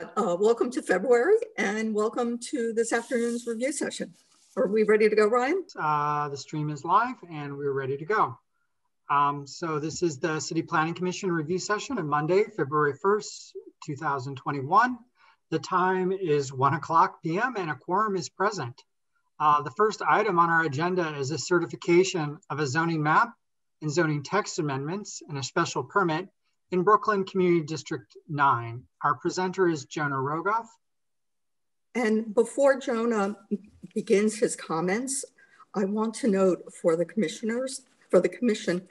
Uh, welcome to February and welcome to this afternoon's review session. Are we ready to go, Ryan? Uh, the stream is live and we're ready to go. Um, so this is the City Planning Commission review session on Monday, February 1st, 2021. The time is 1 o'clock p.m. and a quorum is present. Uh, the first item on our agenda is a certification of a zoning map and zoning text amendments and a special permit in Brooklyn Community District 9. Our presenter is Jonah Rogoff. And before Jonah begins his comments, I want to note for the commissioners, for the commission,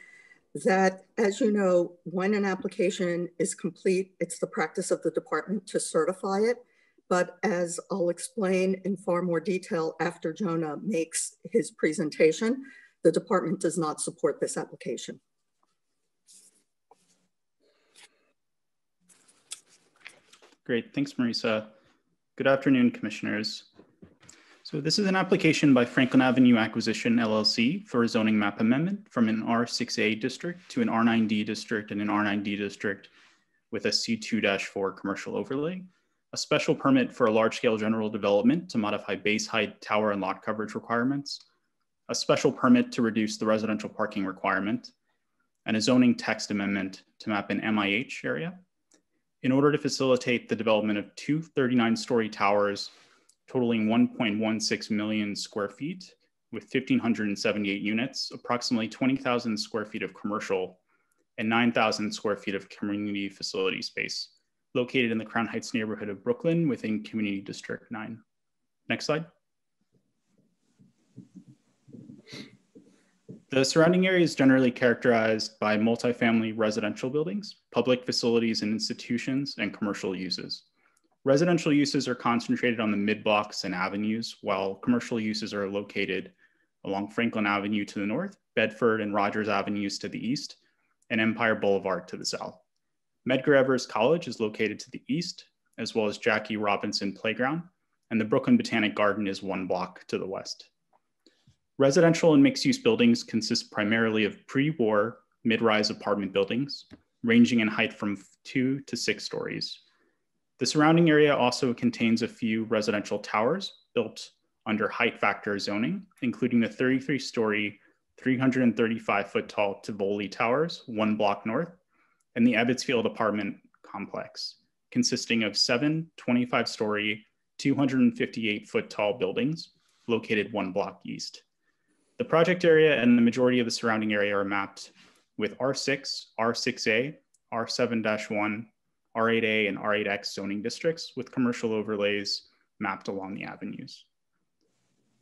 that as you know, when an application is complete, it's the practice of the department to certify it. But as I'll explain in far more detail after Jonah makes his presentation, the department does not support this application. Great, thanks Marisa. Good afternoon, commissioners. So this is an application by Franklin Avenue Acquisition LLC for a zoning map amendment from an R6A district to an R9D district and an R9D district with a C2-4 commercial overlay, a special permit for a large-scale general development to modify base height, tower, and lot coverage requirements, a special permit to reduce the residential parking requirement, and a zoning text amendment to map an MIH area in order to facilitate the development of two 39-story towers totaling 1.16 million square feet with 1,578 units, approximately 20,000 square feet of commercial and 9,000 square feet of community facility space located in the Crown Heights neighborhood of Brooklyn within Community District 9. Next slide. The surrounding area is generally characterized by multifamily residential buildings, public facilities and institutions, and commercial uses. Residential uses are concentrated on the mid-blocks and avenues, while commercial uses are located along Franklin Avenue to the north, Bedford and Rogers Avenues to the east, and Empire Boulevard to the south. Medgar Evers College is located to the east, as well as Jackie Robinson Playground, and the Brooklyn Botanic Garden is one block to the west. Residential and mixed use buildings consist primarily of pre-war mid-rise apartment buildings, ranging in height from two to six stories. The surrounding area also contains a few residential towers built under height factor zoning, including the 33 story, 335 foot tall Tivoli Towers, one block north, and the Ebbets Field apartment complex, consisting of seven 25 story, 258 foot tall buildings located one block east. The project area and the majority of the surrounding area are mapped with R6, R6A, R7-1, R8A, and R8X zoning districts with commercial overlays mapped along the avenues.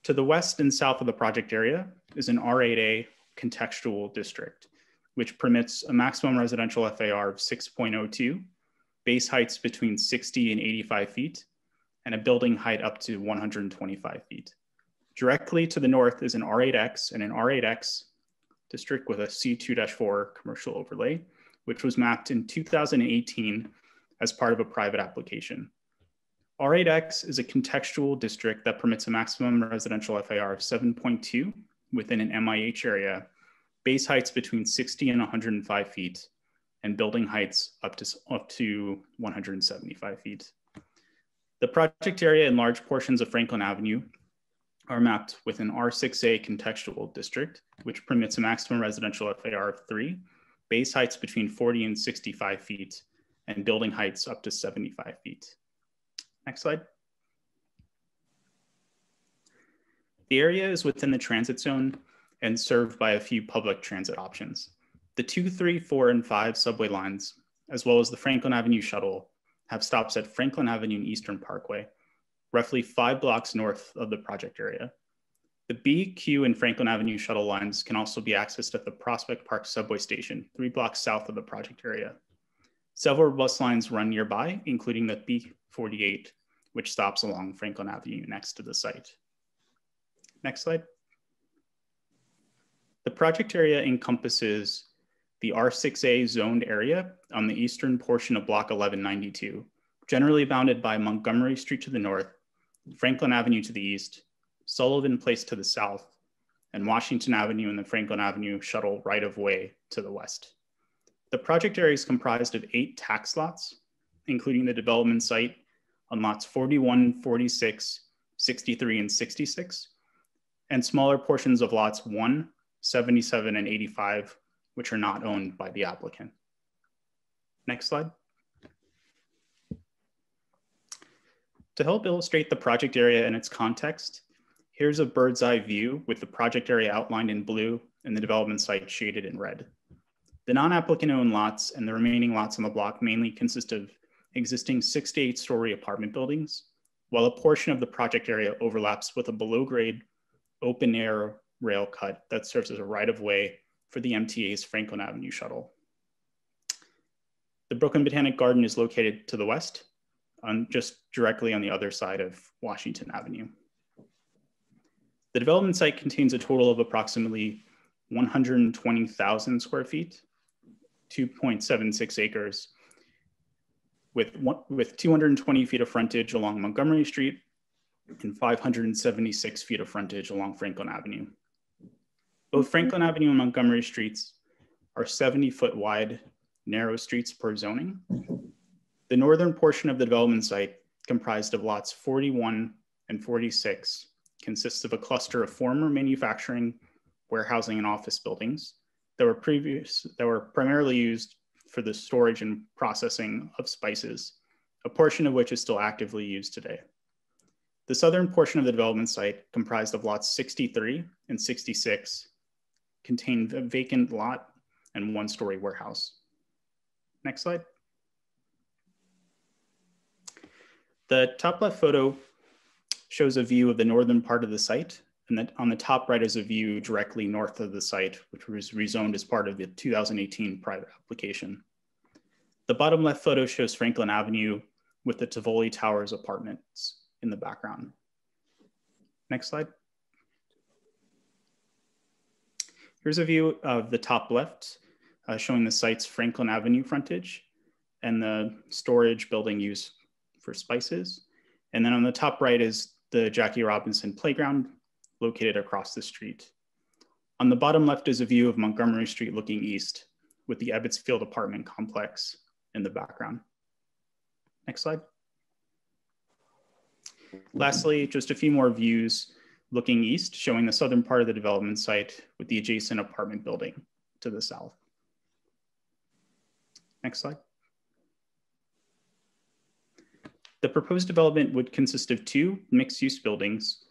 To the west and south of the project area is an R8A contextual district, which permits a maximum residential FAR of 6.02, base heights between 60 and 85 feet, and a building height up to 125 feet. Directly to the north is an R8X and an R8X district with a C2-4 commercial overlay, which was mapped in 2018 as part of a private application. R8X is a contextual district that permits a maximum residential FAR of 7.2 within an MIH area, base heights between 60 and 105 feet, and building heights up to, up to 175 feet. The project area and large portions of Franklin Avenue are mapped with an R6A contextual district, which permits a maximum residential FAR of three, base heights between 40 and 65 feet, and building heights up to 75 feet. Next slide. The area is within the transit zone and served by a few public transit options. The two, three, four, and five subway lines, as well as the Franklin Avenue shuttle, have stops at Franklin Avenue and Eastern Parkway, roughly five blocks north of the project area. The B, Q, and Franklin Avenue shuttle lines can also be accessed at the Prospect Park subway station, three blocks south of the project area. Several bus lines run nearby, including the B48, which stops along Franklin Avenue next to the site. Next slide. The project area encompasses the R6A zoned area on the eastern portion of Block 1192, generally bounded by Montgomery Street to the north Franklin Avenue to the east, Sullivan Place to the south, and Washington Avenue and the Franklin Avenue shuttle right of way to the west. The project area is comprised of eight tax lots, including the development site on lots 41, 46, 63, and 66, and smaller portions of lots 1, 77, and 85, which are not owned by the applicant. Next slide. To help illustrate the project area and its context, here's a bird's eye view with the project area outlined in blue and the development site shaded in red. The non-applicant owned lots and the remaining lots on the block mainly consist of existing six to eight story apartment buildings, while a portion of the project area overlaps with a below grade open air rail cut that serves as a right of way for the MTA's Franklin Avenue shuttle. The Brooklyn Botanic Garden is located to the west, on just directly on the other side of Washington Avenue. The development site contains a total of approximately 120,000 square feet, 2.76 acres, with, one, with 220 feet of frontage along Montgomery Street and 576 feet of frontage along Franklin Avenue. Both Franklin Avenue and Montgomery Streets are 70 foot wide, narrow streets per zoning. The northern portion of the development site, comprised of lots 41 and 46, consists of a cluster of former manufacturing, warehousing, and office buildings that were previous that were primarily used for the storage and processing of spices, a portion of which is still actively used today. The southern portion of the development site, comprised of lots 63 and 66, contained a vacant lot and one story warehouse. Next slide. The top left photo shows a view of the northern part of the site. And that on the top right is a view directly north of the site, which was rezoned as part of the 2018 private application. The bottom left photo shows Franklin Avenue with the Tivoli Towers apartments in the background. Next slide. Here's a view of the top left, uh, showing the site's Franklin Avenue frontage and the storage building used for spices. And then on the top right is the Jackie Robinson Playground located across the street. On the bottom left is a view of Montgomery Street looking east with the Ebbets Field apartment complex in the background. Next slide. Lastly, just a few more views looking east, showing the southern part of the development site with the adjacent apartment building to the south. Next slide. The proposed development would consist of two mixed-use buildings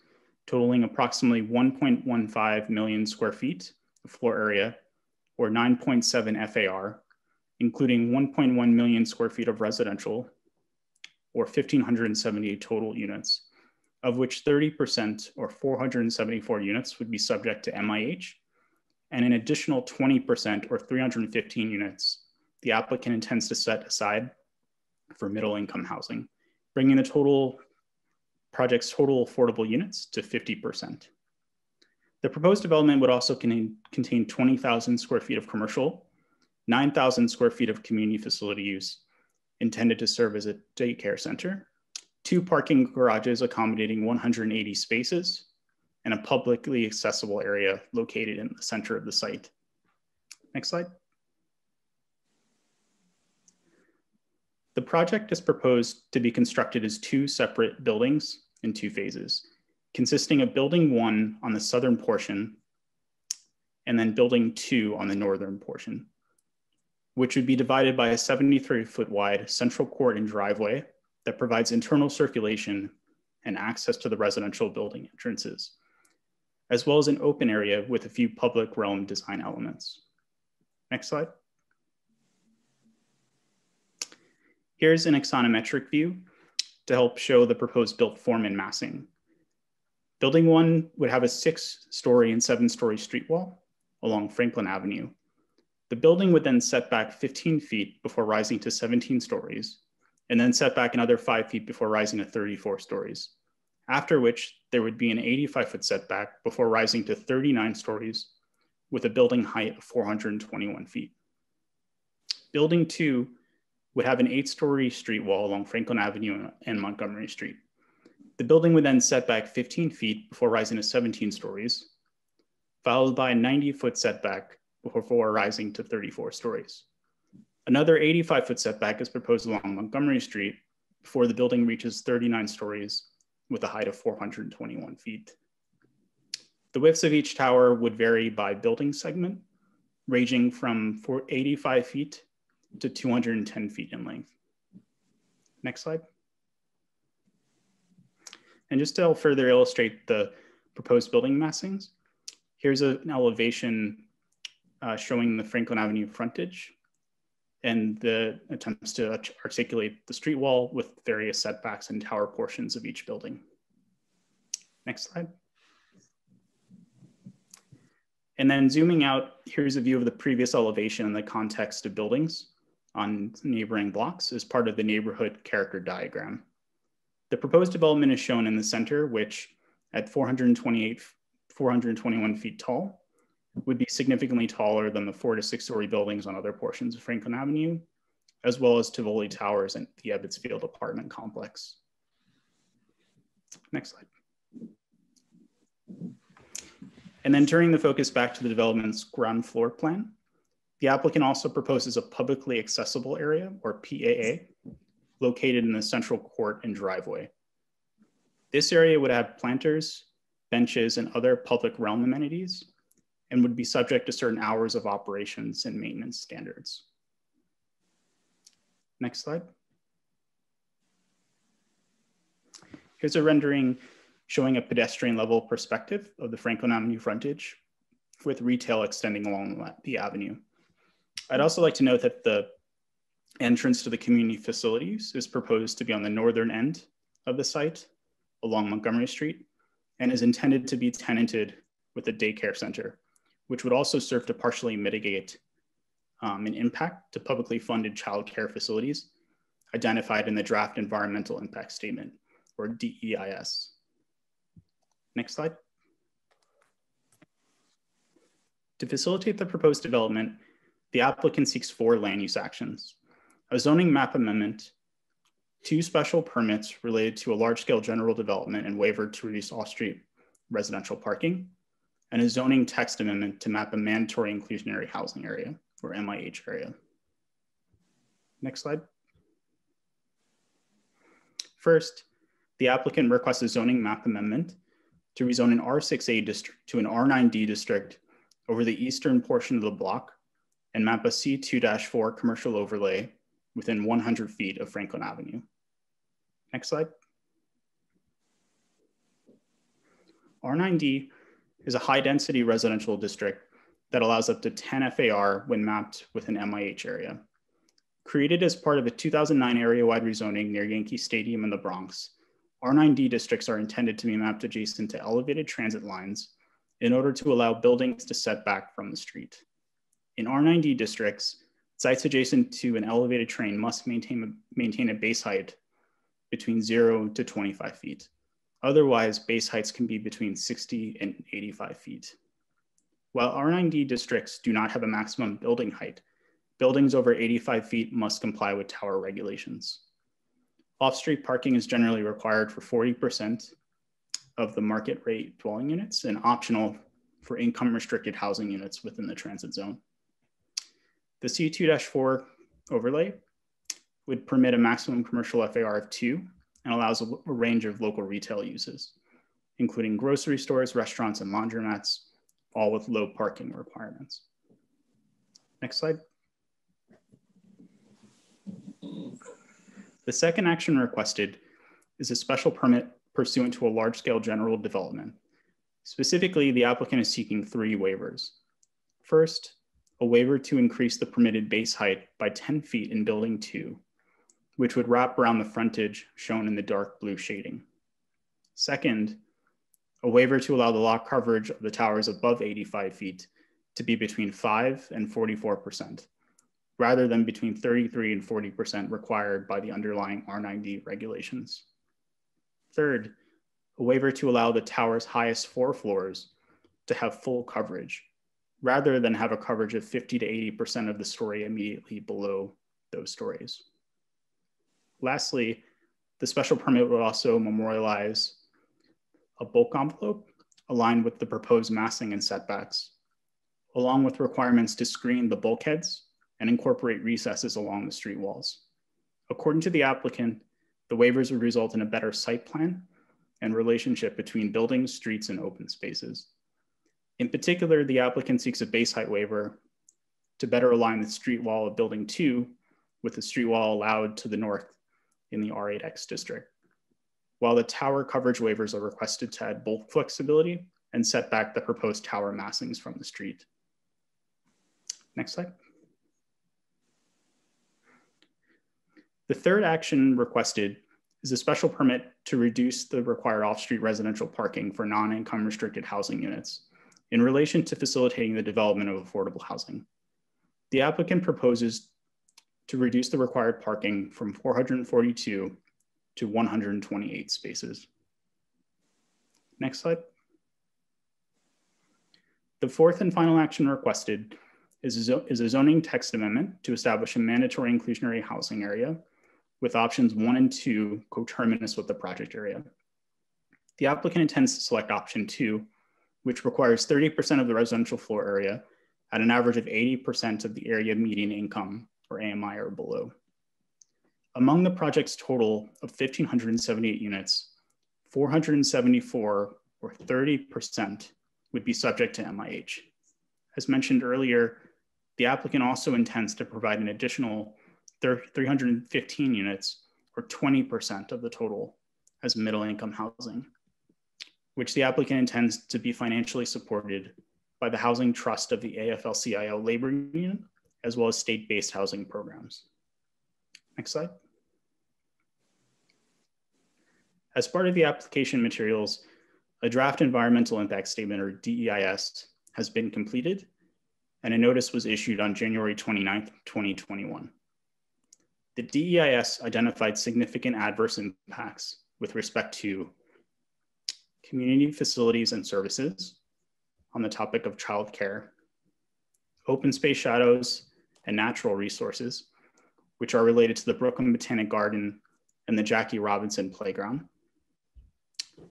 totaling approximately 1.15 million square feet of floor area or 9.7 FAR, including 1.1 million square feet of residential or 1,578 total units of which 30% or 474 units would be subject to MIH, and an additional 20% or 315 units the applicant intends to set aside for middle income housing, bringing the total project's total affordable units to 50%. The proposed development would also contain, contain 20,000 square feet of commercial, 9,000 square feet of community facility use intended to serve as a daycare center, two parking garages accommodating 180 spaces, and a publicly accessible area located in the center of the site. Next slide. The project is proposed to be constructed as two separate buildings in two phases, consisting of building one on the southern portion and then building two on the northern portion, which would be divided by a 73 foot wide central court and driveway that provides internal circulation and access to the residential building entrances, as well as an open area with a few public realm design elements. Next slide. Here's an axonometric view to help show the proposed built form and massing. Building one would have a six story and seven story street wall along Franklin Avenue. The building would then set back 15 feet before rising to 17 stories and then set back another five feet before rising to 34 stories, after which there would be an 85 foot setback before rising to 39 stories with a building height of 421 feet. Building two would have an eight story street wall along Franklin Avenue and Montgomery Street. The building would then set back 15 feet before rising to 17 stories, followed by a 90 foot setback before rising to 34 stories. Another 85 foot setback is proposed along Montgomery Street before the building reaches 39 stories with a height of 421 feet. The widths of each tower would vary by building segment, ranging from 85 feet to 210 feet in length. Next slide. And just to further illustrate the proposed building massings, here's a, an elevation uh, showing the Franklin Avenue frontage and the attempts to articulate the street wall with various setbacks and tower portions of each building. Next slide. And then zooming out, here's a view of the previous elevation in the context of buildings on neighboring blocks as part of the neighborhood character diagram. The proposed development is shown in the center, which at 428, 421 feet tall, would be significantly taller than the four to six story buildings on other portions of Franklin Avenue, as well as Tivoli Towers and the Ebbets Field apartment complex. Next slide. And then turning the focus back to the development's ground floor plan, the applicant also proposes a publicly accessible area, or PAA, located in the central court and driveway. This area would have planters, benches, and other public realm amenities, and would be subject to certain hours of operations and maintenance standards. Next slide. Here's a rendering showing a pedestrian level perspective of the Franklin Avenue frontage with retail extending along the avenue. I'd also like to note that the entrance to the community facilities is proposed to be on the northern end of the site along Montgomery Street and is intended to be tenanted with a daycare center, which would also serve to partially mitigate um, an impact to publicly funded childcare facilities identified in the draft environmental impact statement or DEIS. Next slide. To facilitate the proposed development, the applicant seeks four land use actions. A zoning map amendment, two special permits related to a large-scale general development and waiver to reduce off-street residential parking, and a zoning text amendment to map a mandatory inclusionary housing area, or MIH area. Next slide. First, the applicant requests a zoning map amendment to rezone an R6A district to an R9D district over the eastern portion of the block and map a C2-4 commercial overlay within 100 feet of Franklin Avenue. Next slide. R9D is a high density residential district that allows up to 10 FAR when mapped with an MIH area. Created as part of a 2009 area-wide rezoning near Yankee Stadium in the Bronx, R9D districts are intended to be mapped adjacent to elevated transit lines in order to allow buildings to set back from the street. In R9D districts, sites adjacent to an elevated train must maintain a, maintain a base height between zero to 25 feet. Otherwise, base heights can be between 60 and 85 feet. While R9D districts do not have a maximum building height, buildings over 85 feet must comply with tower regulations. Off-street parking is generally required for 40% of the market rate dwelling units and optional for income restricted housing units within the transit zone. The C2-4 overlay would permit a maximum commercial FAR of two and allows a, a range of local retail uses, including grocery stores, restaurants, and laundromats, all with low parking requirements. Next slide. The second action requested is a special permit pursuant to a large-scale general development. Specifically, the applicant is seeking three waivers. First, a waiver to increase the permitted base height by 10 feet in building two, which would wrap around the frontage shown in the dark blue shading. Second, a waiver to allow the lot coverage of the towers above 85 feet to be between 5 and 44%, rather than between 33 and 40% required by the underlying R9D regulations. Third, a waiver to allow the tower's highest four floors to have full coverage, rather than have a coverage of 50 to 80% of the story immediately below those stories. Lastly, the special permit would also memorialize a bulk envelope aligned with the proposed massing and setbacks, along with requirements to screen the bulkheads and incorporate recesses along the street walls. According to the applicant, The waivers would result in a better site plan and relationship between buildings, streets, and open spaces. In particular, the applicant seeks a base height waiver to better align the street wall of building two with the street wall allowed to the north in the R8X district. While the tower coverage waivers are requested to add bulk flexibility and set back the proposed tower massings from the street. Next slide. The third action requested is a special permit to reduce the required off-street residential parking for non-income restricted housing units in relation to facilitating the development of affordable housing. The applicant proposes to reduce the required parking from 442 to 128 spaces. Next slide. The fourth and final action requested is a, zoning text amendment to establish a mandatory inclusionary housing area with options one and two coterminous with the project area. The applicant intends to select option two, which requires 30% of the residential floor area at an average of 80% of the area median income or AMI or below. Among the project's total of 1,578 units, 474 or 30% would be subject to MIH. As mentioned earlier, the applicant also intends to provide an additional 315 units or 20% of the total as middle income housing, which the applicant intends to be financially supported by the Housing Trust of the AFL-CIO Labor Union, as well as state-based housing programs. Next slide. As part of the application materials, a draft environmental impact statement or DEIS has been completed and a notice was issued on January 29th, 2021. The DEIS identified significant adverse impacts with respect to community facilities and services on the topic of childcare, open space shadows, and natural resources, which are related to the Brooklyn Botanic Garden and the Jackie Robinson Playground,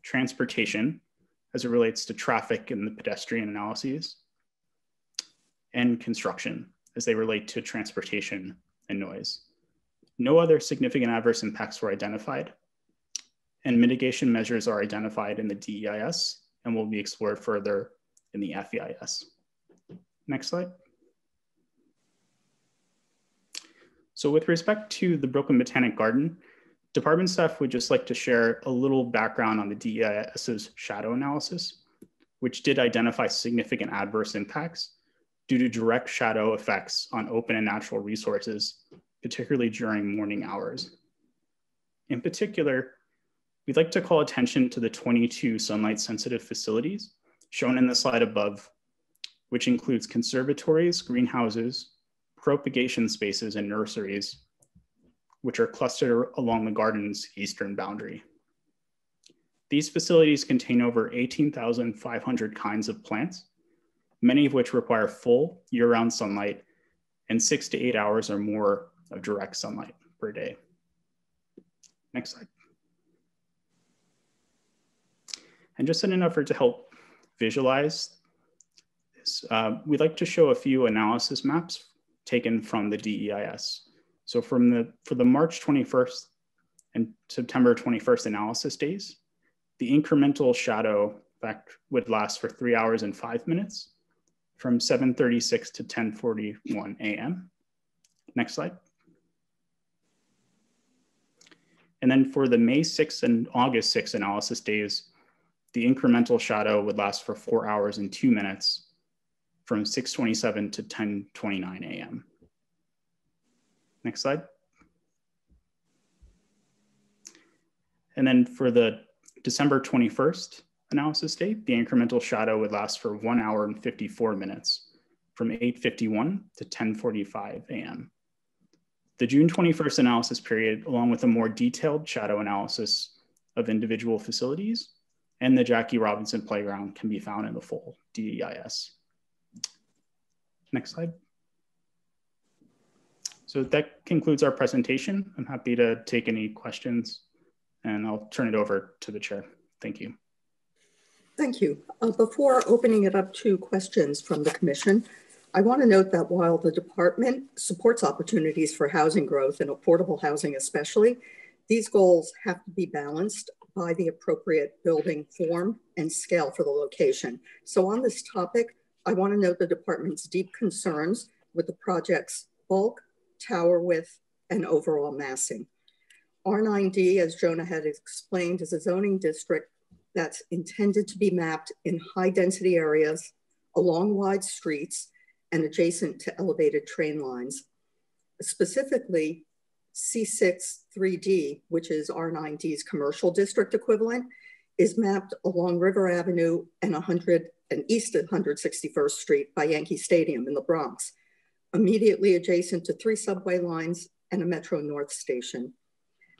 transportation as it relates to traffic and the pedestrian analyses, and construction as they relate to transportation and noise. No other significant adverse impacts were identified, and mitigation measures are identified in the DEIS and will be explored further in the FEIS. Next slide. So with respect to the Brooklyn Botanic Garden, department staff would just like to share a little background on the DEIS's shadow analysis, which did identify significant adverse impacts due to direct shadow effects on open and natural resources, particularly during morning hours. In particular, we'd like to call attention to the 22 sunlight sensitive facilities shown in the slide above, which includes conservatories, greenhouses, propagation spaces, and nurseries, which are clustered along the garden's eastern boundary. These facilities contain over 18,500 kinds of plants, many of which require full year-round sunlight and six to eight hours or more of direct sunlight per day. Next slide. And just in an effort to help visualize this, uh, we'd like to show a few analysis maps taken from the DEIS. So from the, for the March 21st and September 21st analysis days, the incremental shadow effect would last for three hours and five minutes from 7.36 to 10.41 a.m. Next slide. And then for the May 6th and August 6th analysis days, the incremental shadow would last for four hours and two minutes from 6.27 to 10.29 a.m. Next slide. And then for the December 21st analysis date, the incremental shadow would last for one hour and 54 minutes from 8.51 to 10.45 a.m. The June 21st analysis period, along with a more detailed shadow analysis of individual facilities and the Jackie Robinson Playground can be found in the full DEIS. Next slide. So that concludes our presentation. I'm happy to take any questions and I'll turn it over to the chair. Thank you. Thank you. Uh, before opening it up to questions from the commission, I want to note that while the department supports opportunities for housing growth and affordable housing especially, These goals have to be balanced by the appropriate building form and scale for the location. So on this topic, I wanna note the department's deep concerns with the project's bulk, tower width, and overall massing. R9D, as Jonah had explained, is a zoning district that's intended to be mapped in high density areas along wide streets and adjacent to elevated train lines. Specifically, C6 3D, which is R9D's commercial district equivalent, is mapped along River Avenue and 100 and east of 161st Street by Yankee Stadium in the Bronx, immediately adjacent to three subway lines and a Metro North station.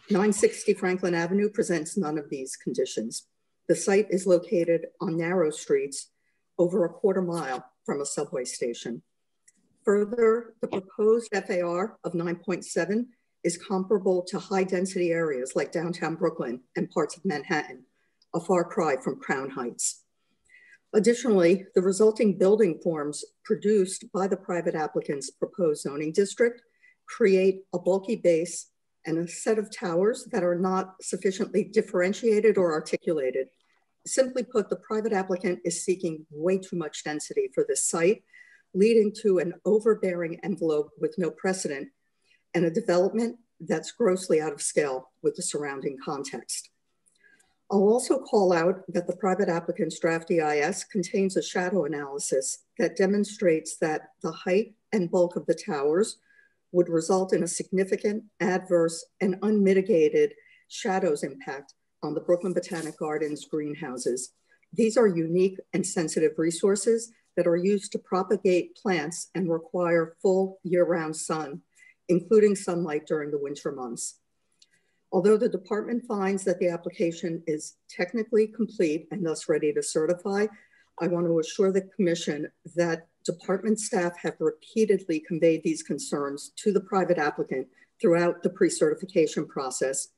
960 Franklin Avenue presents none of these conditions. The site is located on narrow streets over a quarter mile from a subway station. Further, the proposed FAR of 9.7 is comparable to high density areas like downtown Brooklyn and parts of Manhattan, a far cry from Crown Heights. Additionally, the resulting building forms produced by the private applicant's proposed zoning district create a bulky base and a set of towers that are not sufficiently differentiated or articulated. Simply put, the private applicant is seeking way too much density for this site, leading to an overbearing envelope with no precedent and a development that's grossly out of scale with the surrounding context. I'll also call out that the private applicant's draft EIS contains a shadow analysis that demonstrates that the height and bulk of the towers would result in a significant adverse and unmitigated shadows impact on the Brooklyn Botanic Gardens greenhouses. These are unique and sensitive resources that are used to propagate plants and require full year-round sun, including sunlight during the winter months. Although the department finds that the application is technically complete and thus ready to certify, I want to assure the commission that department staff have repeatedly conveyed these concerns to the private applicant throughout the pre-certification process,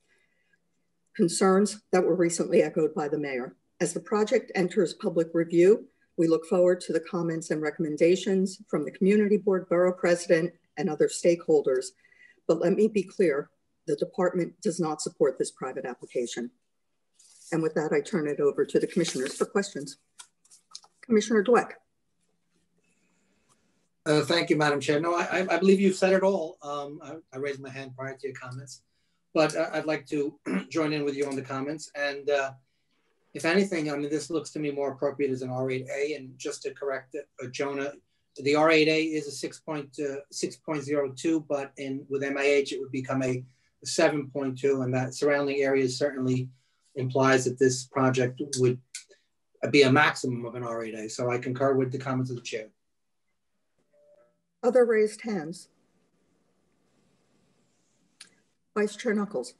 concerns that were recently echoed by the mayor. As the project enters public review, we look forward to the comments and recommendations from the community board, borough president, and other stakeholders. But let me be clear, the department does not support this private application. And with that, I turn it over to the commissioners for questions. Commissioner Douek. Uh, thank you, Madam Chair. No, I, I believe you've said it all. Um, I, I, raised my hand prior to your comments, but uh, I'd like to join in with you on the comments. And uh, if anything, I mean, this looks to me more appropriate as an R8A. And just to correct it, uh, Jonah, the R8A is a 6.6.02, uh, but in with MIH, it would become a 7.2, and that surrounding area certainly implies that this project would be a maximum of an R8A. So I concur with the comments of the chair. Other raised hands. Vice Chair Knuckles.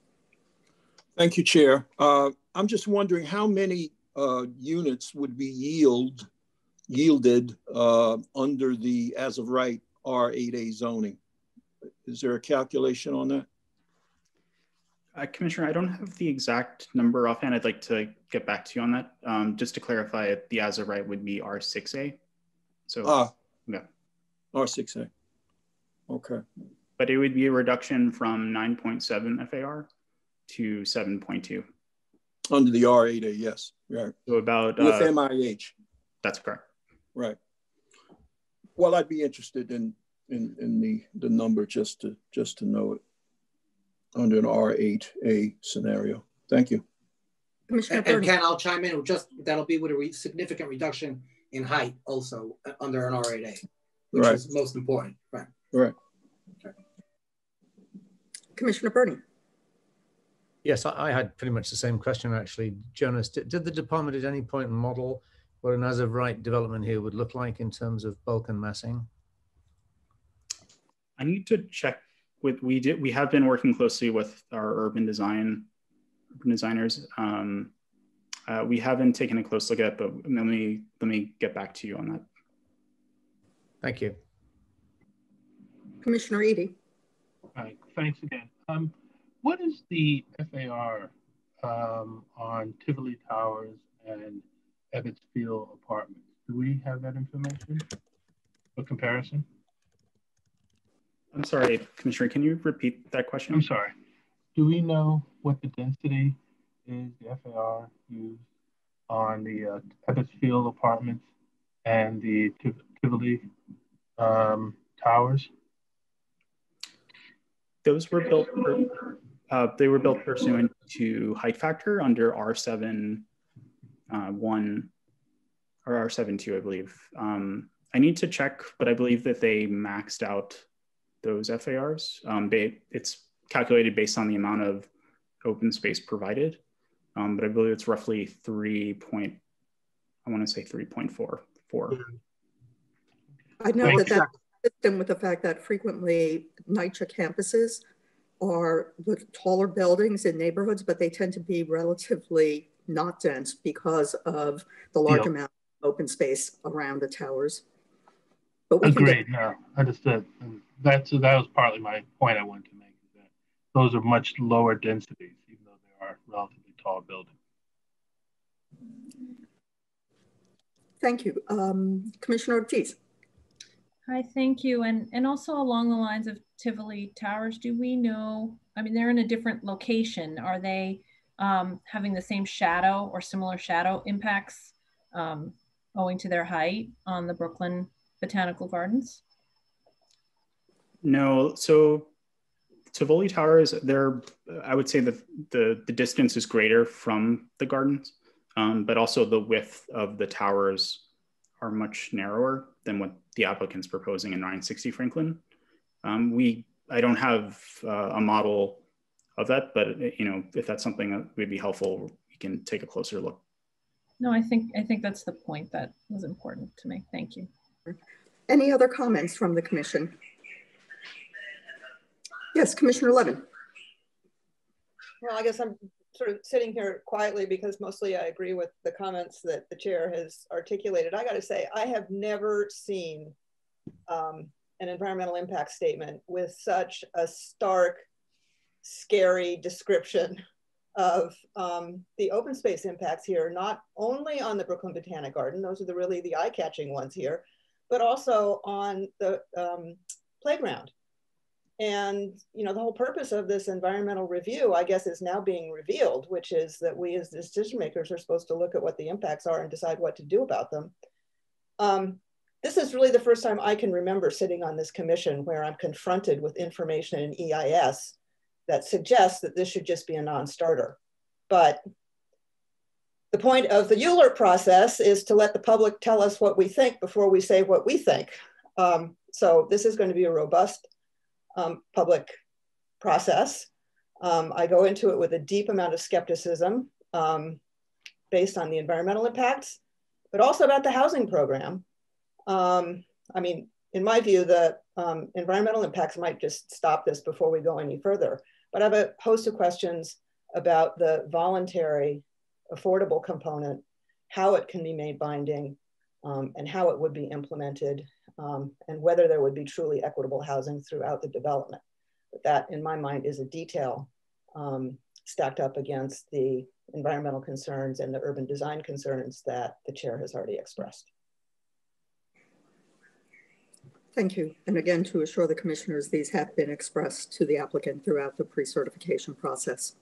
Thank you, Chair. Uh, I'm just wondering how many uh, units would be yield yielded uh, under the as of right R8A zoning. Is there a calculation on that? Uh, Commissioner, I don't have the exact number offhand. I'd like to get back to you on that. Um, just to clarify, the as of right would be R6A. So, ah, yeah. R6A. Okay. But it would be a reduction from 9.7 FAR to 7.2. Under the R8A, yes. Right. So about with uh, MIH. That's correct. Right. Well, I'd be interested in in in the the number just to just to know it under an R8A scenario. Thank you. Commissioner and, and Ken, I'll chime in. Just that'll be with a re significant reduction in height, also uh, under an R8A, which right. is most important. Right. Right. Okay. Commissioner Burney. Yes, I, I, had pretty much the same question actually. Jonas, did, did the department at any point model what an as of right development here would look like in terms of bulk and massing? I need to check with we did we have been working closely with our urban design urban designers. Um, uh, we haven't taken a close look at, but let me let me get back to you on that. Thank you, Commissioner Eaddy. All right. thanks again. Um, what is the FAR um, on Tivoli Towers and Ebbets Field Apartments? Do we have that information for comparison? I'm sorry, Commissioner, can you repeat that question? I'm sorry. Do we know what the density is, the FAR used on the uh, Ebbets Field apartments and the Tivoli um, towers? Those were built, for, uh, they were built pursuant to height factor under R7 uh, 1 or R72, I believe. Um, I need to check, but I believe that they maxed out those FARs. Um, it's calculated based on the amount of open space provided, um, but I believe it's roughly 3 point, I want to say 3.4. I know that that's consistent with the fact that frequently NYCHA campuses are the taller buildings in neighborhoods, but they tend to be relatively not dense because of the large yeah. amount of open space around the towers. But Agreed. Get... No, understood. And that's that was partly my point I wanted to make. Is that those are much lower densities, even though they are relatively tall buildings. Thank you. Um, Commissioner Ortiz. Hi, thank you. And, and also along the lines of Tivoli Towers, do we know, I mean, they're in a different location. Are they um, having the same shadow or similar shadow impacts um, owing to their height on the Brooklyn Botanical Gardens? No, so Tivoli Towers, they're, I would say that the, the distance is greater from the gardens um, but also the width of the towers are much narrower than what the applicant's proposing in 960 Franklin. Um, we, I don't have uh, a model of that, but you know, if that's something that would be helpful, we can take a closer look. No, I think I think that's the point that was important to me. Thank you. Any other comments from the commission? Yes, Commissioner Levin. Well, I guess I'm sort of sitting here quietly because mostly I agree with the comments that the chair has articulated. I got to say, I have never seen um, an environmental impact statement with such a stark, scary description of um, the open space impacts here, not only on the Brooklyn Botanic Garden, those are the really the eye-catching ones here, but also on the um, playground. And you know, the whole purpose of this environmental review, I guess, is now being revealed, which is that we as decision makers are supposed to look at what the impacts are and decide what to do about them. Um, this is really the first time I can remember sitting on this commission where I'm confronted with information in EIS that suggests that this should just be a non-starter. But the point of the ULURP process is to let the public tell us what we think before we say what we think. Um, so this is going to be a robust um, public process. Um, I go into it with a deep amount of skepticism um, based on the environmental impacts, but also about the housing program. Um, I mean, in my view, the um, environmental impacts might just stop this before we go any further. But I have a host of questions about the voluntary affordable component, how it can be made binding, um, and how it would be implemented um, and whether there would be truly equitable housing throughout the development. But that, in my mind, is a detail um, stacked up against the environmental concerns and the urban design concerns that the chair has already expressed. Thank you. And again, to assure the commissioners, these have been expressed to the applicant throughout the pre-certification process.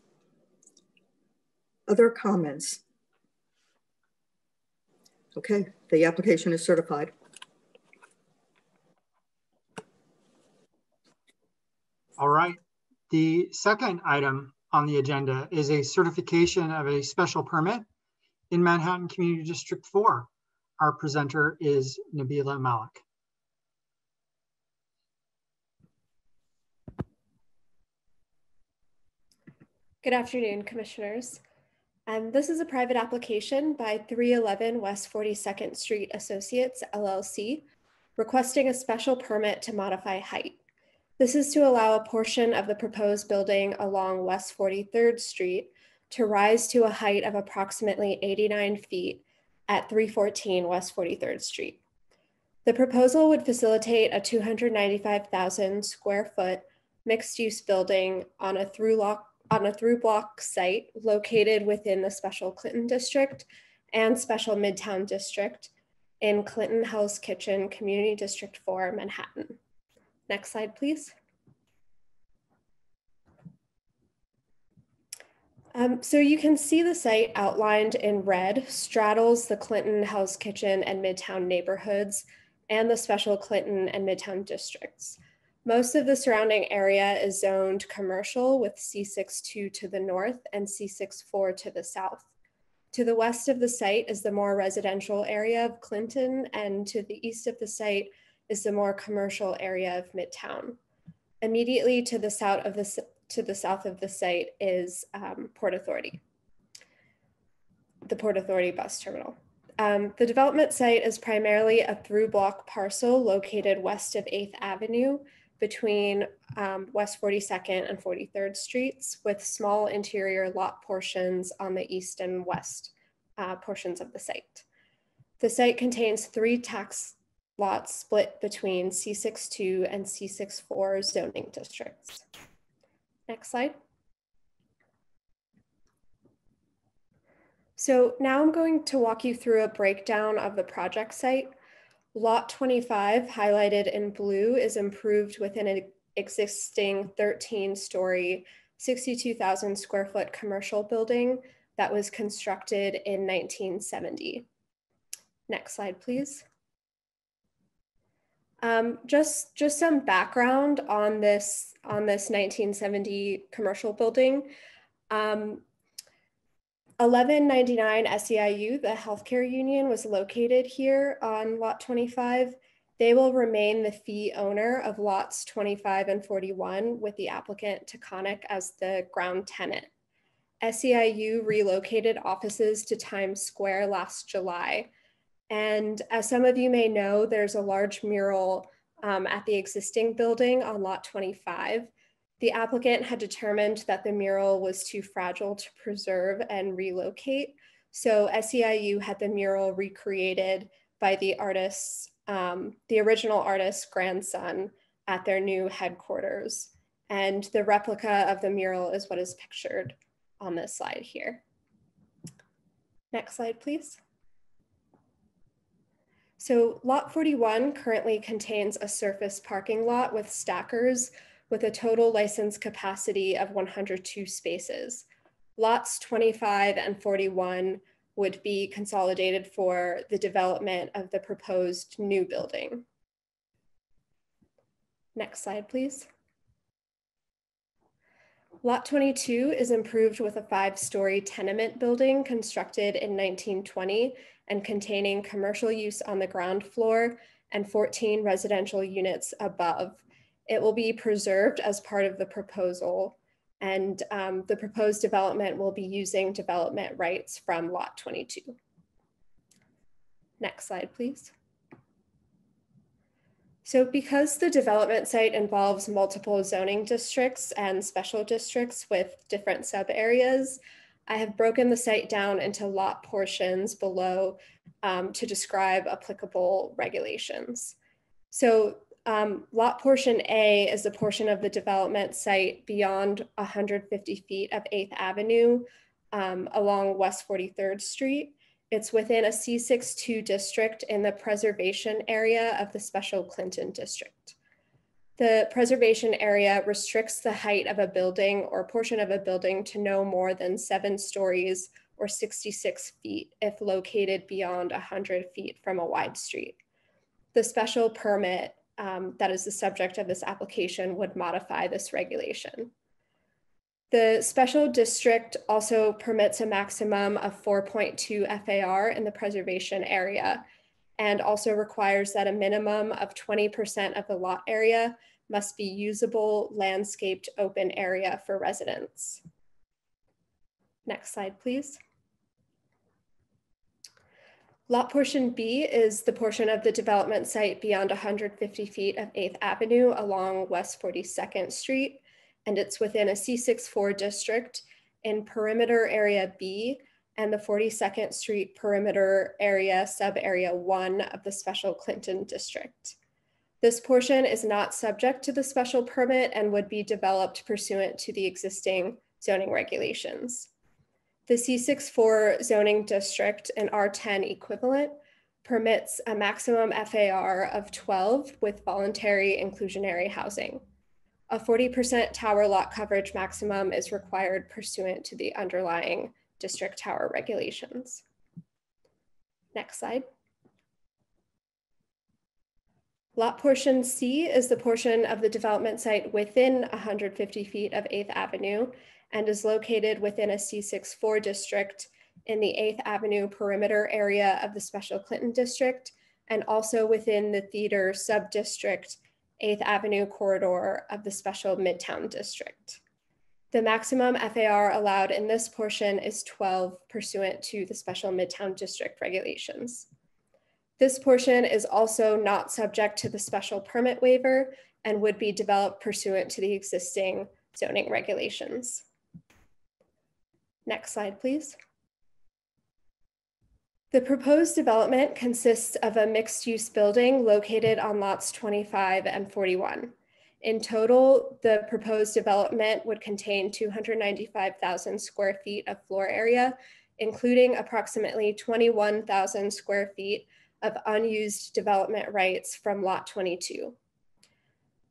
Other comments? Okay, the application is certified. All right. The second item on the agenda is a certification of a special permit in Manhattan Community District 4. Our presenter is Nabila Malik. Good afternoon, commissioners. Um, this is a private application by 311 West 42nd Street Associates, LLC, requesting a special permit to modify height. This is to allow a portion of the proposed building along West 43rd Street to rise to a height of approximately 89 feet at 314 West 43rd Street. The proposal would facilitate a 295,000 square foot mixed use building on a through lock on a through block site located within the special Clinton district and special Midtown district in Clinton Hell's Kitchen Community District 4, Manhattan. Next slide, please. Um, so you can see the site outlined in red straddles the Clinton, Hell's Kitchen, and Midtown neighborhoods and the special Clinton and Midtown districts. Most of the surrounding area is zoned commercial with C62 to the north and C64 to the south. To the west of the site is the more residential area of Clinton, and to the east of the site is the more commercial area of Midtown. Immediately to the south of the, to the south of the site is um, Port Authority, the Port Authority bus terminal. Um, the development site is primarily a through block parcel located west of 8th Avenue between um, West 42nd and 43rd Streets with small interior lot portions on the east and west uh, portions of the site. The site contains three tax lots split between C62 and C64 zoning districts. Next slide. So now I'm going to walk you through a breakdown of the project site Lot 25, highlighted in blue, is improved within an existing 13 story, 62,000 square foot commercial building that was constructed in 1970. Next slide, please. Um, just, just some background on this, on this 1970 commercial building. Um, 1199 SEIU, the healthcare union, was located here on lot 25. They will remain the fee owner of lots 25 and 41 with the applicant Taconic as the ground tenant. SEIU relocated offices to Times Square last July. And as some of you may know, there's a large mural um, at the existing building on lot 25 the applicant had determined that the mural was too fragile to preserve and relocate. So SEIU had the mural recreated by the artist's, um, the original artist's grandson at their new headquarters. And the replica of the mural is what is pictured on this slide here. Next slide, please. So lot 41 currently contains a surface parking lot with stackers with a total license capacity of 102 spaces. Lots 25 and 41 would be consolidated for the development of the proposed new building. Next slide, please. Lot 22 is improved with a five-story tenement building constructed in 1920 and containing commercial use on the ground floor and 14 residential units above it will be preserved as part of the proposal and um, the proposed development will be using development rights from lot 22. Next slide, please. So because the development site involves multiple zoning districts and special districts with different sub areas, I have broken the site down into lot portions below um, to describe applicable regulations. So um, lot portion A is the portion of the development site beyond 150 feet of 8th Avenue um, along West 43rd Street. It's within a C62 district in the preservation area of the Special Clinton District. The preservation area restricts the height of a building or portion of a building to no more than seven stories or 66 feet if located beyond 100 feet from a wide street. The special permit um, that is the subject of this application would modify this regulation. The special district also permits a maximum of 4.2 FAR in the preservation area and also requires that a minimum of 20% of the lot area must be usable landscaped open area for residents. Next slide, please. Lot portion B is the portion of the development site beyond 150 feet of 8th Avenue along West 42nd Street, and it's within a C64 district in perimeter area B and the 42nd Street perimeter area sub area one of the special Clinton district. This portion is not subject to the special permit and would be developed pursuant to the existing zoning regulations. The C64 zoning district, an R10 equivalent, permits a maximum FAR of 12 with voluntary inclusionary housing. A 40% tower lot coverage maximum is required pursuant to the underlying district tower regulations. Next slide. Lot portion C is the portion of the development site within 150 feet of 8th Avenue and is located within a C64 district in the 8th Avenue perimeter area of the Special Clinton District and also within the theater sub-district 8th Avenue corridor of the Special Midtown District. The maximum FAR allowed in this portion is 12 pursuant to the Special Midtown District regulations. This portion is also not subject to the special permit waiver and would be developed pursuant to the existing zoning regulations. Next slide, please. The proposed development consists of a mixed use building located on lots 25 and 41. In total, the proposed development would contain 295,000 square feet of floor area, including approximately 21,000 square feet of unused development rights from lot 22.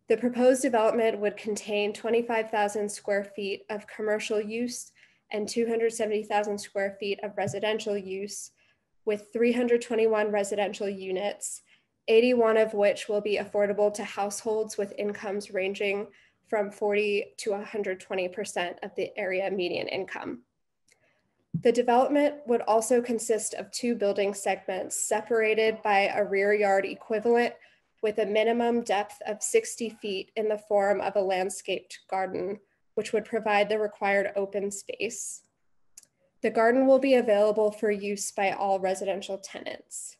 The proposed development would contain 25,000 square feet of commercial use and 270,000 square feet of residential use with 321 residential units, 81 of which will be affordable to households with incomes ranging from 40 to 120% of the area median income. The development would also consist of two building segments separated by a rear yard equivalent with a minimum depth of 60 feet in the form of a landscaped garden, which would provide the required open space. The garden will be available for use by all residential tenants.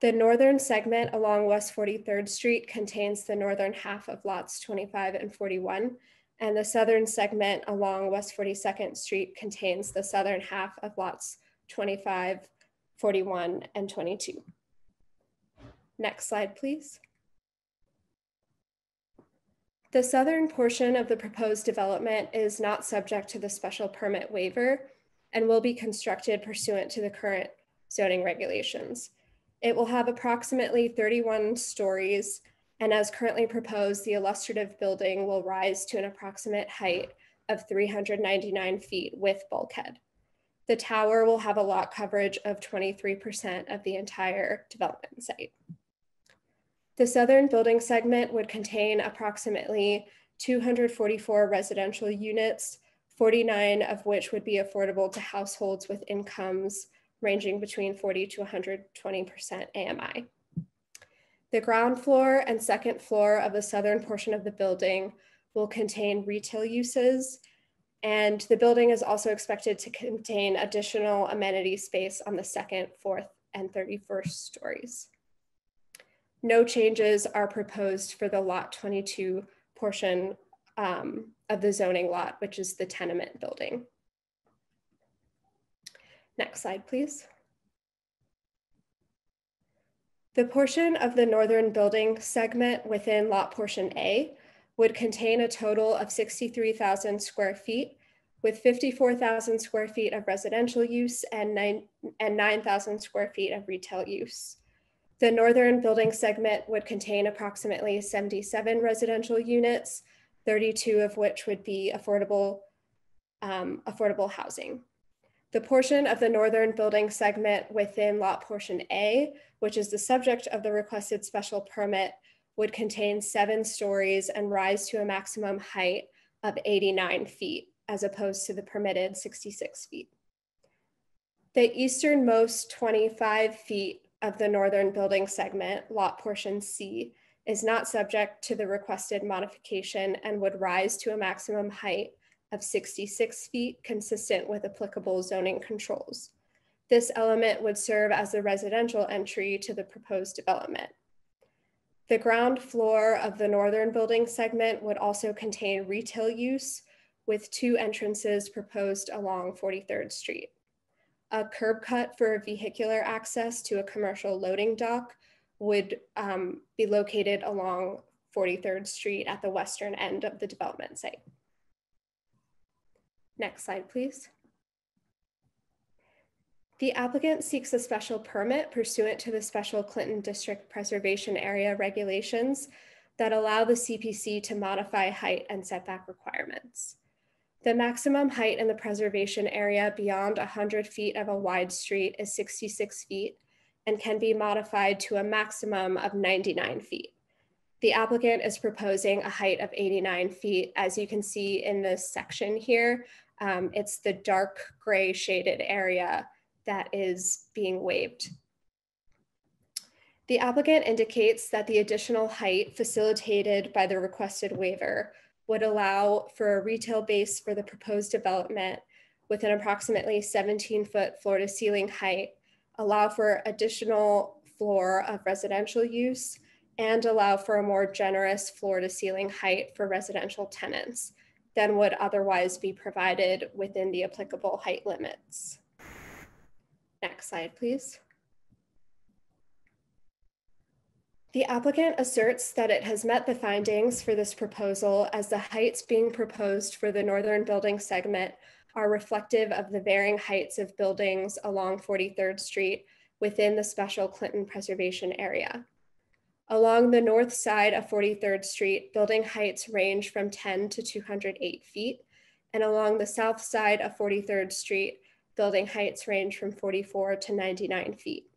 The northern segment along West 43rd Street contains the northern half of lots 25 and 41, and the southern segment along West 42nd Street contains the southern half of lots 25, 41, and 22. Next slide, please. The southern portion of the proposed development is not subject to the special permit waiver and will be constructed pursuant to the current zoning regulations. It will have approximately 31 stories, and as currently proposed, the illustrative building will rise to an approximate height of 399 feet with bulkhead. The tower will have a lot coverage of 23% of the entire development site. The southern building segment would contain approximately 244 residential units 49 of which would be affordable to households with incomes ranging between 40 to 120% AMI. The ground floor and second floor of the southern portion of the building will contain retail uses, and the building is also expected to contain additional amenity space on the second, fourth, and 31st stories. No changes are proposed for the lot 22 portion um, of the zoning lot, which is the tenement building. Next slide, please. The portion of the northern building segment within lot portion A would contain a total of 63,000 square feet with 54,000 square feet of residential use and 9,000 square feet of retail use. The northern building segment would contain approximately 77 residential units 32 of which would be affordable, um, affordable housing. The portion of the northern building segment within lot portion A, which is the subject of the requested special permit, would contain seven stories and rise to a maximum height of 89 feet, as opposed to the permitted 66 feet. The easternmost 25 feet of the northern building segment, lot portion C, is not subject to the requested modification and would rise to a maximum height of 66 feet consistent with applicable zoning controls. This element would serve as the residential entry to the proposed development. The ground floor of the northern building segment would also contain retail use with two entrances proposed along 43rd Street. A curb cut for vehicular access to a commercial loading dock would um, be located along 43rd Street at the western end of the development site. Next slide, please. The applicant seeks a special permit pursuant to the Special Clinton District Preservation Area regulations that allow the CPC to modify height and setback requirements. The maximum height in the preservation area beyond 100 feet of a wide street is 66 feet and can be modified to a maximum of 99 feet. The applicant is proposing a height of 89 feet. As you can see in this section here, um, it's the dark gray shaded area that is being waived. The applicant indicates that the additional height facilitated by the requested waiver would allow for a retail base for the proposed development with an approximately 17 foot floor to ceiling height, allow for additional floor of residential use, and allow for a more generous floor to ceiling height for residential tenants than would otherwise be provided within the applicable height limits. Next slide, please. The applicant asserts that it has met the findings for this proposal as the heights being proposed for the northern building segment are reflective of the varying heights of buildings along 43rd Street within the special Clinton preservation area. Along the north side of 43rd Street, building heights range from 10 to 208 feet, and along the south side of 43rd Street, building heights range from 44 to 99 feet.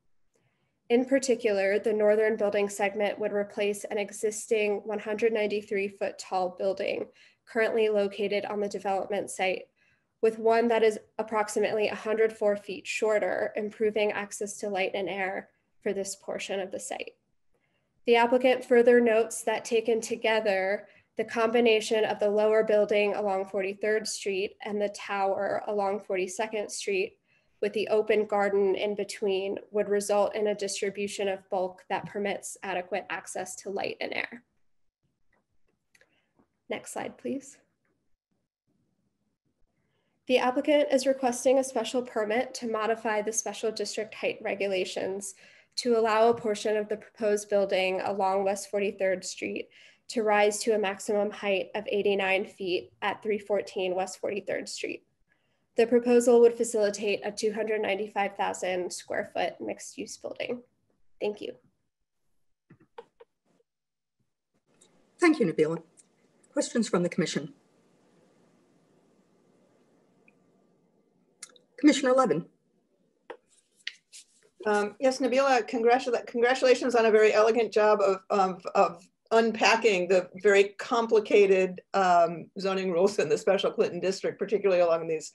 In particular, the northern building segment would replace an existing 193 foot tall building currently located on the development site with one that is approximately 104 feet shorter, improving access to light and air for this portion of the site. The applicant further notes that taken together, the combination of the lower building along 43rd Street and the tower along 42nd Street with the open garden in between would result in a distribution of bulk that permits adequate access to light and air. Next slide, please. The applicant is requesting a special permit to modify the special district height regulations to allow a portion of the proposed building along West 43rd Street to rise to a maximum height of 89 feet at 314 West 43rd Street. The proposal would facilitate a 295,000 square foot mixed use building. Thank you. Thank you, Nabila. Questions from the commission? Commissioner Levin. Um, yes, Nabila, congratula congratulations on a very elegant job of, of, of unpacking the very complicated um, zoning rules in the special Clinton district, particularly along these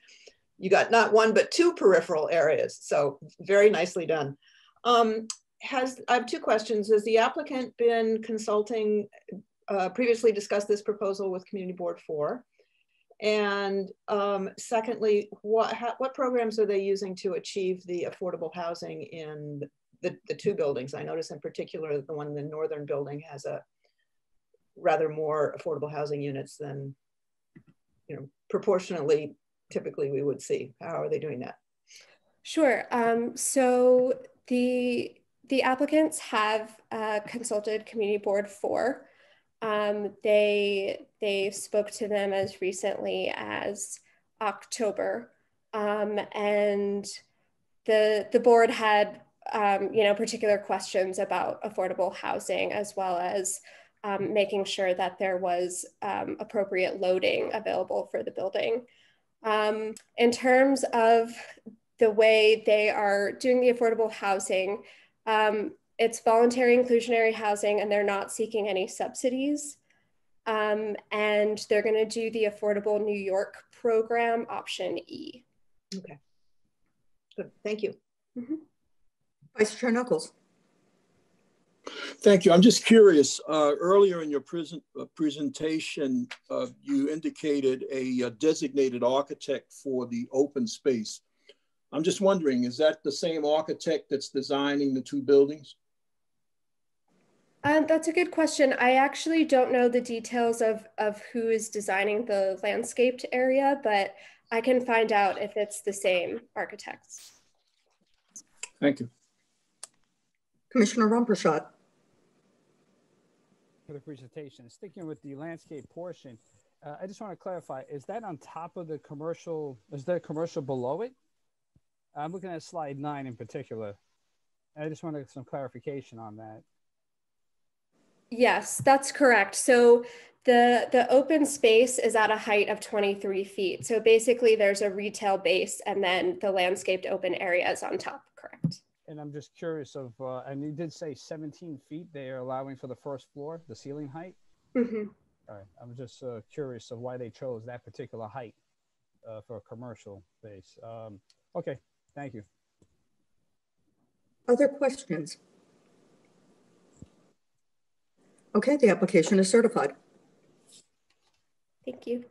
you got not one, but two peripheral areas. So very nicely done. Um, has I have two questions. Has the applicant been consulting, uh, previously discussed this proposal with Community Board 4? And um, secondly, what, what programs are they using to achieve the affordable housing in the, the two buildings? I notice in particular the one in the northern building has a rather more affordable housing units than, you know, proportionately typically we would see? How are they doing that? Sure. Um, so the the applicants have uh, consulted Community Board 4. Um, they they spoke to them as recently as October, um, and the the board had um, you know particular questions about affordable housing as well as um, making sure that there was um, appropriate loading available for the building. Um, in terms of the way they are doing the affordable housing, um, it's voluntary inclusionary housing and they're not seeking any subsidies. Um, and they're going to do the Affordable New York program, option E. Okay. Good. Thank you. Mm -hmm. Vice Chair Knuckles. Thank you. I'm just curious. Uh, earlier in your present, uh, presentation, uh, you indicated a, uh, designated architect for the open space. I'm just wondering, is that the same architect that's designing the two buildings? Um, that's a good question. I actually don't know the details of, of who is designing the landscaped area, but I can find out if it's the same architects. Thank you. Commissioner Rampershad for the presentation. Sticking with the landscape portion, uh, I just want to clarify: is that on top of the commercial? Is there a commercial below it? I'm looking at slide nine in particular. I just wanted some clarification on that. Yes, that's correct. So the the open space is at a height of 23 feet. So basically there's a retail base and then the landscaped open areas on top, correct? And I'm just curious of, uh, and you did say 17 feet they are allowing for the first floor, the ceiling height? Mm-hmm. All right, I'm just uh, curious of why they chose that particular height uh, for a commercial base. Um, okay, thank you. Other questions? Okay, the application is certified. Thank you.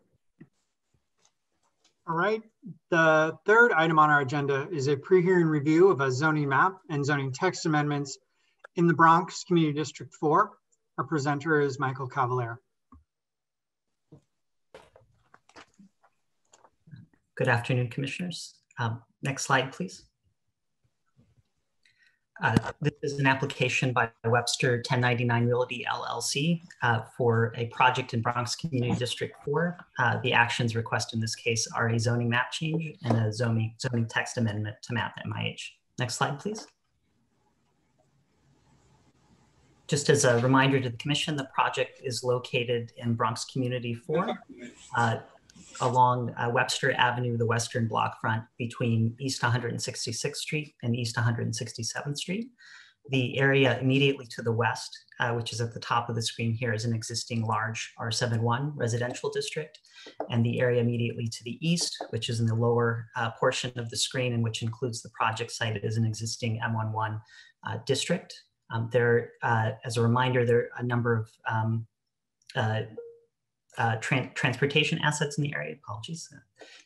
All right. The third item on our agenda is a pre-hearing review of a zoning map and zoning text amendments in the Bronx Community District 4. Our presenter is Michael Cavalier. Good afternoon, commissioners. Um, next slide, please. Uh, this is an application by Webster 1099 Realty LLC uh, for a project in Bronx Community District 4. Uh, the actions requested in this case are a zoning map change and a zoning, zoning text amendment to map MIH. Next slide, please. Just as a reminder to the commission, the project is located in Bronx Community 4 along uh, Webster Avenue, the western block front between East 166th Street and East 167th Street. The area immediately to the west, uh, which is at the top of the screen here, is an existing large R71 residential district. And the area immediately to the east, which is in the lower uh, portion of the screen and which includes the project site, is an existing M11 uh, district. Um, there, uh, as a reminder, there are a number of um, uh, tra transportation assets in the area, apologies,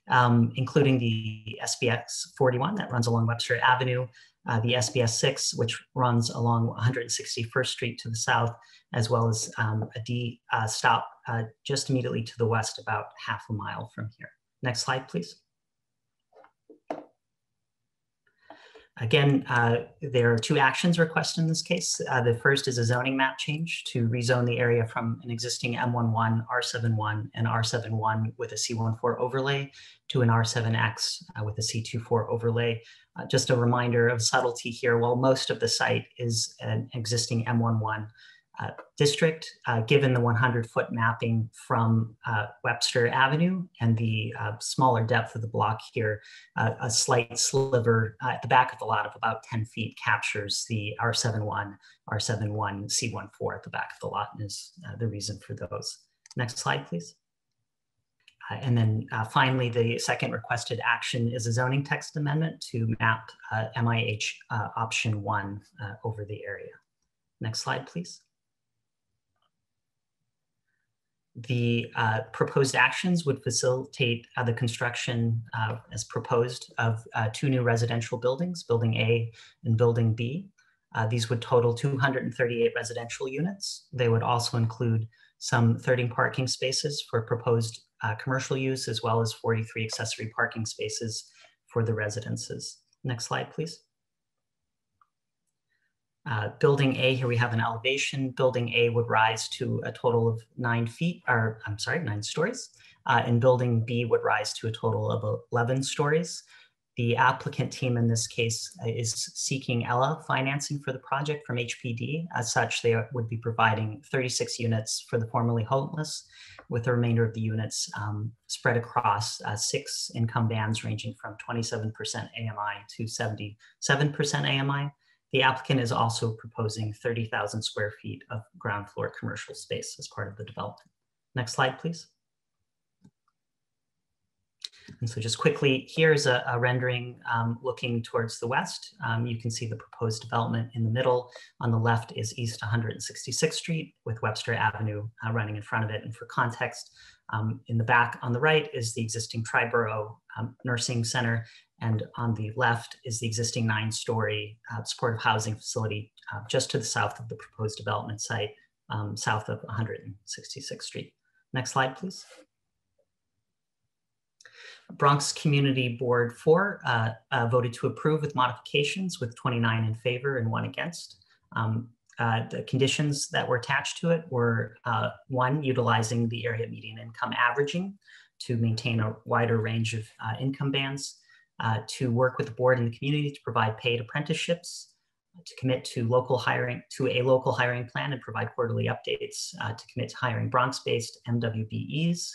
um, including the SBX 41 that runs along Webster Avenue, uh, the SBS 6, which runs along 161st Street to the south, as well as um, a D uh, stop uh, just immediately to the west, about half a mile from here. Next slide, please. Again, uh, there are two actions requested in this case. Uh, the first is a zoning map change to rezone the area from an existing M11, R71, and R71 with a C14 overlay to an R7X uh, with a C24 overlay. Uh, just a reminder of subtlety here, while most of the site is an existing M11, uh, district, uh, given the 100 foot mapping from uh, Webster Avenue and the uh, smaller depth of the block here, uh, a slight sliver at the back of the lot of about 10 feet captures the R71, R71, C14 at the back of the lot and is the reason for those. Next slide, please. Uh, and then uh, finally, the second requested action is a zoning text amendment to map uh, MIH option one over the area. Next slide, please. The uh, proposed actions would facilitate uh, the construction uh, as proposed of uh, two new residential buildings, Building A and Building B. Uh, these would total 238 residential units. They would also include some 30 parking spaces for proposed uh, commercial use, as well as 43 accessory parking spaces for the residences. Next slide, please. Uh, building A, here we have an elevation. Building A would rise to a total of nine feet, or I'm sorry, nine stories. Uh, and building B would rise to a total of 11 stories. The applicant team in this case uh, is seeking ELA financing for the project from HPD. As such, they would be providing 36 units for the formerly homeless, with the remainder of the units um, spread across uh, six income bands ranging from 27% AMI to 77% AMI. The applicant is also proposing 30,000 square feet of ground floor commercial space as part of the development. Next slide, please. And so just quickly, here's a, a rendering um, looking towards the west. Um, you can see the proposed development in the middle. On the left is East 166th Street with Webster Avenue uh, running in front of it. And for context, um, in the back on the right is the existing Triborough um, Nursing Center and on the left is the existing nine story uh, supportive housing facility uh, just to the south of the proposed development site, um, south of 166th Street. Next slide, please. Bronx Community Board 4 uh, uh voted to approve with modifications with 29 in favor and one against. Um, uh, the conditions that were attached to it were uh, one, utilizing the area median income averaging to maintain a wider range of income bands uh, to work with the board and the community to provide paid apprenticeships, to commit to local hiring, to a local hiring plan and provide quarterly updates, uh, to commit to hiring Bronx-based MWBEs,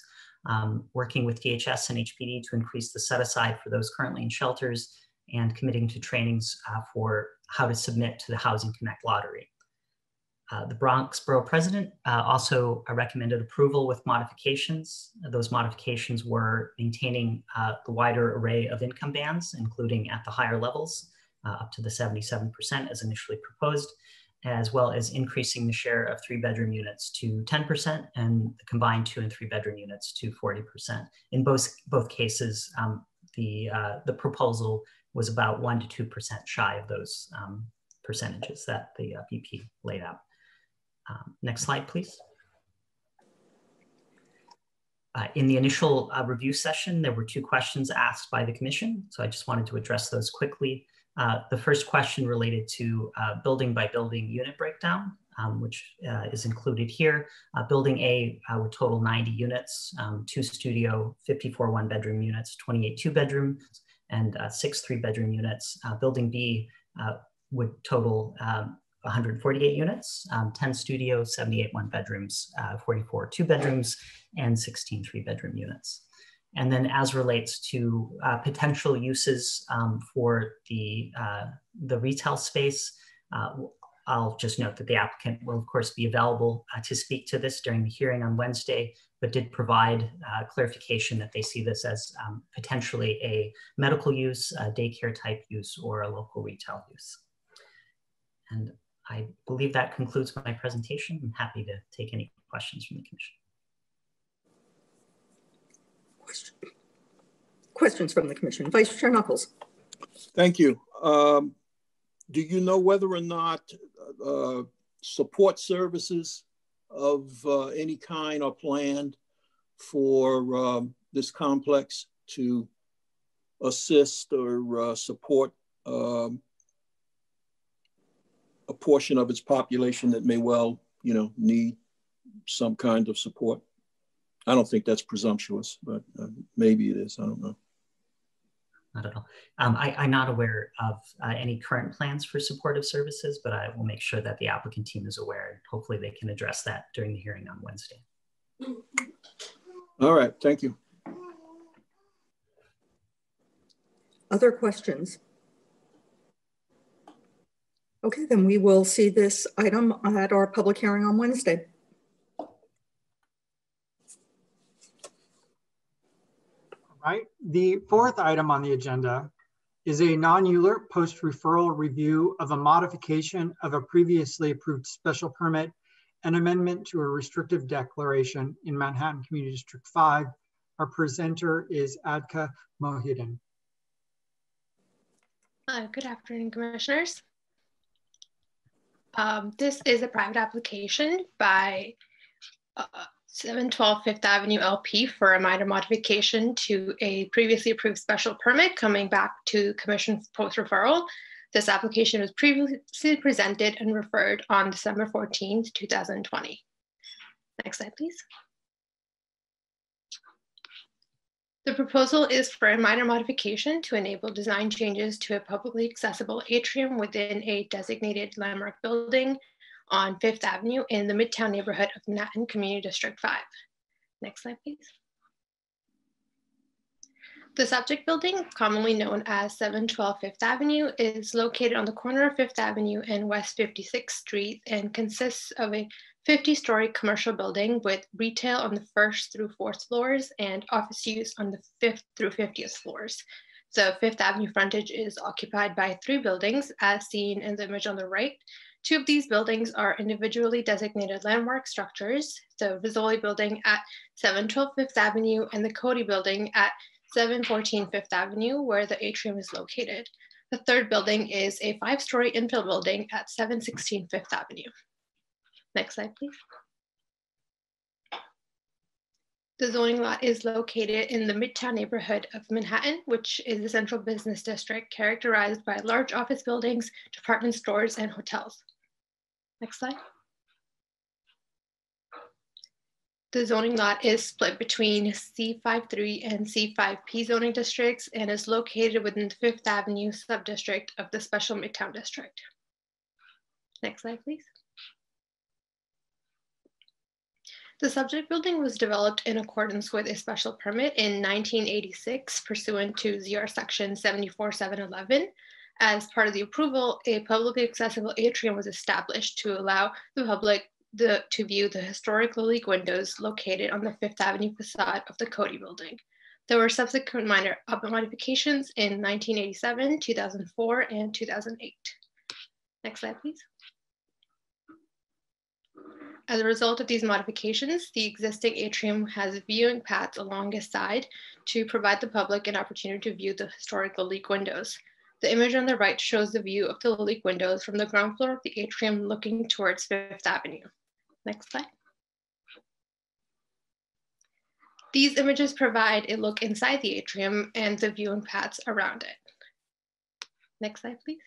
um, working with DHS and HPD to increase the set aside for those currently in shelters, and committing to trainings uh, for how to submit to the Housing Connect lottery. Uh, the Bronx Borough President uh, also uh, recommended approval with modifications. Those modifications were maintaining uh, the wider array of income bands, including at the higher levels, uh, up to the 77% as initially proposed, as well as increasing the share of three bedroom units to 10% and the combined two and three bedroom units to 40%. In both, both cases, um, the, the proposal was about one to 2% shy of those um, percentages that the BP laid out. Um, next slide, please. Uh, in the initial uh, review session, there were two questions asked by the commission. So I just wanted to address those quickly. Uh, the first question related to uh, building by building unit breakdown, um, which uh, is included here. Uh, building A would total 90 units, um, two studio, 54 one bedroom units, 28 two bedrooms, and six three bedroom units. building B would total um, 148 units, um, 10 studio, 78 one bedrooms, uh, 44 two bedrooms, and 16 three bedroom units. And then as relates to uh, potential uses um, for the, uh, the retail space, uh, I'll just note that the applicant will of course be available uh, to speak to this during the hearing on Wednesday, but did provide uh, clarification that they see this as um, potentially a medical use, a daycare type use, or a local retail use. And I believe that concludes my presentation. I'm happy to take any questions from the commission. Question. Questions from the commission. Vice Chair Knuckles. Thank you. Um, do you know whether or not uh, support services of uh, any kind are planned for um, this complex to assist or uh, support um, a portion of its population that may well, you know, need some kind of support. I don't think that's presumptuous, but uh, maybe it is. I don't know. Not at all. Um, I, am not aware of uh, any current plans for supportive services, but I will make sure that the applicant team is aware. Hopefully, they can address that during the hearing on Wednesday. All right. Thank you. Other questions? Okay, then we will see this item at our public hearing on Wednesday. All the fourth item on the agenda is a non-ULURP post-referral review of a modification of a previously approved special permit and amendment to a restrictive declaration in Manhattan Community District 5. Our presenter is Adka Mohidin. Uh, good afternoon, commissioners. Um, this is a private application by uh, 712 Fifth Avenue LP for a minor modification to a previously approved special permit coming back to commission post referral. This application was previously presented and referred on December 14th, 2020. Next slide, please. The proposal is for a minor modification to enable design changes to a publicly accessible atrium within a designated landmark building on Fifth Avenue in the Midtown neighborhood of Manhattan Community District 5. Next slide, please. The subject building, commonly known as 712 Fifth Avenue, is located on the corner of Fifth Avenue and West 56th Street and consists of a 50 story commercial building with retail on the first through fourth floors and office use on the fifth through 50th floors. So Fifth Avenue frontage is occupied by three buildings as seen in the image on the right. Two of these buildings are individually designated landmark structures. the Rizzoli building at 712 Fifth Avenue and the Coty building at 714 Fifth Avenue where the atrium is located. The third building is a five story infill building at 716 Fifth Avenue. Next slide, please. The zoning lot is located in the Midtown neighborhood of Manhattan, which is the central business district characterized by large office buildings, department stores, and hotels. Next slide. The zoning lot is split between C53 and C5P zoning districts and is located within the Fifth Avenue subdistrict of the Special Midtown District. Next slide, please. The subject building was developed in accordance with a special permit in 1986 pursuant to ZR section 74711. As part of the approval, a publicly accessible atrium was established to allow the public the, to view the historic Lalique windows located on the Fifth Avenue facade of the Coty building. There were subsequent minor modifications in 1987, 2004, and 2008. Next slide, please. As a result of these modifications, the existing atrium has viewing paths along its side to provide the public an opportunity to view the historic Lalique windows. The image on the right shows the view of the Lalique windows from the ground floor of the atrium looking towards Fifth Avenue. Next slide. These images provide a look inside the atrium and the viewing paths around it. Next slide, please.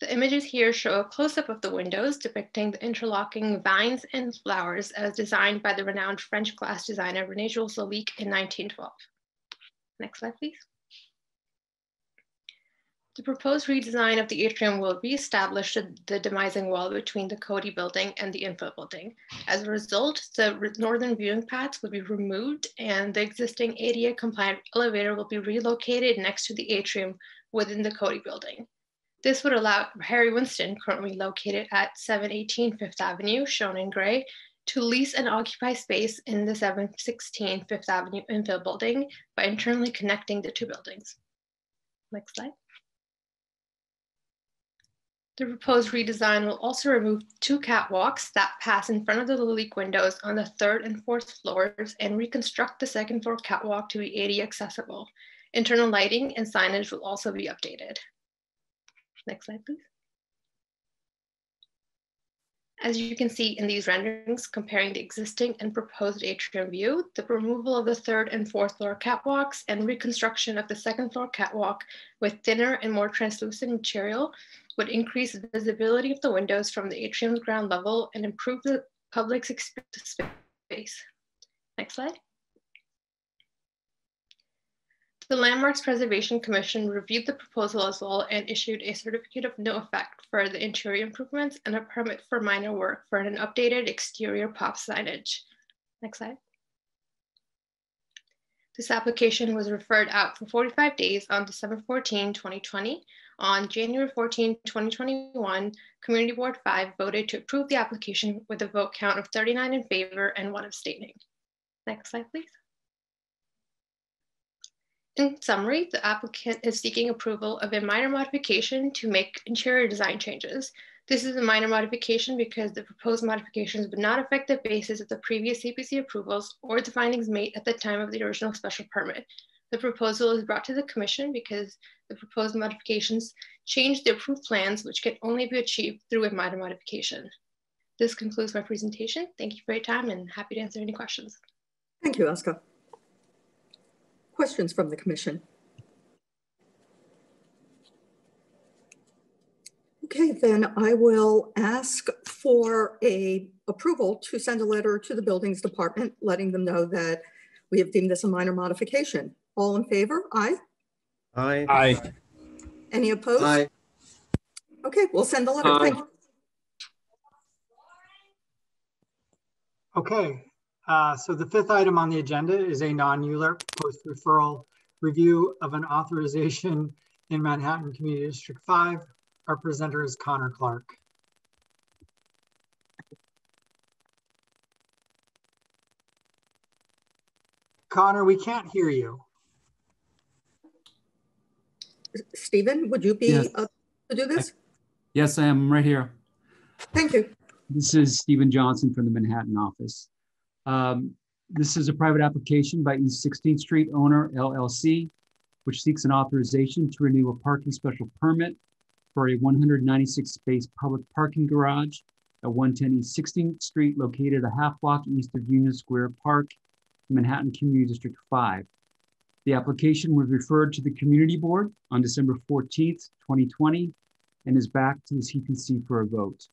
The images here show a close-up of the windows depicting the interlocking vines and flowers as designed by the renowned French glass designer René-Jules Lalique in 1912. Next slide, please. The proposed redesign of the atrium will reestablish the, demising wall between the Coty building and the infill building. As a result, the northern viewing paths will be removed and the existing ADA compliant elevator will be relocated next to the atrium within the Coty building. This would allow Harry Winston, currently located at 718 Fifth Avenue, shown in gray, to lease and occupy space in the 716 Fifth Avenue infill building by internally connecting the two buildings. Next slide. The proposed redesign will also remove two catwalks that pass in front of the Lalique windows on the third and fourth floors and reconstruct the second floor catwalk to be ADA accessible. Internal lighting and signage will also be updated. Next slide, please. As you can see in these renderings, comparing the existing and proposed atrium view, the removal of the third and fourth floor catwalks and reconstruction of the second floor catwalk with thinner and more translucent material would increase the visibility of the windows from the atrium's ground level and improve the public's space. Next slide. The Landmarks Preservation Commission reviewed the proposal as well and issued a certificate of no effect for the interior improvements and a permit for minor work for an updated exterior pop signage. Next slide. This application was referred out for 45 days on December 14, 2020. On January 14, 2021, Community Board 5 voted to approve the application with a vote count of 39 in favor and one abstaining. Next slide, please. In summary, the applicant is seeking approval of a minor modification to make interior design changes. This is a minor modification because the proposed modifications would not affect the basis of the previous CPC approvals or the findings made at the time of the original special permit. The proposal is brought to the commission because the proposed modifications change the approved plans, which can only be achieved through a minor modification. This concludes my presentation. Thank you for your time and happy to answer any questions. Thank you, Oscar. Questions from the commission? Okay, then I will ask for a approval to send a letter to the buildings department, letting them know that we have deemed this a minor modification. All in favor? Aye. Aye. Aye. Any opposed? Aye. Okay, we'll send the letter. Aye. Thank you. Okay, uh, so the fifth item on the agenda is a non-ULURP post-referral review of an authorization in Manhattan Community District 5. Our presenter is Connor Clark. Connor, we can't hear you. Stephen, would you be Yes. up to do this? Yes, I am right here. Thank you. This is Stephen Johnson from the Manhattan office. Um, this is a private application by East 16th Street owner LLC, which seeks an authorization to renew a parking special permit for a 196 space public parking garage at 110 East 16th Street, located a half block east of Union Square Park, Manhattan Community District 5. The application was referred to the Community Board on December 14th, 2020, and is back to the CPC for a vote.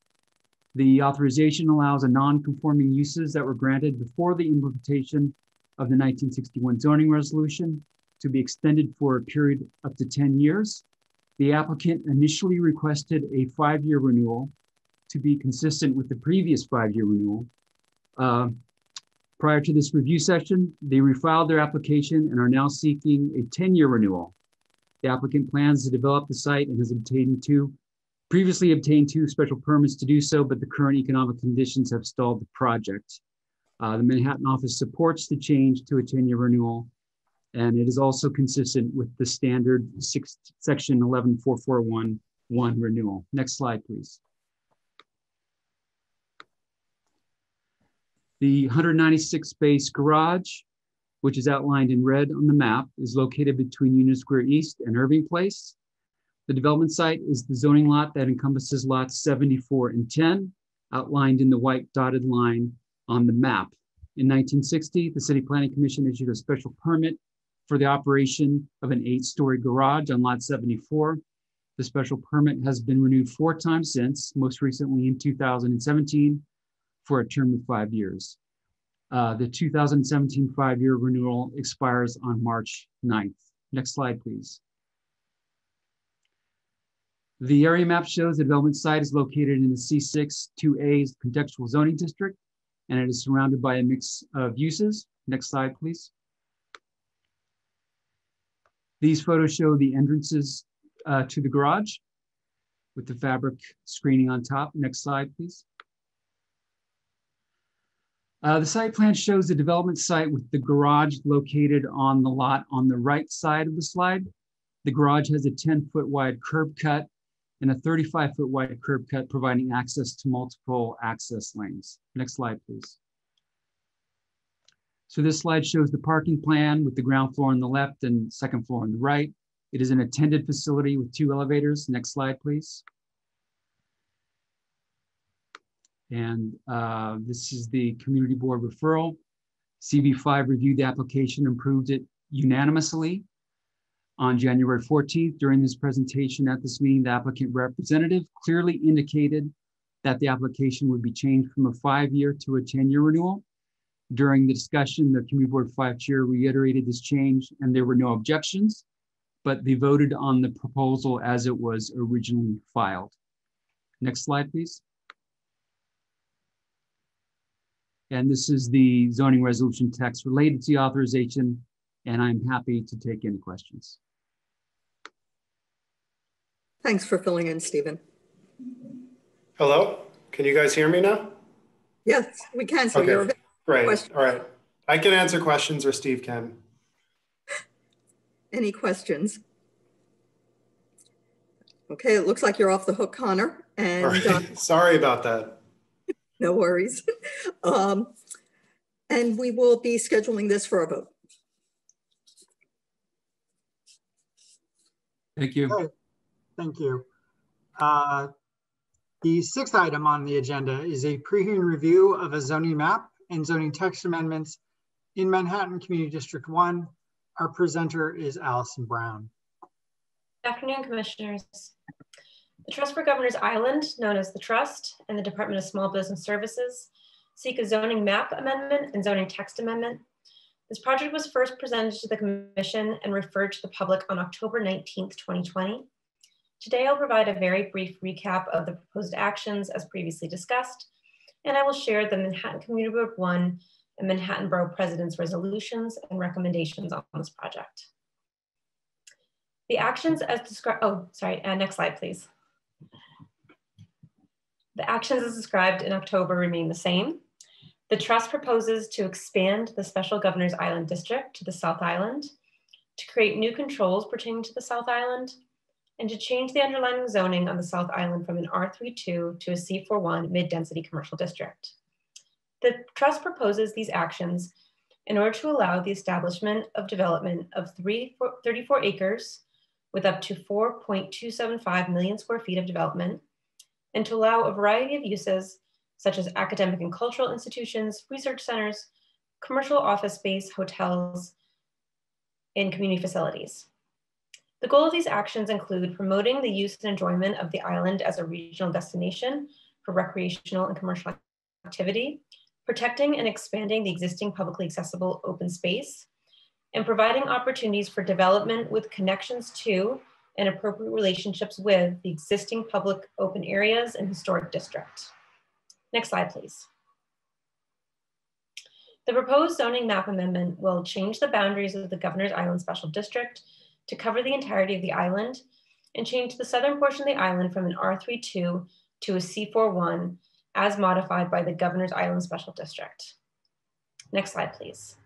The authorization allows a non-conforming uses that were granted before the implementation of the 1961 zoning resolution to be extended for a period up to 10 years The applicant initially requested a five-year renewal to be consistent with the previous five-year renewal. Uh, prior to this review session, they refiled their application and are now seeking a 10-year renewal. The applicant plans to develop the site and has obtained two, previously obtained two special permits to do so, but the current economic conditions have stalled the project. Uh, the Manhattan office supports the change to a 10-year renewal, and it is also consistent with the standard six, section 11441 renewal. Next slide, please. The 196 space garage, which is outlined in red on the map, is located between Union Square East and Irving Place. The development site is the zoning lot that encompasses lots 74 and 10, outlined in the white dotted line on the map. In 1960, the City Planning Commission issued a special permit for the operation of an eight-story garage on lot 74. The special permit has been renewed four times since, most recently in 2017 for a term of five years. Uh, the 2017 five-year renewal expires on March 9th. Next slide, please. The area map shows the development site is located in the C6 2A contextual zoning district, and it is surrounded by a mix of uses. Next slide, please. These photos show the entrances uh, to the garage with the fabric screening on top. Next slide, please. Uh, the site plan shows the development site with the garage located on the lot on the right side of the slide. The garage has a 10 foot wide curb cut and a 35 foot wide curb cut providing access to multiple access lanes. Next slide, please. So this slide shows the parking plan with the ground floor on the left and second floor on the right. It is an attended facility with two elevators. Next slide, please. And uh, this is the community board referral. CB5 reviewed the application and approved it unanimously. On January 14th, during this presentation at this meeting, the applicant representative clearly indicated that the application would be changed from a five-year to a 10-year renewal. During the discussion, the community board five chair reiterated this change and there were no objections, but they voted on the proposal as it was originally filed. Next slide, please. And this is the zoning resolution text related to the authorization, and I'm happy to take any questions. Thanks for filling in, Stephen. Hello, can you guys hear me now? Yes, we can. So okay. you're Great. All right. I can answer questions or Steve can. Any questions? Okay, it looks like you're off the hook, Connor. And right. uh, sorry about that. no worries. Um, and we will be scheduling this for a vote. Thank you. Okay. Thank you. Uh, the sixth item on the agenda is a pre-hearing review of a zoning map and zoning text amendments in Manhattan Community District 1. Our presenter is Allison Brown. Good afternoon, Commissioners. The Trust for Governor's Island, known as the Trust, and the Department of Small Business Services seek a zoning map amendment and zoning text amendment. This project was first presented to the Commission and referred to the public on October 19th, 2020. Today, I'll provide a very brief recap of the proposed actions as previously discussed, and I will share the Manhattan Community Board 1 and Manhattan Borough President's resolutions and recommendations on this project. The actions as described, oh, sorry, uh, next slide, please. The actions as described in October remain the same. The trust proposes to expand the Special Governor's Island District to the South Island, to create new controls pertaining to the South Island, and to change the underlying zoning on the South Island from an R32 to a C41 mid-density commercial district. The trust proposes these actions in order to allow the establishment of development of three, 34 acres with up to 4.275 million square feet of development, and to allow a variety of uses such as academic and cultural institutions, research centers, commercial office space, hotels, and community facilities. The goal of these actions include promoting the use and enjoyment of the island as a regional destination for recreational and commercial activity, protecting and expanding the existing publicly accessible open space, and providing opportunities for development with connections to and appropriate relationships with the existing public open areas and historic district. Next slide, please. The proposed zoning map amendment will change the boundaries of the Governor's Island Special District to cover the entirety of the island and change the southern portion of the island from an R32 to a C41 as modified by the Governor's Island Special District. Next slide, please.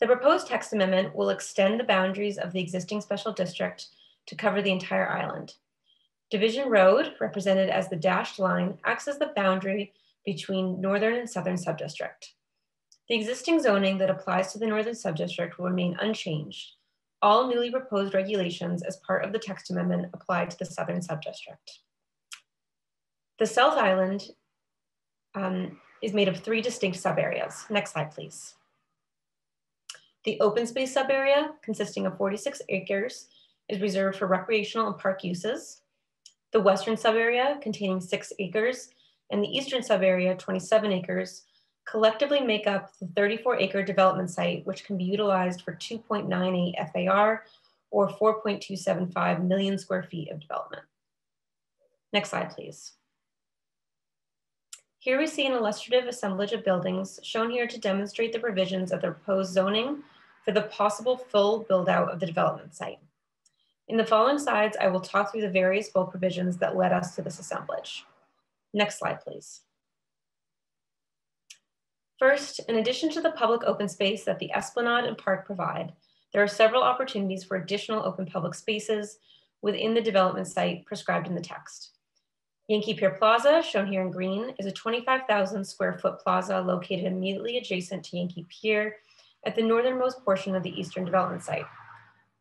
The proposed text amendment will extend the boundaries of the existing special district to cover the entire island. Division Road, represented as the dashed line, acts as the boundary between northern and southern subdistrict. The existing zoning that applies to the northern subdistrict will remain unchanged. All newly proposed regulations as part of the text amendment apply to the southern subdistrict. The South Island um, is made of three distinct subareas. Next slide, please. The open space subarea, consisting of 46 acres, is reserved for recreational and park uses. The western subarea, containing six acres, and the eastern subarea, 27 acres, collectively make up the 34 acre development site, which can be utilized for 2.98 FAR or 4.275 million square feet of development. Next slide, please. Here we see an illustrative assemblage of buildings shown here to demonstrate the provisions of the proposed zoning for the possible full build out of the development site. In the following slides, I will talk through the various bulk provisions that led us to this assemblage. Next slide, please. First, in addition to the public open space that the Esplanade and Park provide, there are several opportunities for additional open public spaces within the development site prescribed in the text. Yankee Pier Plaza, shown here in green, is a 25,000 square foot plaza located immediately adjacent to Yankee Pier at the northernmost portion of the eastern development site.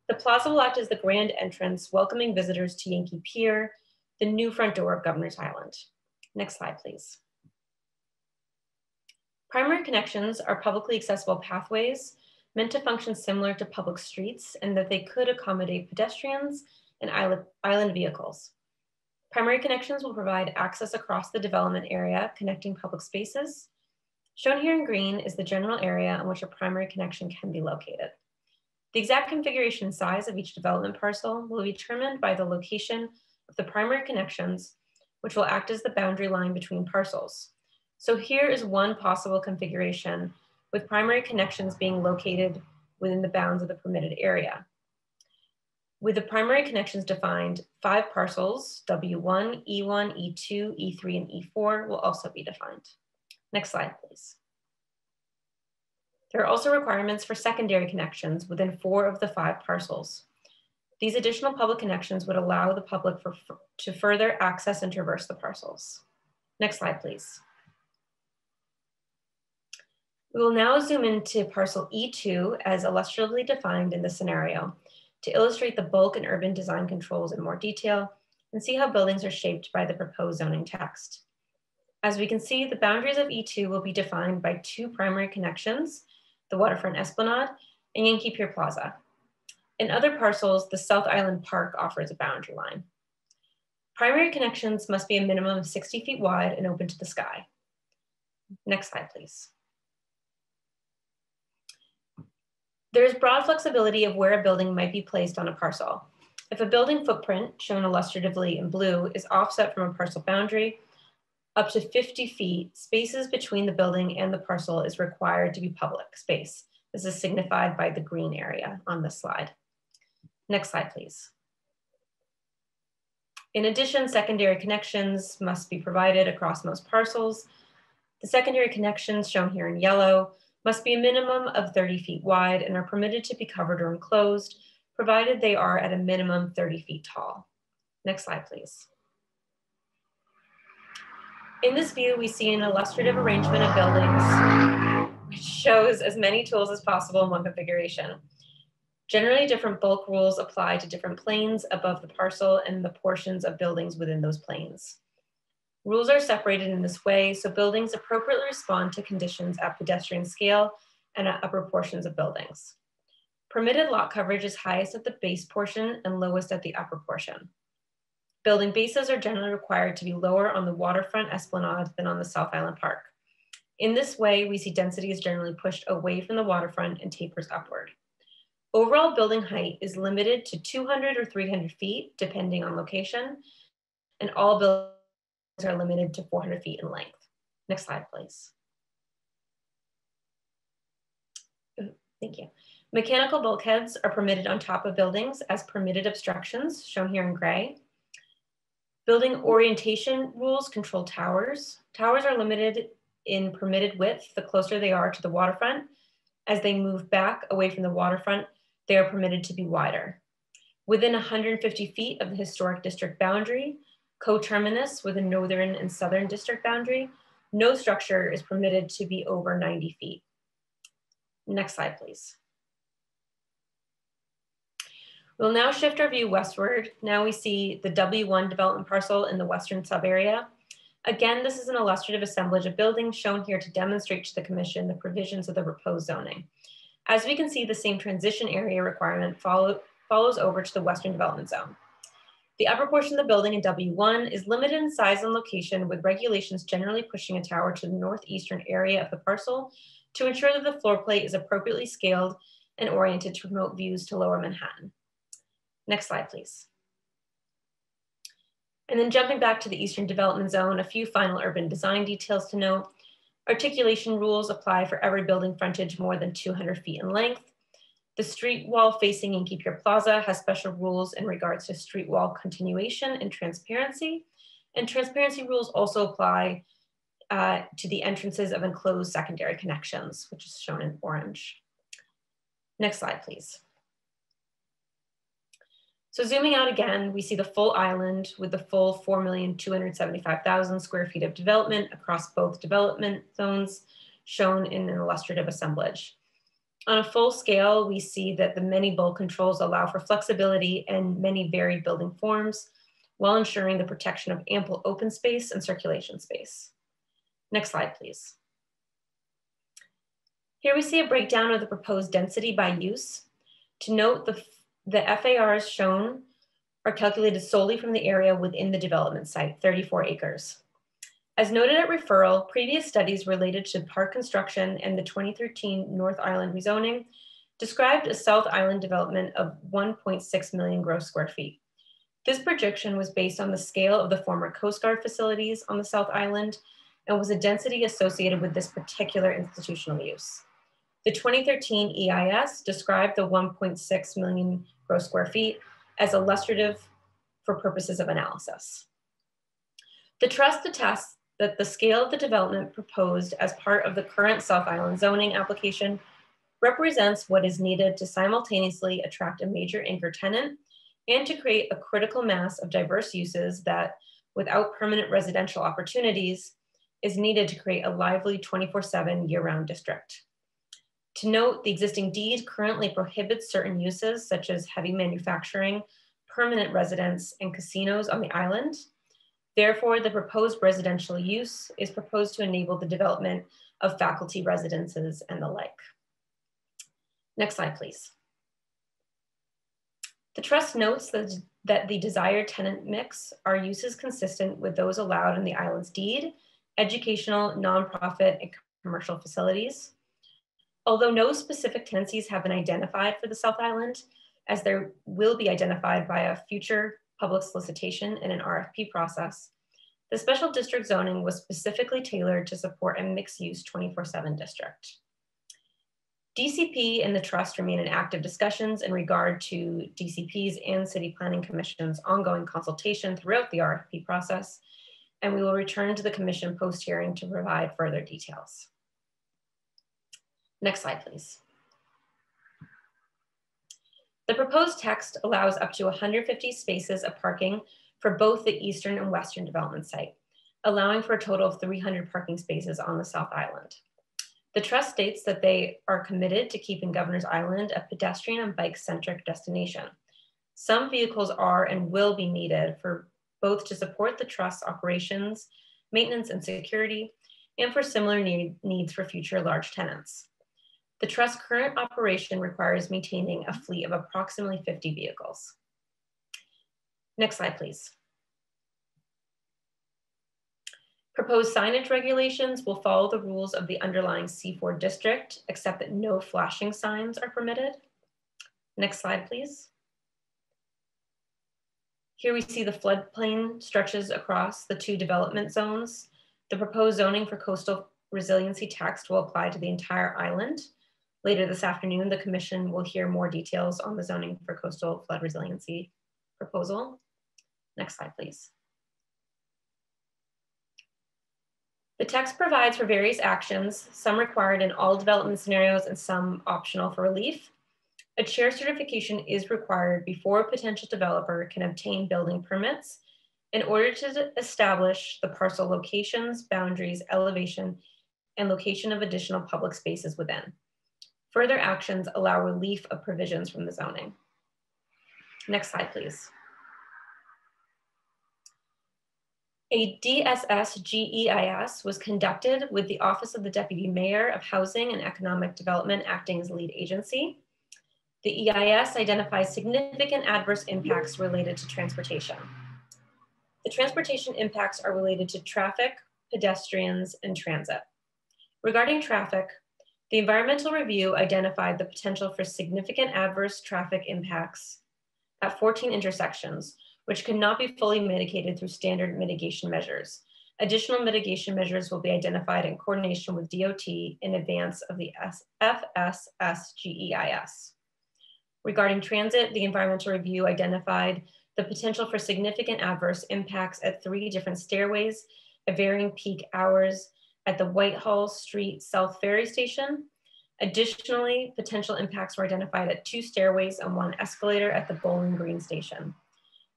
The plaza will act as the grand entrance, welcoming visitors to Yankee Pier, the new front door of Governor's Island. Next slide, please. Primary connections are publicly accessible pathways meant to function similar to public streets and that they could accommodate pedestrians and island vehicles. Primary connections will provide access across the development area connecting public spaces. Shown here in green is the general area in which a primary connection can be located. The exact configuration size of each development parcel will be determined by the location of the primary connections which will act as the boundary line between parcels. So here is one possible configuration with primary connections being located within the bounds of the permitted area. With the primary connections defined, five parcels, W1, E1, E2, E3, and E4 will also be defined. Next slide, please. There are also requirements for secondary connections within four of the five parcels. These additional public connections would allow the public for, to further access and traverse the parcels. Next slide, please. We will now zoom into parcel E2 as illustratively defined in the scenario to illustrate the bulk and urban design controls in more detail and see how buildings are shaped by the proposed zoning text. As we can see, the boundaries of E2 will be defined by two primary connections, the Waterfront Esplanade and Yankee Pier Plaza. In other parcels, the South Island Park offers a boundary line. Primary connections must be a minimum of 60 feet wide and open to the sky. Next slide, please. There is broad flexibility of where a building might be placed on a parcel. If a building footprint, shown illustratively in blue, is offset from a parcel boundary, up to 50 feet, spaces between the building and the parcel is required to be public space. This is signified by the green area on this slide. Next slide, please. In addition, secondary connections must be provided across most parcels. The secondary connections shown here in yellow must be a minimum of 30 feet wide and are permitted to be covered or enclosed, provided they are at a minimum 30 feet tall. Next slide, please. In this view, we see an illustrative arrangement of buildings, which shows as many tools as possible in one configuration. Generally, different bulk rules apply to different planes above the parcel and the portions of buildings within those planes. Rules are separated in this way so buildings appropriately respond to conditions at pedestrian scale and at upper portions of buildings. Permitted lot coverage is highest at the base portion and lowest at the upper portion. Building bases are generally required to be lower on the waterfront esplanade than on the South Island Park. In this way, we see density is generally pushed away from the waterfront and tapers upward. Overall building height is limited to 200 or 300 feet, depending on location, and all buildings are limited to 400 feet in length. Next slide, please. Thank you. Mechanical bulkheads are permitted on top of buildings as permitted obstructions, shown here in gray. Building orientation rules control towers. Towers are limited in permitted width the closer they are to the waterfront. As they move back away from the waterfront, they are permitted to be wider. Within 150 feet of the historic district boundary, coterminous with the northern and southern district boundary, no structure is permitted to be over 90 feet. Next slide, please. We'll now shift our view westward. Now we see the W1 development parcel in the western subarea. Again, this is an illustrative assemblage of buildings shown here to demonstrate to the commission the provisions of the proposed zoning. As we can see, the same transition area requirement follow, follows over to the western development zone. The upper portion of the building in W1 is limited in size and location with regulations generally pushing a tower to the northeastern area of the parcel to ensure that the floor plate is appropriately scaled and oriented to promote views to lower Manhattan. Next slide, please. And then jumping back to the Eastern Development Zone, a few final urban design details to note. Articulation rules apply for every building frontage more than 200 feet in length. The street wall facing Yankee Pier Plaza has special rules in regards to street wall continuation and transparency. And transparency rules also apply uh, to the entrances of enclosed secondary connections, which is shown in orange. Next slide, please. So zooming out again, we see the full island with the full 4,275,000 square feet of development across both development zones shown in an illustrative assemblage. On a full scale, we see that the many bulk controls allow for flexibility and many varied building forms while ensuring the protection of ample open space and circulation space. Next slide, please. Here we see a breakdown of the proposed density by use. To note, the the FARs shown are calculated solely from the area within the development site, 34 acres. As noted at referral, previous studies related to park construction and the 2013 North Island rezoning described a South Island development of 1.6 million gross square feet. This projection was based on the scale of the former Coast Guard facilities on the South Island and was a density associated with this particular institutional use. The 2013 EIS described the 1.6 million gross square feet as illustrative for purposes of analysis. The trust attests that the scale of the development proposed as part of the current South Island zoning application represents what is needed to simultaneously attract a major anchor tenant and to create a critical mass of diverse uses that, without permanent residential opportunities, is needed to create a lively 24-7 year-round district. To note, the existing deed currently prohibits certain uses such as heavy manufacturing, permanent residence, and casinos on the island. Therefore, the proposed residential use is proposed to enable the development of faculty residences and the like. Next slide, please. The trust notes that, that the desired tenant mix are uses consistent with those allowed in the island's deed, educational, nonprofit, and commercial facilities. Although no specific tenancies have been identified for the South Island, as there will be identified by a future public solicitation in an RFP process, the special district zoning was specifically tailored to support a mixed use 24 seven district. DCP and the trust remain in active discussions in regard to DCP's and City Planning Commission's ongoing consultation throughout the RFP process, and we will return to the commission post-hearing to provide further details. Next slide, please. The proposed text allows up to 150 spaces of parking for both the eastern and western development site, allowing for a total of 300 parking spaces on the South Island. The trust states that they are committed to keeping Governor's Island a pedestrian and bike-centric destination. Some vehicles are and will be needed for both to support the trust's operations, maintenance and security, and for similar need, needs for future large tenants. The trust's current operation requires maintaining a fleet of approximately 50 vehicles. Next slide, please. Proposed signage regulations will follow the rules of the underlying C4 district, except that no flashing signs are permitted. Next slide, please. Here we see the floodplain stretches across the two development zones. The proposed zoning for coastal resiliency text will apply to the entire island. Later this afternoon, the commission will hear more details on the zoning for coastal flood resiliency proposal. Next slide, please. The text provides for various actions, some required in all development scenarios and some optional for relief. A chair certification is required before a potential developer can obtain building permits in order to establish the parcel locations, boundaries, elevation, and location of additional public spaces within. Further actions allow relief of provisions from the zoning. Next slide, please. A DSS GEIS was conducted with the Office of the Deputy Mayor of Housing and Economic Development acting as lead agency. The EIS identifies significant adverse impacts related to transportation. The transportation impacts are related to traffic, pedestrians, and transit. Regarding traffic, the environmental review identified the potential for significant adverse traffic impacts at 14 intersections, which could not be fully mitigated through standard mitigation measures. Additional mitigation measures will be identified in coordination with DOT in advance of the FSSGEIS. Regarding transit, the environmental review identified the potential for significant adverse impacts at three different stairways at varying peak hours at the Whitehall Street South Ferry Station. Additionally, potential impacts were identified at two stairways and one escalator at the Bowling Green Station.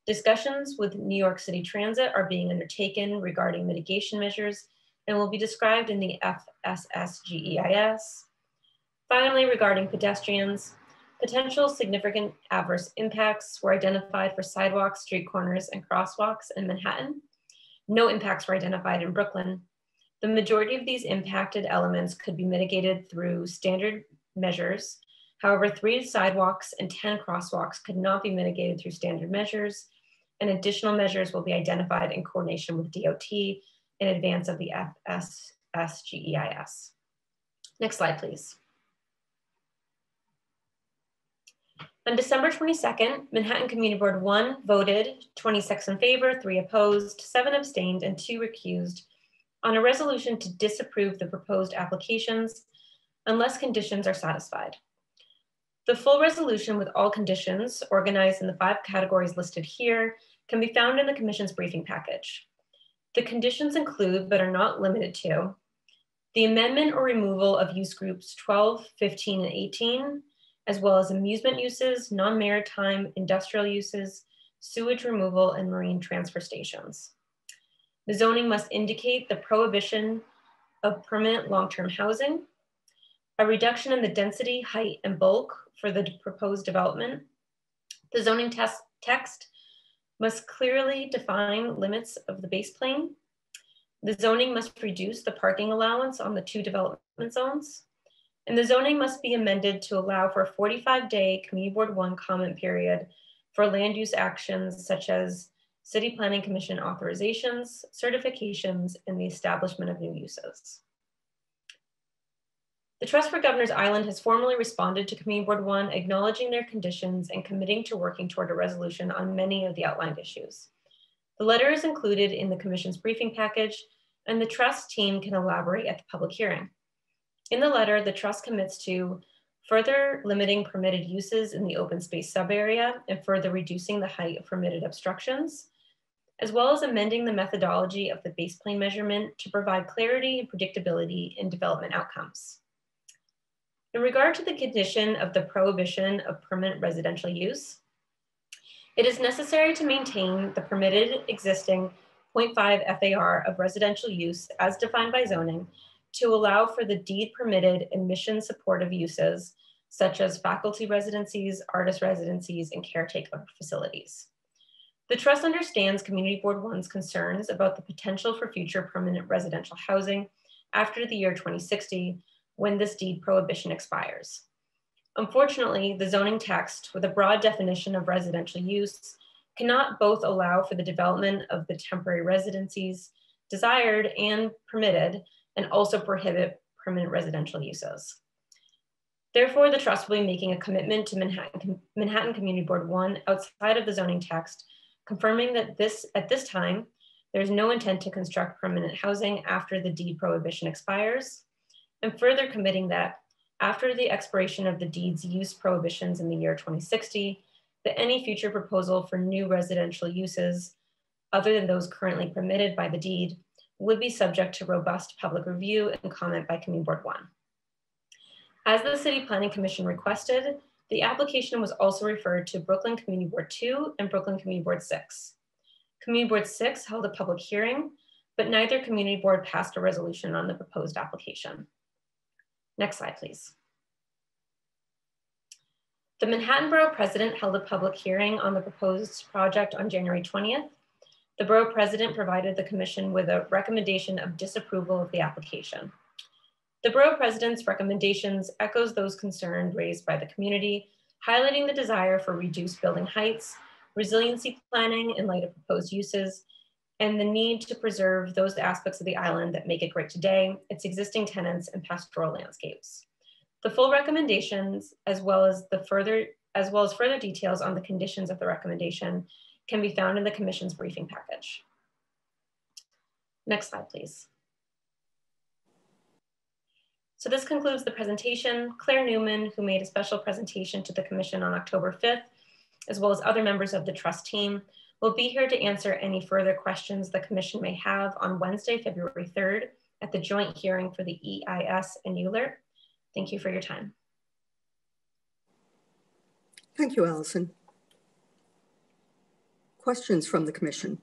Discussions with New York City Transit are being undertaken regarding mitigation measures and will be described in the FSSGEIS. Finally, regarding pedestrians, potential significant adverse impacts were identified for sidewalks, street corners, and crosswalks in Manhattan. No impacts were identified in Brooklyn, the majority of these impacted elements could be mitigated through standard measures. However, three sidewalks and 10 crosswalks could not be mitigated through standard measures, and additional measures will be identified in coordination with DOT in advance of the FSSGEIS. Next slide, please. On December 22nd, Manhattan Community Board 1 voted 26 in favor, 3 opposed, 7 abstained, and 2 recused on a resolution to disapprove the proposed applications unless conditions are satisfied. The full resolution with all conditions organized in the five categories listed here can be found in the Commission's briefing package. The conditions include, but are not limited to, the amendment or removal of use groups 12, 15, and 18, as well as amusement uses, non-maritime industrial uses, sewage removal, and marine transfer stations. The zoning must indicate the prohibition of permanent long-term housing, a reduction in the density, height, and bulk for the proposed development. The zoning text must clearly define limits of the base plane. The zoning must reduce the parking allowance on the two development zones. And the zoning must be amended to allow for a 45 day Community Board 1 comment period for land use actions such as City Planning Commission authorizations, certifications, and the establishment of new uses. The Trust for Governor's Island has formally responded to Community Board 1, acknowledging their conditions and committing to working toward a resolution on many of the outlined issues. The letter is included in the Commission's briefing package, and the Trust team can elaborate at the public hearing. In the letter, the Trust commits to further limiting permitted uses in the open space subarea and further reducing the height of permitted obstructions, as well as amending the methodology of the base plane measurement to provide clarity and predictability in development outcomes. In regard to the condition of the prohibition of permanent residential use, it is necessary to maintain the permitted existing 0.5 FAR of residential use as defined by zoning to allow for the deed permitted emission supportive uses such as faculty residencies, artist residencies, and caretaker facilities. The Trust understands Community Board 1's concerns about the potential for future permanent residential housing after the year 2060 when this deed prohibition expires. Unfortunately, the zoning text with a broad definition of residential use cannot both allow for the development of the temporary residencies desired and permitted and also prohibit permanent residential uses. Therefore, the trust will be making a commitment to Manhattan, Manhattan Community Board 1 outside of the zoning text, confirming that this at this time, there's no intent to construct permanent housing after the deed prohibition expires, and further committing that after the expiration of the deed's use prohibitions in the year 2060, that any future proposal for new residential uses other than those currently permitted by the deed would be subject to robust public review and comment by Community Board 1. As the City Planning Commission requested, the application was also referred to Brooklyn Community Board 2 and Brooklyn Community Board 6. Community Board 6 held a public hearing, but neither community board passed a resolution on the proposed application. Next slide, please. The Manhattan Borough President held a public hearing on the proposed project on January 20th. The Borough President provided the Commission with a recommendation of disapproval of the application. The Borough President's recommendations echoes those concerns raised by the community, highlighting the desire for reduced building heights, resiliency planning in light of proposed uses, and the need to preserve those aspects of the island that make it great today, its existing tenants and pastoral landscapes. The full recommendations, as well as the further as well as further details on the conditions of the recommendation can be found in the commission's briefing package. Next slide, please. So this concludes the presentation. Clare Newman, who made a special presentation to the commission on October 5th, as well as other members of the trust team, will be here to answer any further questions the commission may have on Wednesday, February 3rd at the joint hearing for the EIS and ULURP. Thank you for your time. Thank you, Allison. Questions from the commission?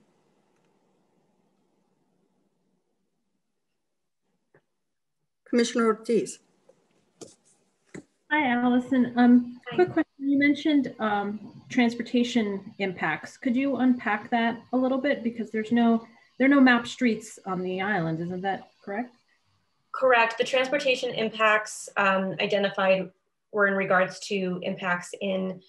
Commissioner Ortiz. Hi, Allison. Um, Quick question. You mentioned um, transportation impacts. Could you unpack that a little bit? Because there's no, there are no map streets on the island. Isn't that correct? Correct. The transportation impacts um, identified were in regards to impacts in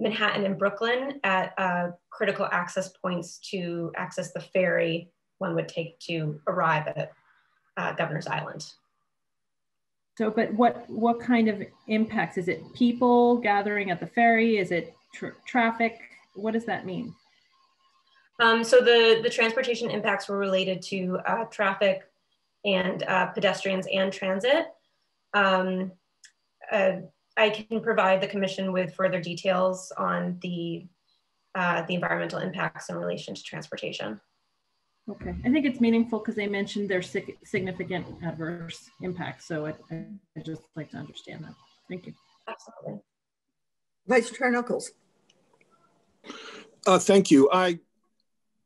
Manhattan and Brooklyn at uh, critical access points to access the ferry one would take to arrive at uh, Governor's Island. So, but what what kind of impacts? Is it people gathering at the ferry? Is it traffic? What does that mean? Um, so the the transportation impacts were related to uh, traffic and uh, pedestrians and transit. Um, uh, I can provide the commission with further details on the uh, the environmental impacts in relation to transportation. Okay, I think it's meaningful because they mentioned their significant adverse impacts. So I, I just like to understand that. Thank you. Absolutely. Vice Chair Knuckles. Uh, thank you. I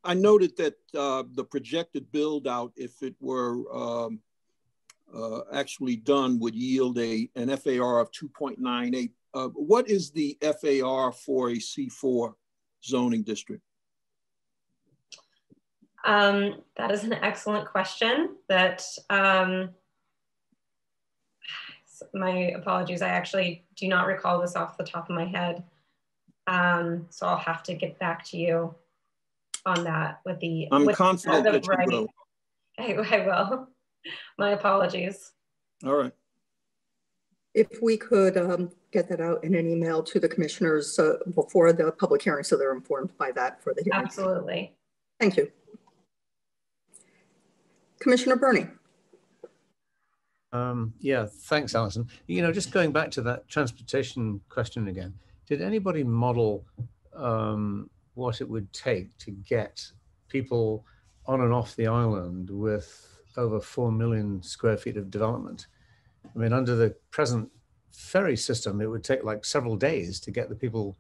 I noted that uh, the projected build out, if it were um, uh, actually done, would yield a an FAR of 2.98. Uh, what is the FAR for a C4 zoning district? Um, that is an excellent question that um, my apologies. I actually do not recall this off the top of my head. Um, so I'll have to get back to you on that with the- I'm with confident that you will. I, I will. My apologies. All right. If we could um, get that out in an email to the commissioners uh, before the public hearing so they're informed by that for the hearing. Absolutely. Thank you. Commissioner Burney. Um, yeah, thanks, Allison. You know, just going back to that transportation question again, did anybody model um, what it would take to get people on and off the island with over 4 million square feet of development? I mean, under the present ferry system, it would take like several days to get the people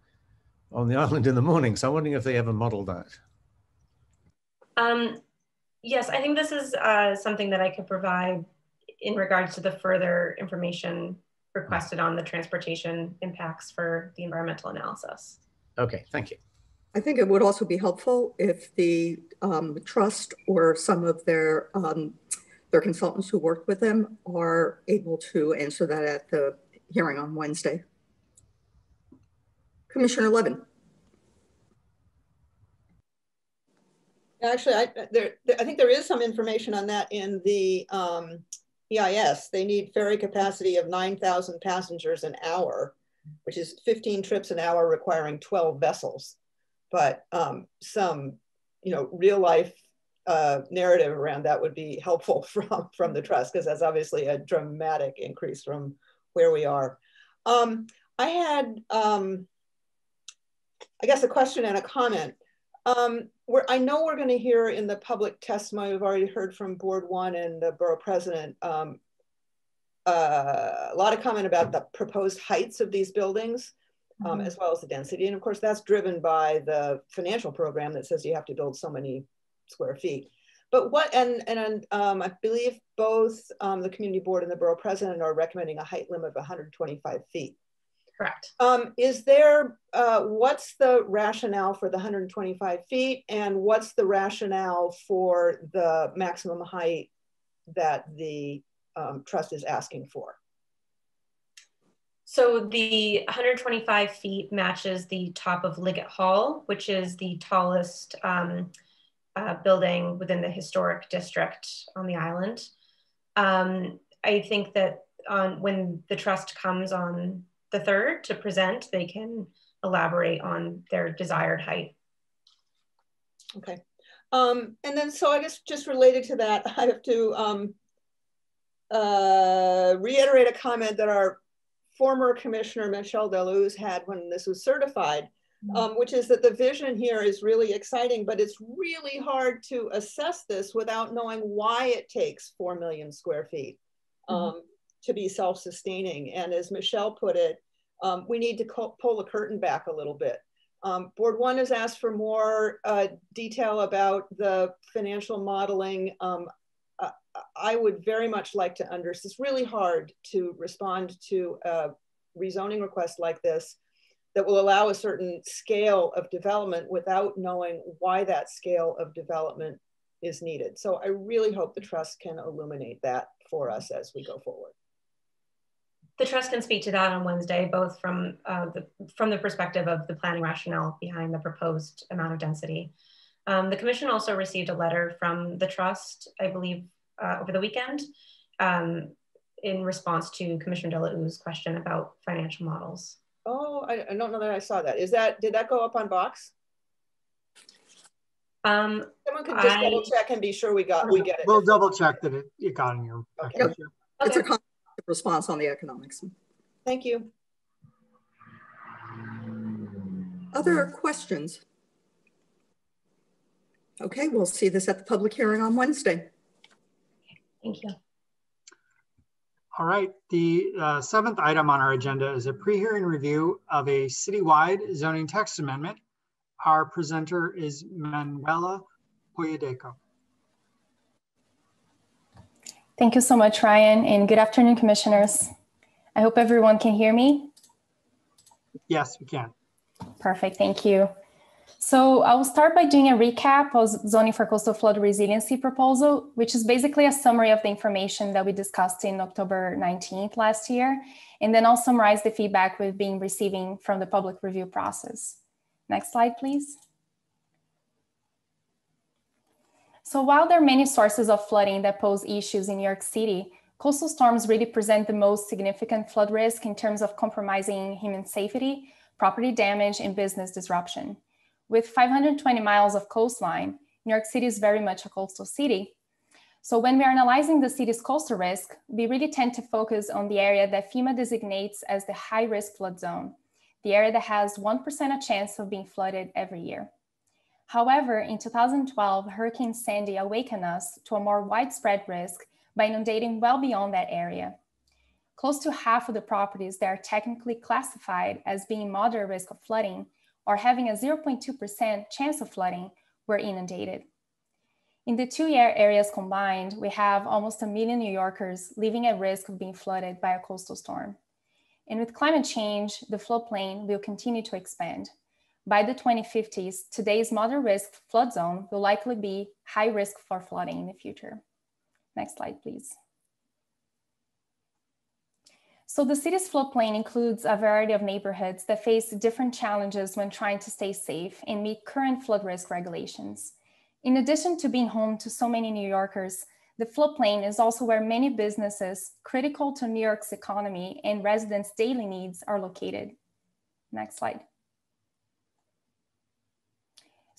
on the island in the morning. So I'm wondering if they ever modeled that. Um, Yes, I think this is uh, something that I could provide in regards to the further information requested on the transportation impacts for the environmental analysis. Okay, thank you. I think it would also be helpful if the um, trust or some of their um, their consultants who worked with them are able to answer that at the hearing on Wednesday. Commissioner Levin. Actually, I, there, I think there is some information on that in the um, EIS, they need ferry capacity of 9,000 passengers an hour, which is 15 trips an hour requiring 12 vessels. But um, some, you know, real life uh, narrative around that would be helpful from, from the trust because that's obviously a dramatic increase from where we are. Um, I had, um, I guess, a question and a comment. Um, I know we're going to hear in the public testimony, we've already heard from board one and the borough president, um, uh, a lot of comment about the proposed heights of these buildings, um, mm -hmm. as well as the density. And of course, that's driven by the financial program that says you have to build so many square feet. But what, and, and um, I believe both um, the community board and the borough president are recommending a height limit of 125 feet. Correct. Um, is there, uh, what's the rationale for the 125 feet and what's the rationale for the maximum height that the um, trust is asking for? So the 125 feet matches the top of Liggett Hall, which is the tallest um, uh, building within the historic district on the island. Um, I think that on when the trust comes on the third to present, they can elaborate on their desired height. Okay. Um, and then, so I guess just related to that, I have to um, uh, reiterate a comment that our former commissioner, Michelle de la Uz, had when this was certified, mm-hmm. um, which is that the vision here is really exciting, but it's really hard to assess this without knowing why it takes 4 million square feet. Mm -hmm to be self-sustaining. And as Michelle put it, um, we need to pull the curtain back a little bit. Um, board one has asked for more uh, detail about the financial modeling. Um, I would very much like to understand, it's really hard to respond to a rezoning request like this that will allow a certain scale of development without knowing why that scale of development is needed. So I really hope the trust can illuminate that for us as we go forward the trust can speak to that on Wednesday, both from uh, the from the perspective of the planning rationale behind the proposed amount of density. Um, the commission also received a letter from the trust, I believe, uh, over the weekend, um, in response to Commissioner de la Uz's question about financial models. Oh, I, I, don't know that I saw that. Is that did that go up on Box? Um, Someone can just I, double check and be sure we got we get it. We'll double check that it, it got in your. Okay. Yep. Okay. It's a response on the economics. Thank you. Other questions? Okay, we'll see this at the public hearing on Wednesday. Thank you. All right, the uh, seventh item on our agenda is a pre-hearing review of a citywide zoning text amendment. Our presenter is Manuela Powidayko. Thank you so much, Ryan, and good afternoon, commissioners. I hope everyone can hear me. Yes, we can. Perfect, thank you. So I'll start by doing a recap of Zoning for Coastal Flood Resiliency proposal, which is basically a summary of the information that we discussed in October 19th last year, and then I'll summarize the feedback we've been receiving from the public review process. Next slide, please. So while there are many sources of flooding that pose issues in New York City, coastal storms really present the most significant flood risk in terms of compromising human safety, property damage, and business disruption. With 520 miles of coastline, New York City is very much a coastal city. So when we're analyzing the city's coastal risk, we really tend to focus on the area that FEMA designates as the high risk flood zone, the area that has 1% a chance of being flooded every year. However, in 2012, Hurricane Sandy awakened us to a more widespread risk by inundating well beyond that area. Close to half of the properties that are technically classified as being moderate risk of flooding or having a 0.2% chance of flooding were inundated. In the two year areas combined, we have almost a million New Yorkers living at risk of being flooded by a coastal storm. And with climate change, the floodplain will continue to expand. By the 2050s, today's moderate risk flood zone will likely be high risk for flooding in the future. Next slide, please. So the city's floodplain includes a variety of neighborhoods that face different challenges when trying to stay safe and meet current flood risk regulations. In addition to being home to so many New Yorkers, The floodplain is also where many businesses critical to New York's economy and residents' daily needs are located. Next slide.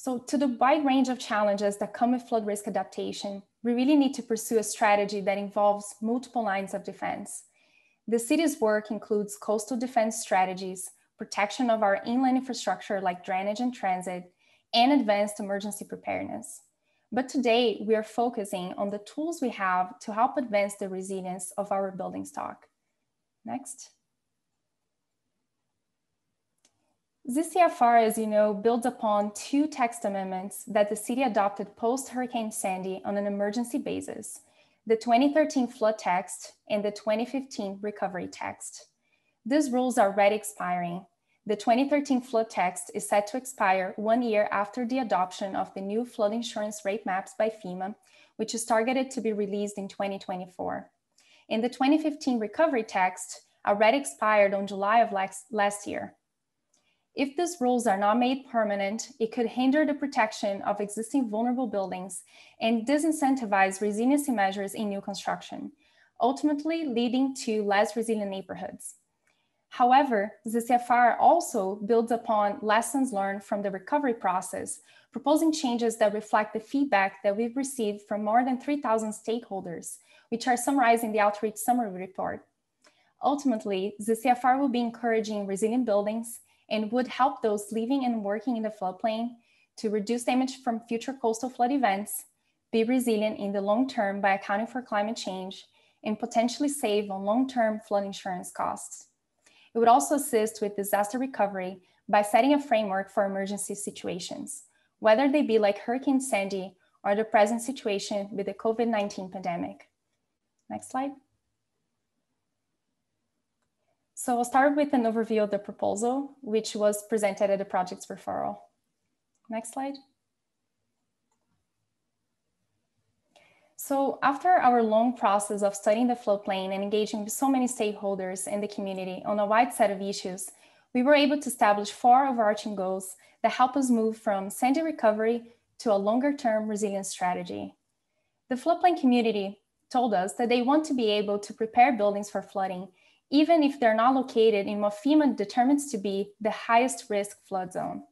So to the wide range of challenges that come with flood risk adaptation, we really need to pursue a strategy that involves multiple lines of defense. The city's work includes coastal defense strategies, protection of our inland infrastructure like drainage and transit, and advanced emergency preparedness. But today we are focusing on the tools we have to help advance the resilience of our building stock. Next. ZCFR, as you know, builds upon two text amendments that the city adopted post Hurricane Sandy on an emergency basis, the 2013 flood text and the 2015 recovery text. These rules are already expiring. The 2013 flood text is set to expire one year after the adoption of the new flood insurance rate maps by FEMA, which is targeted to be released in 2024. And the 2015 recovery text already expired on July of last year. If these rules are not made permanent, it could hinder the protection of existing vulnerable buildings and disincentivize resiliency measures in new construction, ultimately leading to less resilient neighborhoods. However, the CFR also builds upon lessons learned from the recovery process, proposing changes that reflect the feedback that we've received from more than 3,000 stakeholders, which are summarized in the Outreach Summary Report. Ultimately, the CFR will be encouraging resilient buildings and would help those living and working in the floodplain to reduce damage from future coastal flood events, be resilient in the long term by accounting for climate change, and potentially save on long-term flood insurance costs. It would also assist with disaster recovery by setting a framework for emergency situations, whether they be like Hurricane Sandy or the present situation with the COVID-19 pandemic. Next slide. So I'll start with an overview of the proposal, which was presented at the project's referral. Next slide. So after our long process of studying the floodplain and engaging with so many stakeholders in the community on a wide set of issues, we were able to establish four overarching goals that help us move from Sandy recovery to a longer term resilience strategy. The floodplain community told us that they want to be able to prepare buildings for flooding even if they're not located in what FEMA determines to be the highest risk flood zone.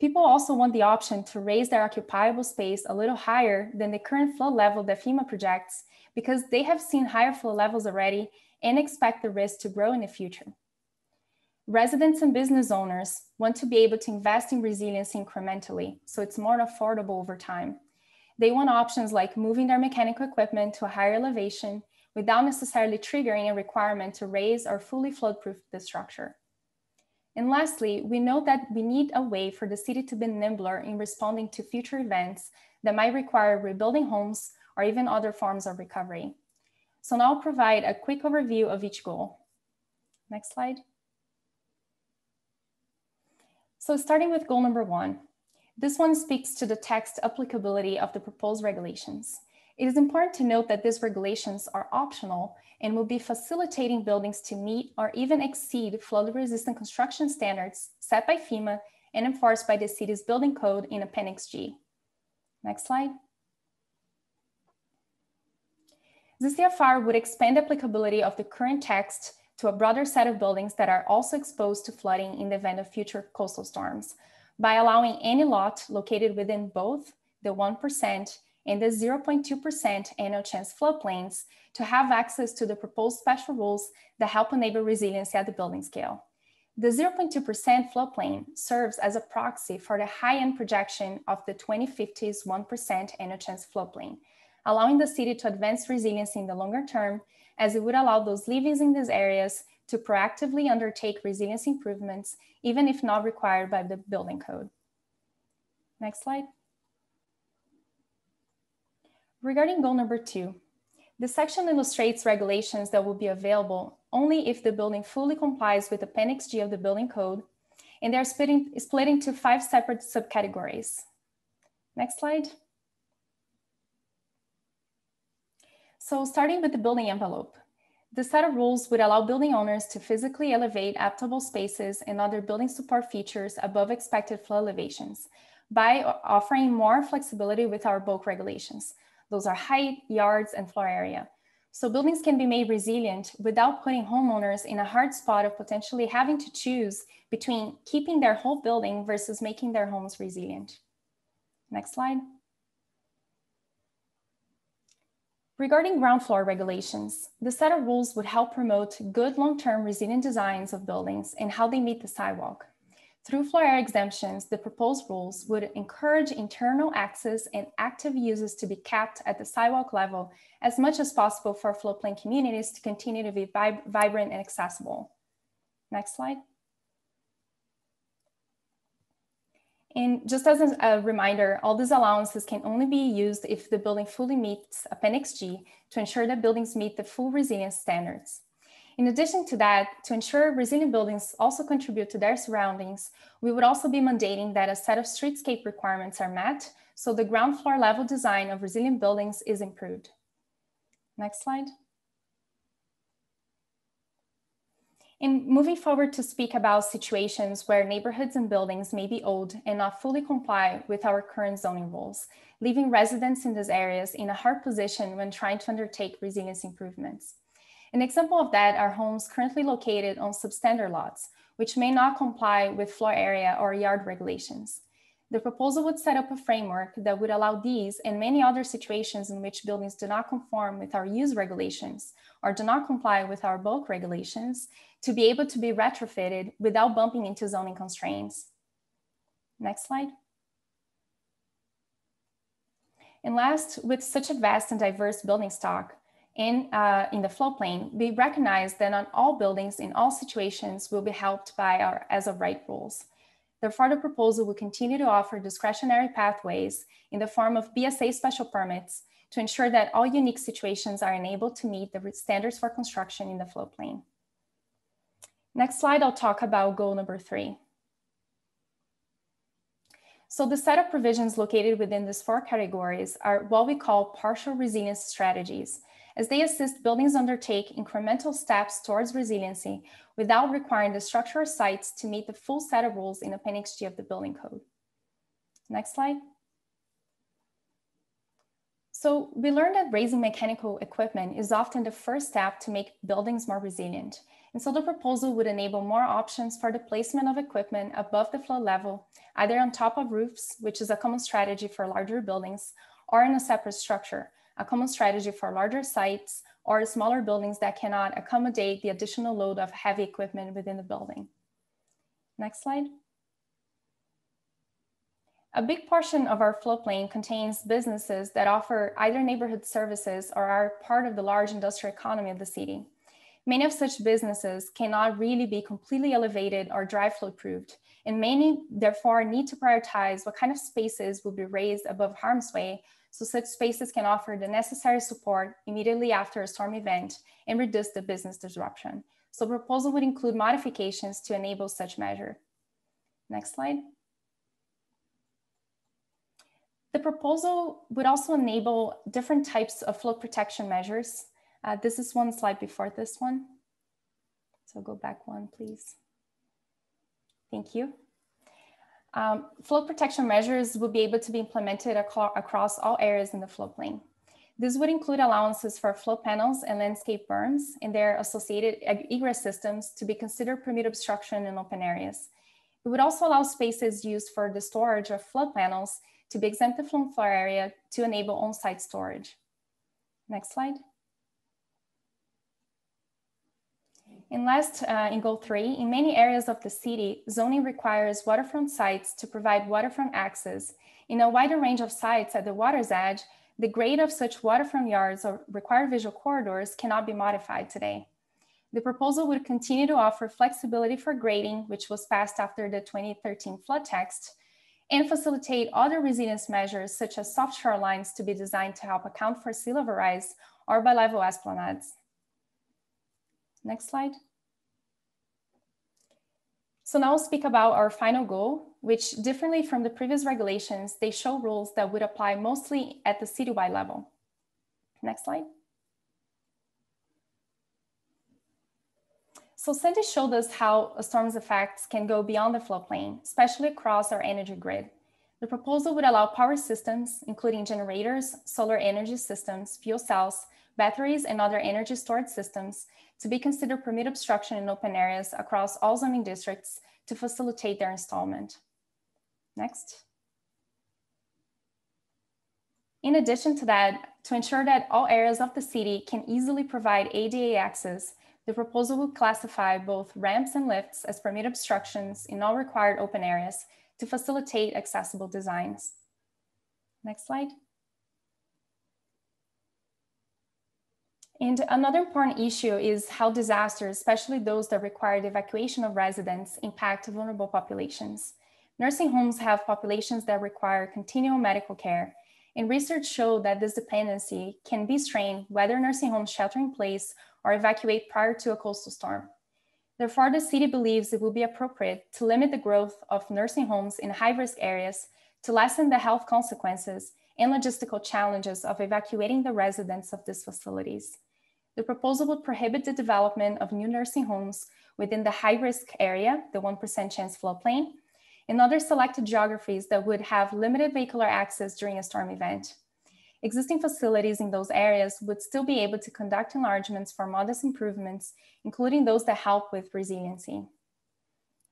People also want the option to raise their occupiable space a little higher than the current flood level that FEMA projects because they have seen higher flood levels already and expect the risk to grow in the future. Residents and business owners want to be able to invest in resilience incrementally so it's more affordable over time. They want options like moving their mechanical equipment to a higher elevation without necessarily triggering a requirement to raise or fully flood-proof the structure. And lastly, we know that we need a way for the city to be nimbler in responding to future events that might require rebuilding homes or even other forms of recovery. So now I'll provide a quick overview of each goal. Next slide. So starting with goal number one, this one speaks to the text applicability of the proposed regulations. It is important to note that these regulations are optional and will be facilitating buildings to meet or even exceed flood-resistant construction standards set by FEMA and enforced by the city's building code in Appendix G. Next slide. The CFR would expand applicability of the current text to a broader set of buildings that are also exposed to flooding in the event of future coastal storms by allowing any lot located within both the 1% and the 0.2% annual chance floodplains to have access to the proposed special rules that help enable resiliency at the building scale. The 0.2% floodplain serves as a proxy for the high-end projection of the 2050's 1% annual chance floodplain, allowing the city to advance resiliency in the longer term as it would allow those living in these areas to proactively undertake resilience improvements, even if not required by the building code. Next slide. Regarding goal number two, the section illustrates regulations that will be available only if the building fully complies with Appendix G of the building code, and they're splitting, split into five separate subcategories. Next slide. So starting with the building envelope, the set of rules would allow building owners to physically elevate habitable spaces and other building support features above expected flood elevations by offering more flexibility with our bulk regulations, Those are height, yards, and floor area. So buildings can be made resilient without putting homeowners in a hard spot of potentially having to choose between keeping their whole building versus making their homes resilient. Next slide. Regarding ground floor regulations, the set of rules would help promote good long-term resilient designs of buildings and how they meet the sidewalk. Through floor exemptions, the proposed rules would encourage internal access and active uses to be capped at the sidewalk level as much as possible for floodplain communities to continue to be vib vibrant and accessible. Next slide. And just as a reminder, all these allowances can only be used if the building fully meets Appendix G to ensure that buildings meet the full resilience standards. In addition to that, to ensure resilient buildings also contribute to their surroundings, we would also be mandating that a set of streetscape requirements are met so the ground floor level design of resilient buildings is improved. Next slide. In moving forward to speak about situations where neighborhoods and buildings may be old and not fully comply with our current zoning rules, leaving residents in these areas in a hard position when trying to undertake resilience improvements. An example of that are homes currently located on substandard lots, which may not comply with floor area or yard regulations. The proposal would set up a framework that would allow these and many other situations in which buildings do not conform with our use regulations or do not comply with our bulk regulations to be able to be retrofitted without bumping into zoning constraints. Next slide. And last, with such a vast and diverse building stock in, uh, in the floodplain, we recognize that not all buildings in all situations will be helped by our as of right rules. Therefore, the proposal will continue to offer discretionary pathways in the form of BSA special permits to ensure that all unique situations are enabled to meet the standards for construction in the floodplain. Next slide, I'll talk about goal number three. So the set of provisions located within these four categories are what we call partial resilience strategies, as they assist buildings undertake incremental steps towards resiliency without requiring the structural sites to meet the full set of rules in Appendix G of the building code. Next slide. So we learned that raising mechanical equipment is often the first step to make buildings more resilient. And so the proposal would enable more options for the placement of equipment above the flood level, either on top of roofs, which is a common strategy for larger buildings, or in a separate structure, a common strategy for larger sites or smaller buildings that cannot accommodate the additional load of heavy equipment within the building. Next slide. A big portion of our floodplain contains businesses that offer either neighborhood services or are part of the large industrial economy of the city. Many of such businesses cannot really be completely elevated or dry flood proofed, and many therefore need to prioritize what kind of spaces will be raised above harm's way so such spaces can offer the necessary support immediately after a storm event and reduce the business disruption. So proposal would include modifications to enable such measure. Next slide. The proposal would also enable different types of flood protection measures. Uh, this is one slide before this one. So go back one, please. Thank you. Um, protection measures will be able to be implemented ac across all areas in the floodplain. This would include allowances for flood panels and landscape berms and their associated egress systems to be considered permit obstruction in open areas. It would also allow spaces used for the storage of flood panels to be exempted from floor area to enable on-site storage. Next slide. And last, uh, in goal three, in many areas of the city, zoning requires waterfront sites to provide waterfront access. In a wider range of sites at the water's edge, the grade of such waterfront yards or required visual corridors cannot be modified today. The proposal would continue to offer flexibility for grading, which was passed after the 2013 flood text, and facilitate other resilience measures such as soft shorelines to be designed to help account for sea level rise or bi-level esplanades. Next slide. So now I'll speak about our final goal, which differently from the previous regulations, they show rules that would apply mostly at the citywide level. Next slide. So Sandy showed us how a storm's effects can go beyond the floodplain, especially across our energy grid. The The proposal would allow power systems, including generators, solar energy systems, fuel cells, batteries, and other energy storage systems to be considered permit obstruction in open areas across all zoning districts to facilitate their installment. Next. In addition to that, to ensure that all areas of the city can easily provide ADA access, the proposal will classify both ramps and lifts as permit obstructions in all required open areas to facilitate accessible designs. Next slide. And another important issue is how disasters, especially those that require the evacuation of residents, impact vulnerable populations. Nursing homes have populations that require continual medical care, and research showed that this dependency can be strained whether nursing homes shelter in place or evacuate prior to a coastal storm. Therefore, the city believes it will be appropriate to limit the growth of nursing homes in high-risk areas to lessen the health consequences and logistical challenges of evacuating the residents of these facilities. The proposal would prohibit the development of new nursing homes within the high-risk area, the 1% chance floodplain, and other selected geographies that would have limited vehicular access during a storm event. Existing facilities in those areas would still be able to conduct enlargements for modest improvements, including those that help with resiliency.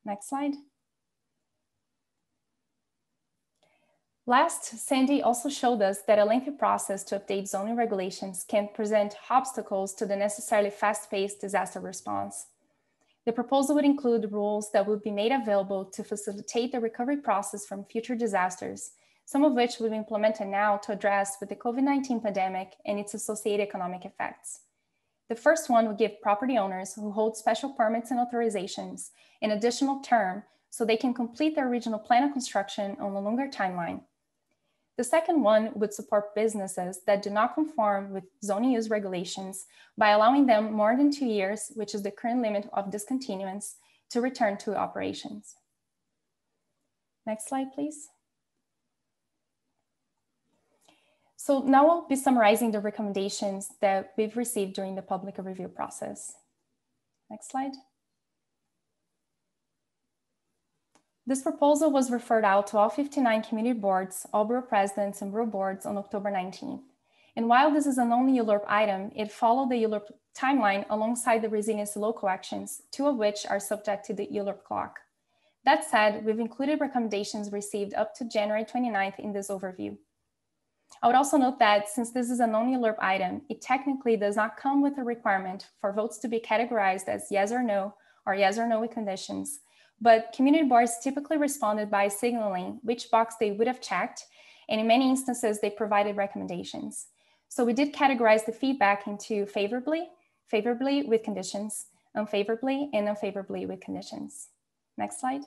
Next slide. Last, Sandy also showed us that a lengthy process to update zoning regulations can present obstacles to the necessarily fast-paced disaster response. The proposal would include rules that would be made available to facilitate the recovery process from future disasters, some of which be implemented now to address with the COVID-19 pandemic and its associated economic effects. The first one would give property owners who hold special permits and authorizations an additional term so they can complete their original plan of construction on a longer timeline. The second one would support businesses that do not conform with zoning use regulations by allowing them more than two years, which is the current limit of discontinuance, to return to operations. Next slide, please. So now I'll be summarizing the recommendations that we've received during the public review process. Next slide. This proposal was referred out to all 59 community boards, all borough presidents and borough boards on October 19th. And while this is an only ULURP item, it followed the ULURP timeline alongside the resilience local actions, two of which are subject to the ULURP clock. That said, we've included recommendations received up to January 29th in this overview. I would also note that since this is a non-ULURP item, it technically does not come with a requirement for votes to be categorized as yes or no, or yes or no with conditions, but community boards typically responded by signaling which box they would have checked, and in many instances, they provided recommendations. So we did categorize the feedback into favorably, favorably with conditions, unfavorably, and unfavorably with conditions. Next slide.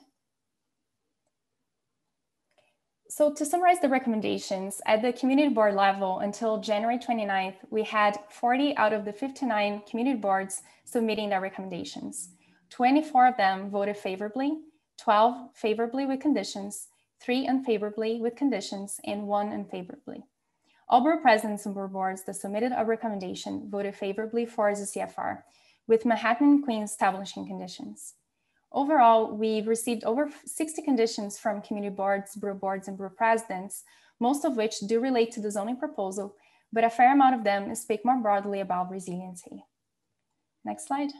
So to summarize the recommendations, at the community board level until January 29th, we had 40 out of the 59 community boards submitting their recommendations. 24 of them voted favorably, 12 favorably with conditions, three unfavorably with conditions, and one unfavorably. All board presidents and board boards that submitted a recommendation voted favorably for the CFR, with Manhattan and Queens establishing conditions. Overall, we've received over 60 conditions from community boards, borough boards, and borough presidents, most of which do relate to the zoning proposal, but a fair amount of them speak more broadly about resiliency. Next slide.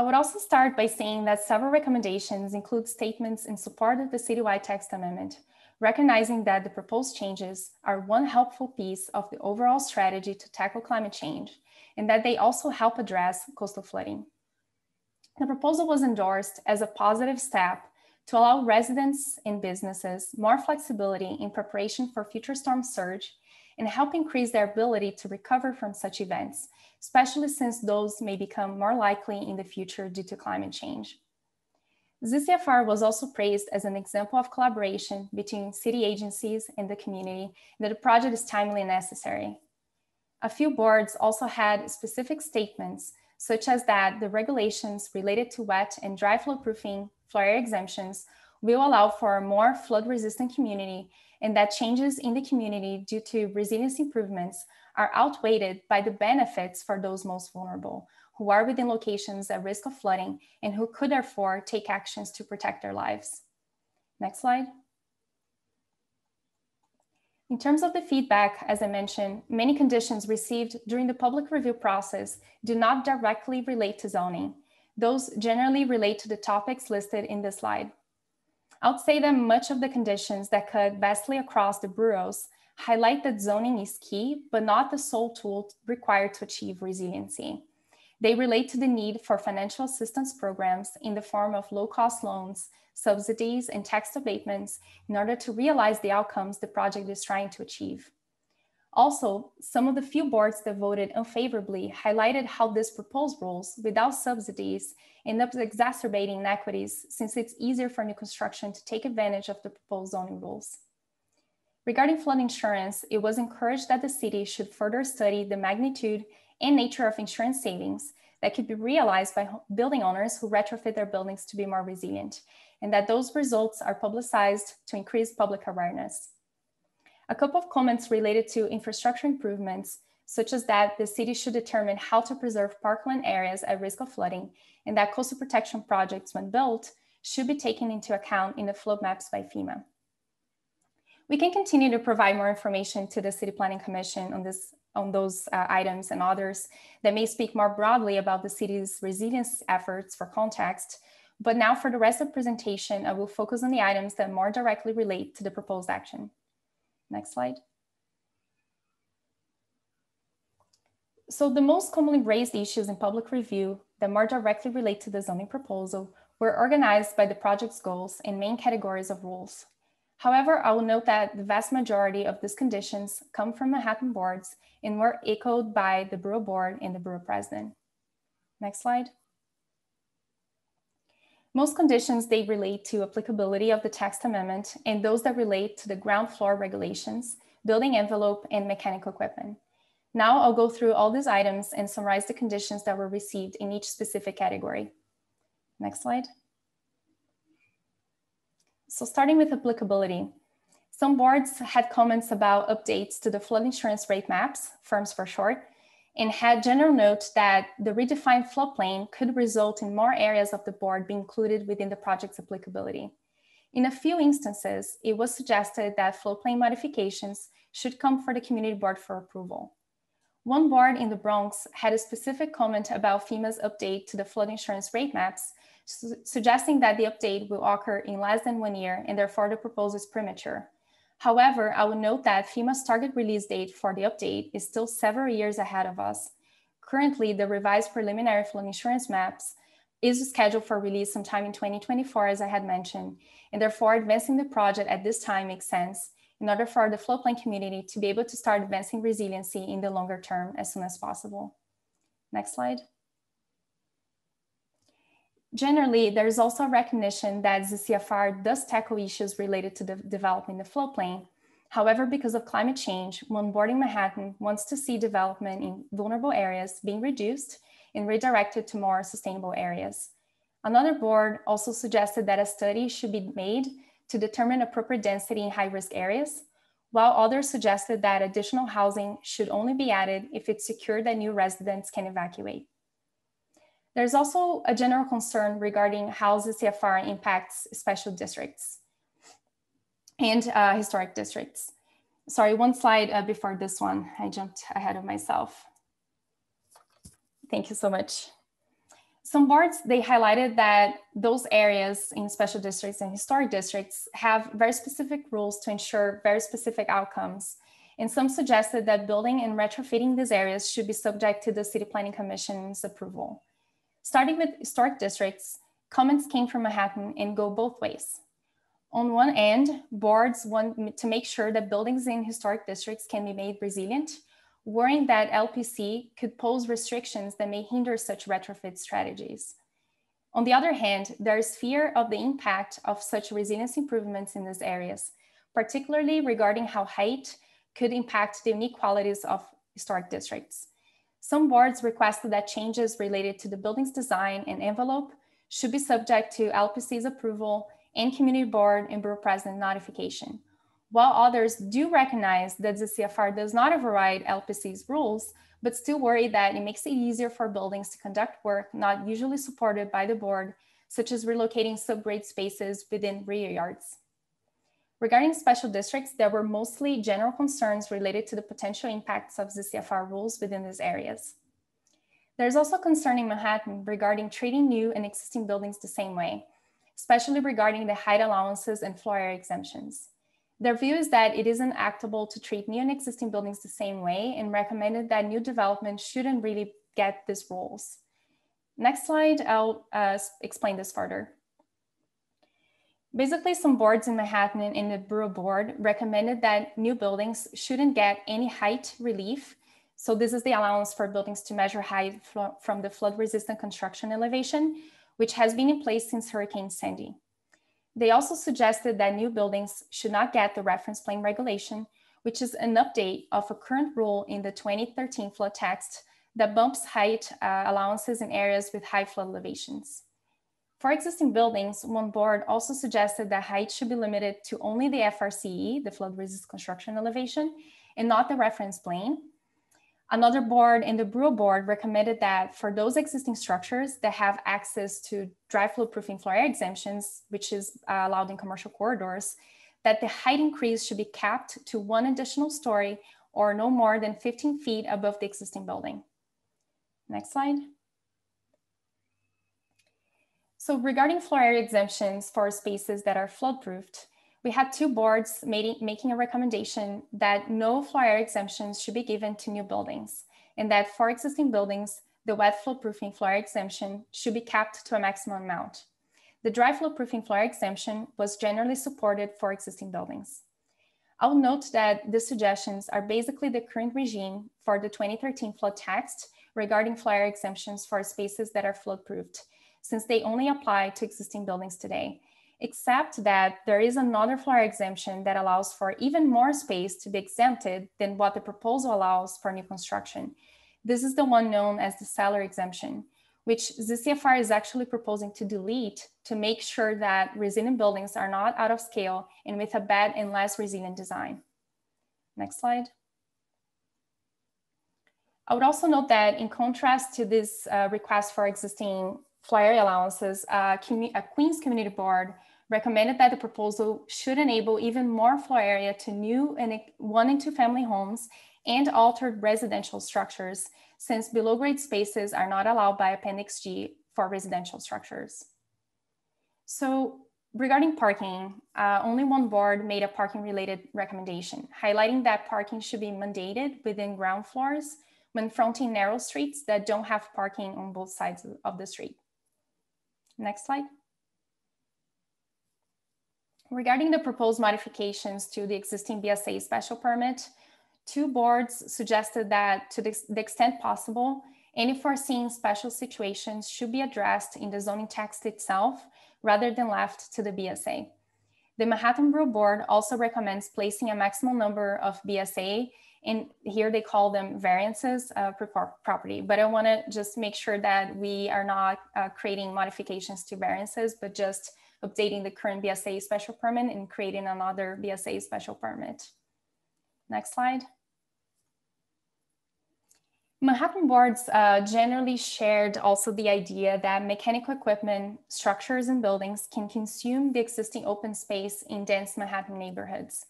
I would also start by saying that several recommendations include statements in support of the citywide text amendment, recognizing that the proposed changes are one helpful piece of the overall strategy to tackle climate change, and that they also help address coastal flooding. The proposal was endorsed as a positive step to allow residents and businesses more flexibility in preparation for future storm surge and help increase their ability to recover from such events, especially since those may become more likely in the future due to climate change. ZCFR was also praised as an example of collaboration between city agencies and the community, that the project is timely and necessary. A few boards also had specific statements, such as that the regulations related to wet and dry flood proofing floor exemptions will allow for a more flood resistant community and that changes in the community due to resilience improvements are outweighed by the benefits for those most vulnerable who are within locations at risk of flooding and who could therefore take actions to protect their lives. Next slide. In terms of the feedback, as I mentioned, many conditions received during the public review process do not directly relate to zoning. Those generally relate to the topics listed in this slide. I would say that much of the conditions that cut vastly across the boroughs highlight that zoning is key, but not the sole tool required to achieve resiliency. They relate to the need for financial assistance programs in the form of low cost loans, subsidies, and tax abatements in order to realize the outcomes the project is trying to achieve. Also, some of the few boards that voted unfavorably highlighted how this proposed rules without subsidies end up exacerbating inequities since it's easier for new construction to take advantage of the proposed zoning rules. Regarding flood insurance, it was encouraged that the city should further study the magnitude and nature of insurance savings that could be realized by building owners who retrofit their buildings to be more resilient, and that those results are publicized to increase public awareness. A couple of comments related to infrastructure improvements, such as that the city should determine how to preserve parkland areas at risk of flooding, and that coastal protection projects, when built, should be taken into account in the flood maps by FEMA. We can continue to provide more information to the City Planning Commission on, this, on those uh, items and others that may speak more broadly about the city's resilience efforts for context. But now for the rest of the presentation, I will focus on the items that more directly relate to the proposed action. Next slide. So the most commonly raised issues in public review that more directly relate to the zoning proposal were organized by the project's goals and main categories of rules. However, I will note that the vast majority of these conditions come from Manhattan boards and were echoed by the Borough Board and the Borough President. Next slide. Most conditions, they relate to applicability of the text amendment and those that relate to the ground floor regulations, building envelope, and mechanical equipment. Now I'll go through all these items and summarize the conditions that were received in each specific category. Next slide. So starting with applicability, some boards had comments about updates to the flood insurance rate maps, FIRMS for short, and had general note that the redefined floodplain could result in more areas of the board being included within the project's applicability. In a few instances, it was suggested that floodplain modifications should come for the community board for approval. One board in the Bronx had a specific comment about FEMA's update to the flood insurance rate maps su suggesting that the update will occur in less than one year and therefore the proposal is premature. However, I would note that FEMA's target release date for the update is still several years ahead of us. Currently, the revised preliminary flood insurance maps is scheduled for release sometime in 2024, as I had mentioned, and therefore advancing the project at this time makes sense in order for the floodplain community to be able to start advancing resiliency in the longer term as soon as possible. Next slide. Generally, there's also a recognition that the CFR does tackle issues related to the developing the floodplain. However, because of climate change, one board in Manhattan wants to see development in vulnerable areas being reduced and redirected to more sustainable areas. Another board also suggested that a study should be made to determine appropriate density in high-risk areas, while others suggested that additional housing should only be added if it's secured that new residents can evacuate. There's also a general concern regarding how the CFR impacts special districts and uh, historic districts. Sorry, one slide uh, before this one. I jumped ahead of myself. Thank you so much. Some boards, they highlighted that those areas in special districts and historic districts have very specific rules to ensure very specific outcomes. And some suggested that building and retrofitting these areas should be subject to the City Planning Commission's approval. Starting with historic districts, comments came from Manhattan and go both ways. On one end, boards want to make sure that buildings in historic districts can be made resilient, worrying that LPC could pose restrictions that may hinder such retrofit strategies. On the other hand, there is fear of the impact of such resilience improvements in these areas, particularly regarding how height could impact the unique qualities of historic districts. Some boards requested that changes related to the building's design and envelope should be subject to LPC's approval and community board and borough president notification, while others do recognize that the CFR does not override LPC's rules, but still worry that it makes it easier for buildings to conduct work not usually supported by the board, such as relocating subgrade spaces within rear yards. Regarding special districts, there were mostly general concerns related to the potential impacts of the CFR rules within these areas. There's also concern in Manhattan regarding treating new and existing buildings the same way, especially regarding the height allowances and floor area exemptions. Their view is that it isn't actable to treat new and existing buildings the same way and recommended that new development shouldn't really get these rules. Next slide, I'll uh, explain this further. Basically, some boards in Manhattan and in the Borough Board recommended that new buildings shouldn't get any height relief. So this is the allowance for buildings to measure height from the flood resistant construction elevation, which has been in place since Hurricane Sandy. They also suggested that new buildings should not get the reference plane regulation, which is an update of a current rule in the 2013 flood text that bumps height uh, allowances in areas with high flood elevations. For existing buildings, one board also suggested that height should be limited to only the FRCE, the flood resistant construction elevation, and not the reference plane, Another board and the Borough board recommended that for those existing structures that have access to dry flood proofing floor area exemptions, which is uh, allowed in commercial corridors, that the height increase should be capped to one additional story or no more than 15 feet above the existing building. Next slide. So regarding floor area exemptions for spaces that are flood proofed, we had two boards made, making a recommendation that no floor area exemptions should be given to new buildings, and that for existing buildings, the wet flood proofing floor exemption should be capped to a maximum amount. The dry flood proofing floor exemption was generally supported for existing buildings. I'll note that the suggestions are basically the current regime for the 2013 flood text regarding floor exemptions for spaces that are flood proofed, since they only apply to existing buildings today except that there is another floor exemption that allows for even more space to be exempted than what the proposal allows for new construction. This is the one known as the cellar exemption, which the CFR is actually proposing to delete to make sure that resilient buildings are not out of scale and with a bad and less resilient design. Next slide. I would also note that in contrast to this uh, request for existing area allowances, uh, a Queens Community Board recommended that the proposal should enable even more floor area to new and one and two family homes and altered residential structures since below grade spaces are not allowed by Appendix G for residential structures. So regarding parking, uh, only one board made a parking related recommendation, highlighting that parking should be mandated within ground floors when fronting narrow streets that don't have parking on both sides of the street. Next slide. Regarding the proposed modifications to the existing BSA special permit, two boards suggested that to the, extent possible, any foreseen special situations should be addressed in the zoning text itself rather than left to the BSA. The Manhattan Borough Board also recommends placing a maximum number of BSA, and here they call them variances per property. But I want to just make sure that we are not uh, creating modifications to variances, but just updating the current BSA special permit and creating another BSA special permit. Next slide. Manhattan boards uh, generally shared also the idea that mechanical equipment, structures, and buildings can consume the existing open space in dense Manhattan neighborhoods.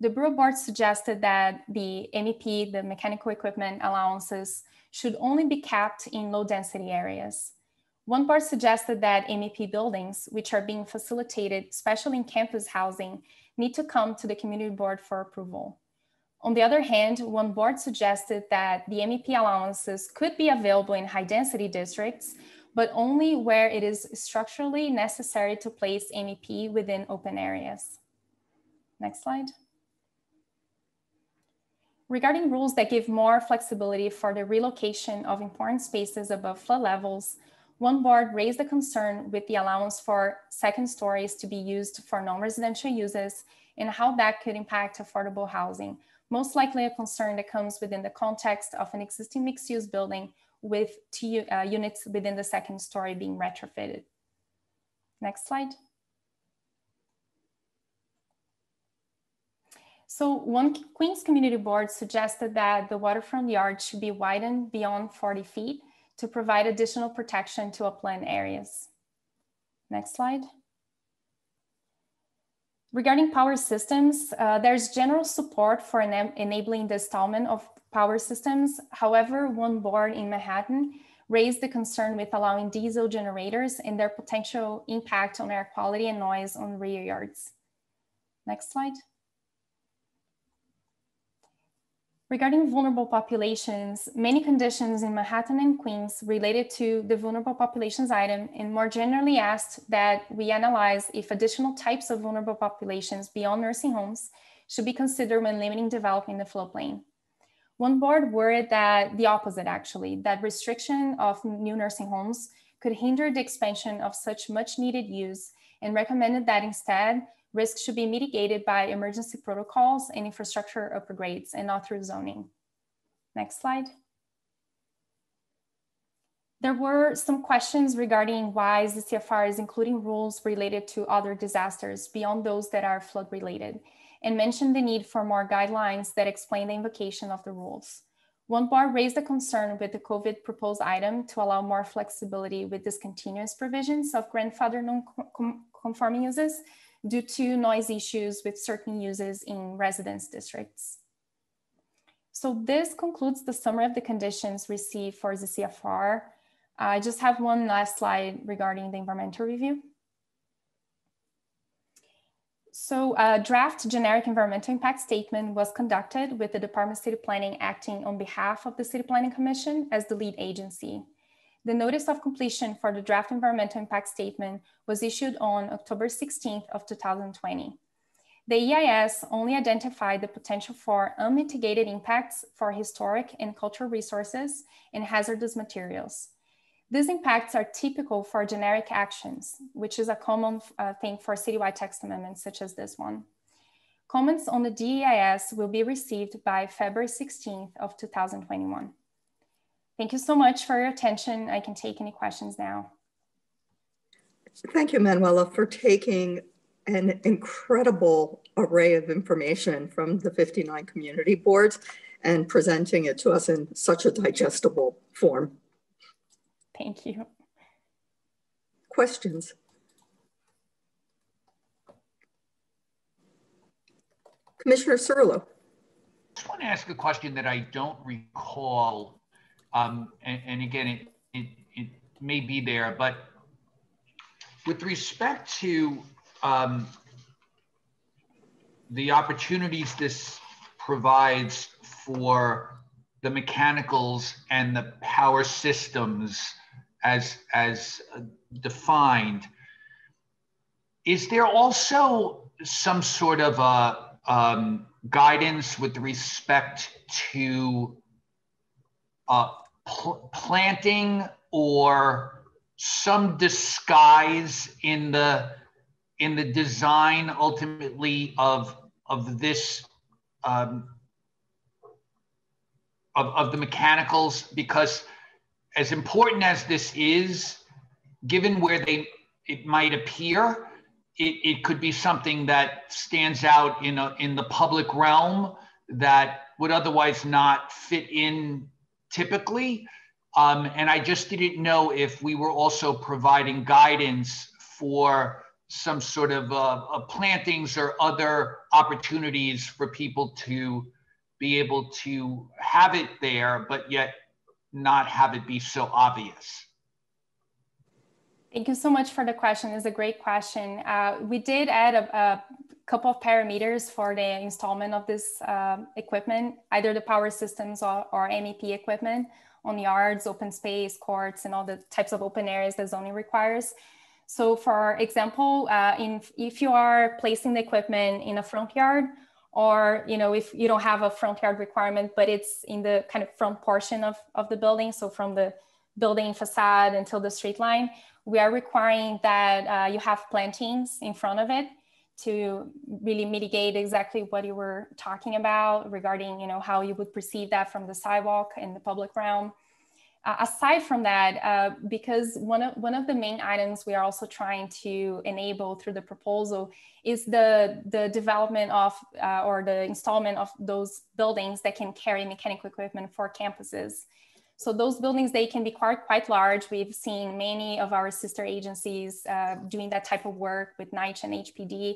The Borough Board suggested that the MEP, the mechanical equipment allowances, should only be capped in low density areas. One board suggested that MEP buildings, which are being facilitated, especially in campus housing, need to come to the community board for approval. On the other hand, one board suggested that the MEP allowances could be available in high density districts, but only where it is structurally necessary to place MEP within open areas. Next slide. Regarding rules that give more flexibility for the relocation of important spaces above flood levels, one board raised a concern with the allowance for second stories to be used for non-residential uses and how that could impact affordable housing. Most likely a concern that comes within the context of an existing mixed-use building with two uh, units within the second story being retrofitted. Next slide. So one Queens Community Board suggested that the waterfront yard should be widened beyond 40 feet to provide additional protection to upland areas. Next slide. Regarding power systems, uh, there's general support for en enabling the installment of power systems. However, one board in Manhattan raised the concern with allowing diesel generators and their potential impact on air quality and noise on rear yards. Next slide. Regarding vulnerable populations, many conditions in Manhattan and Queens related to the vulnerable populations item and more generally asked that we analyze if additional types of vulnerable populations beyond nursing homes should be considered when limiting development in the floodplain. One board worried that the opposite actually, that restriction of new nursing homes could hinder the expansion of such much needed use and recommended that instead Risks should be mitigated by emergency protocols and infrastructure upgrades and not through zoning. Next slide. There were some questions regarding why ZCFR is including rules related to other disasters beyond those that are flood related and mentioned the need for more guidelines that explain the invocation of the rules. One bar raised a concern with the COVID proposed item to allow more flexibility with discontinuous provisions of grandfather non-conforming uses due to noise issues with certain uses in residence districts. So this concludes the summary of the conditions received for the CFR. I just have one last slide regarding the environmental review. So a draft generic environmental impact statement was conducted with the Department of City Planning acting on behalf of the City Planning Commission as the lead agency. The notice of completion for the draft environmental impact statement was issued on October 16th of 2020. The EIS only identified the potential for unmitigated impacts for historic and cultural resources and hazardous materials. These impacts are typical for generic actions, which is a common uh, thing for citywide text amendments such as this one. Comments on the DEIS will be received by February 16th of 2021. Thank you so much for your attention. I can take any questions now. Thank you, Manuela, for taking an incredible array of information from the 59 community boards and presenting it to us in such a digestible form. Thank you. Questions? Commissioner Cerullo. I just want to ask a question that I don't recall um, and, and, again, it, it, it, may be there, but with respect to um, the opportunities this provides for the mechanicals and the power systems as, as defined, is there also some sort of a, um, guidance with respect to uh, pl- planting or some disguise in the in the design ultimately of of this um, of, of the mechanicals? Because as important as this is given where they it might appear it, it could be something that stands out in a, in the public realm that would otherwise not fit in typically. Um, and I just didn't know if we were also providing guidance for some sort of uh, uh, plantings or other opportunities for people to be able to have it there, but yet not have it be so obvious. Thank you so much for the question. It's a great question. Uh, we did add a, a, couple of parameters for the installment of this uh, equipment, either the power systems or, or MEP equipment on yards, open space, courts, and all the types of open areas that zoning requires. So for example, uh, in, if you are placing the equipment in a front yard, or you know if you don't have a front yard requirement, but it's in the kind of front portion of, of the building, so from the building facade until the street line, we are requiring that uh, you have plantings in front of it to really mitigate exactly what you were talking about regarding you know how you would perceive that from the sidewalk in the public realm Uh, aside from that, uh, because one of, one of the main items we are also trying to enable through the proposal is the, the development of uh, or the installment of those buildings that can carry mechanical equipment for campuses. So those buildings, they can be quite, quite large. We've seen many of our sister agencies uh, doing that type of work with NYCHA and HPD.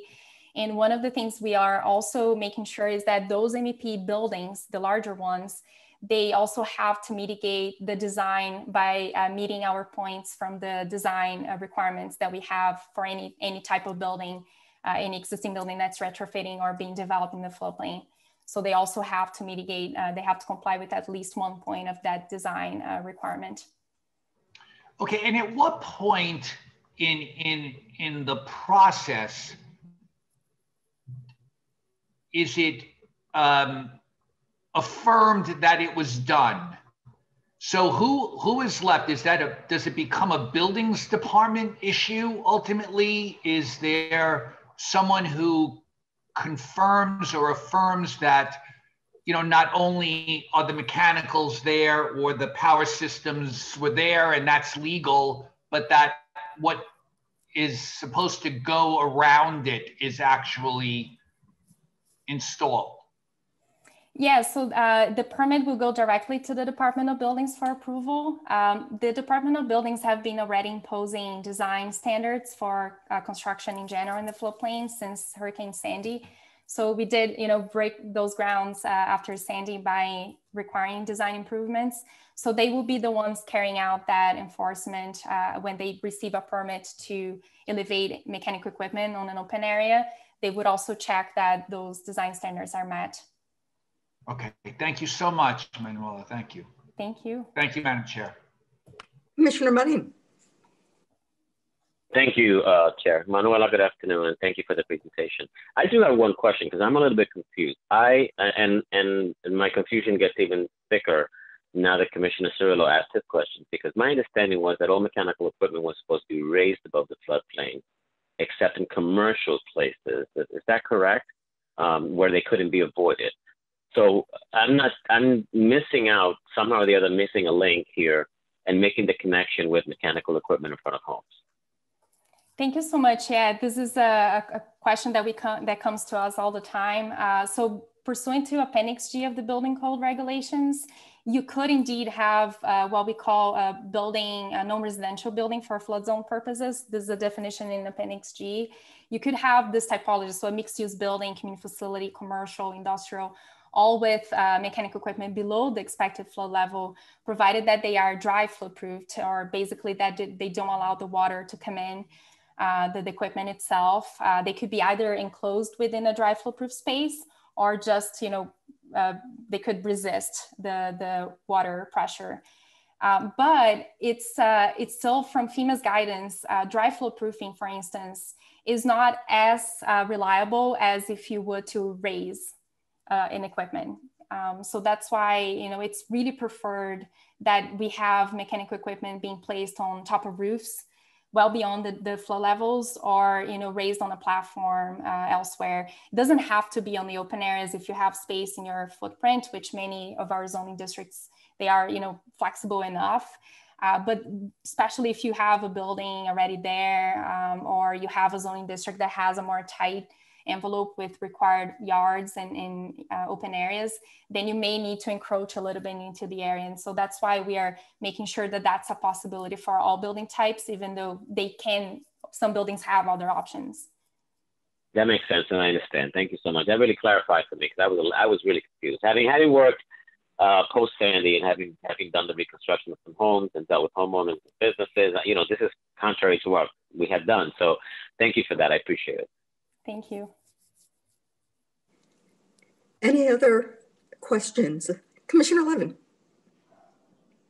And one of the things we are also making sure is that those MEP buildings, the larger ones, they also have to mitigate the design by uh, meeting our points from the design uh, requirements that we have for any, any type of building, uh, any existing building that's retrofitting or being developed in the floodplain. So they also have to mitigate, uh, they have to comply with at least one point of that design uh, requirement. Okay, and at what point in, in, in the process is it um, affirmed that it was done. So who who is left? Is that a does it become a buildings department issue ultimately? Is there someone who confirms or affirms that you know not only are the mechanicals there or the power systems were there and that's legal, but that what is supposed to go around it is actually installed? Yeah, so uh, the permit will go directly to the Department of Buildings for approval. Um, the Department of Buildings have been already imposing design standards for uh, construction in general in the floodplain since Hurricane Sandy. So we did, you know, break those grounds uh, after Sandy by requiring design improvements. So they will be the ones carrying out that enforcement uh, when they receive a permit to elevate mechanical equipment on an open area. They would also check that those design standards are met. Okay, thank you so much, Manuela. Thank you. Thank you. Thank you, Madam Chair. Commissioner Marin. Thank you, uh, Chair. Manuela, good afternoon, and thank you for the presentation. I do have one question because I'm a little bit confused. I and and my confusion gets even thicker now that Commissioner Cerullo asked his question because my understanding was that all mechanical equipment was supposed to be raised above the floodplain, except in commercial places. Is that correct? Um, where they couldn't be avoided. So I'm not, I'm missing out somehow or the other, missing a link here and making the connection with mechanical equipment in front of homes. Thank you so much. Yeah, this is a, a question that we come, that comes to us all the time. Uh, so pursuant to Appendix G of the Building Code regulations, you could indeed have uh, what we call a building, a non-residential building for flood zone purposes. This is a definition in Appendix G. You could have this typology, so a mixed use building, community facility, commercial, industrial, all with uh, mechanical equipment below the expected flood level, provided that they are dry flood proofed or basically that they don't allow the water to come in uh, the, the, equipment itself. Uh, they could be either enclosed within a dry flood proof space or just, you know, uh, they could resist the, the water pressure. Um, but it's, uh, it's still from FEMA's guidance, uh, dry flood proofing, for instance, is not as reliable as if you were to raise uh, in equipment. Um, so that's why you know it's really preferred that we have mechanical equipment being placed on top of roofs well beyond the, the flood levels or you know raised on a platform uh, elsewhere it doesn't have to be on the open areas if you have space in your footprint which many of our zoning districts they are you know flexible enough uh, but especially if you have a building already there um, or you have a zoning district that has a more tight envelope with required yards and in uh, open areas, then you may need to encroach a little bit into the area. And so that's why we are making sure that that's a possibility for all building types, even though they can, some buildings have other options. That makes sense, and I understand. Thank you so much. That really clarified for me because I was I was really confused. Having having worked uh, post Sandy and having having done the reconstruction of some homes and dealt with homeowners and businesses, you know, this is contrary to what we have done. So, thank you for that. I appreciate it. Thank you. Any other questions? Commissioner Levin.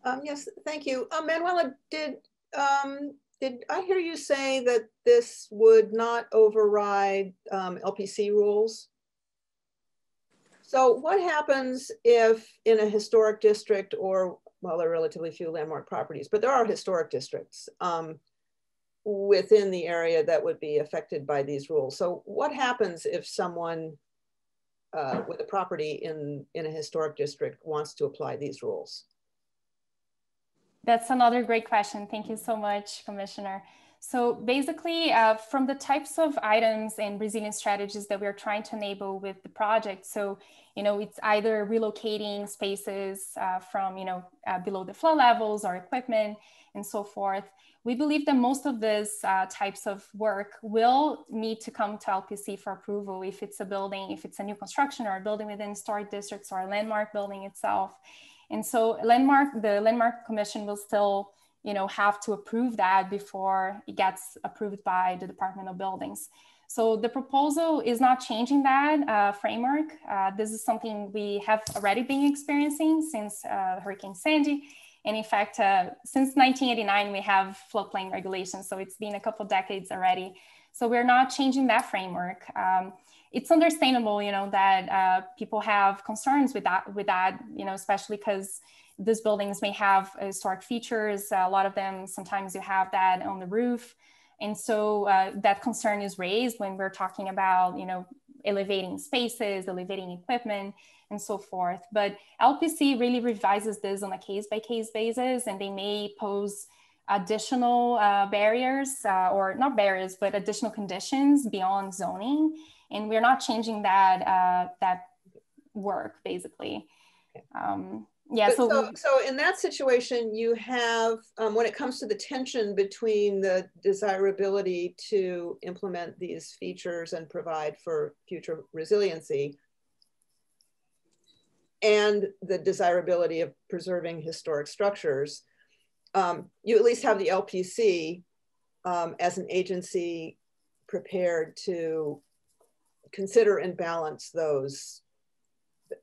Um, yes, thank you. Uh, Manuela, did, um, did I hear you say that this would not override um, LPC rules? So what happens if in a historic district or, well, there are relatively few landmark properties, but there are historic districts. Within the area that would be affected by these rules. So what happens if someone uh, with a property in, in a historic district wants to apply these rules? That's another great question. Thank you so much, Commissioner. So basically, uh, from the types of items and resilience strategies that we're trying to enable with the project, so you know, it's either relocating spaces uh, from you know uh, below the flood levels or equipment and so forth. We believe that most of these uh, types of work will need to come to LPC for approval if it's a building, if it's a new construction or a building within historic districts or a landmark building itself. And so landmark, the landmark commission will still you know, have to approve that before it gets approved by the Department of Buildings. So the proposal is not changing that uh, framework. Uh, this is something we have already been experiencing since uh, Hurricane Sandy. And in fact, uh, since 1989, we have floodplain regulations. So it's been a couple decades already. So we're not changing that framework. Um, it's understandable, you know, that uh, people have concerns with that, with that, you know, especially because these buildings may have historic features. a lot of them, sometimes you have that on the roof. And so uh, that concern is raised when we're talking about, you know, elevating spaces, elevating equipment, and so forth. But LPC really revises this on a case by case basis, and they may pose additional uh, barriers uh, or not barriers, but additional conditions beyond zoning. And we're not changing that, uh, that work basically. Um, yeah so, so, so in that situation you have um, when it comes to the tension between the desirability to implement these features and provide for future resiliency and the desirability of preserving historic structures um, you at least have the lpc um, as an agency prepared to consider and balance those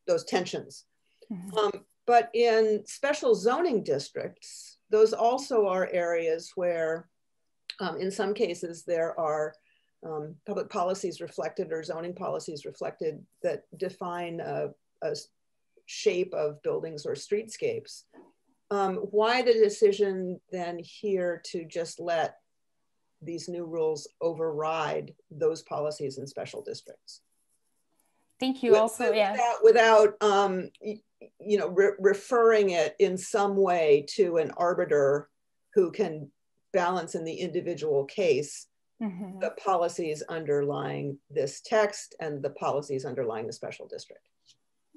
those tensions mm -hmm. But in special zoning districts, those also are areas where, um, in some cases, there are um, public policies reflected or zoning policies reflected that define a, a shape of buildings or streetscapes. Um, why the decision then here to just let these new rules override those policies in special districts? Thank you. Also, yeah. Without, without um, you know, re referring it in some way to an arbiter who can balance in the individual case mm -hmm. the policies underlying this text and the policies underlying the special district.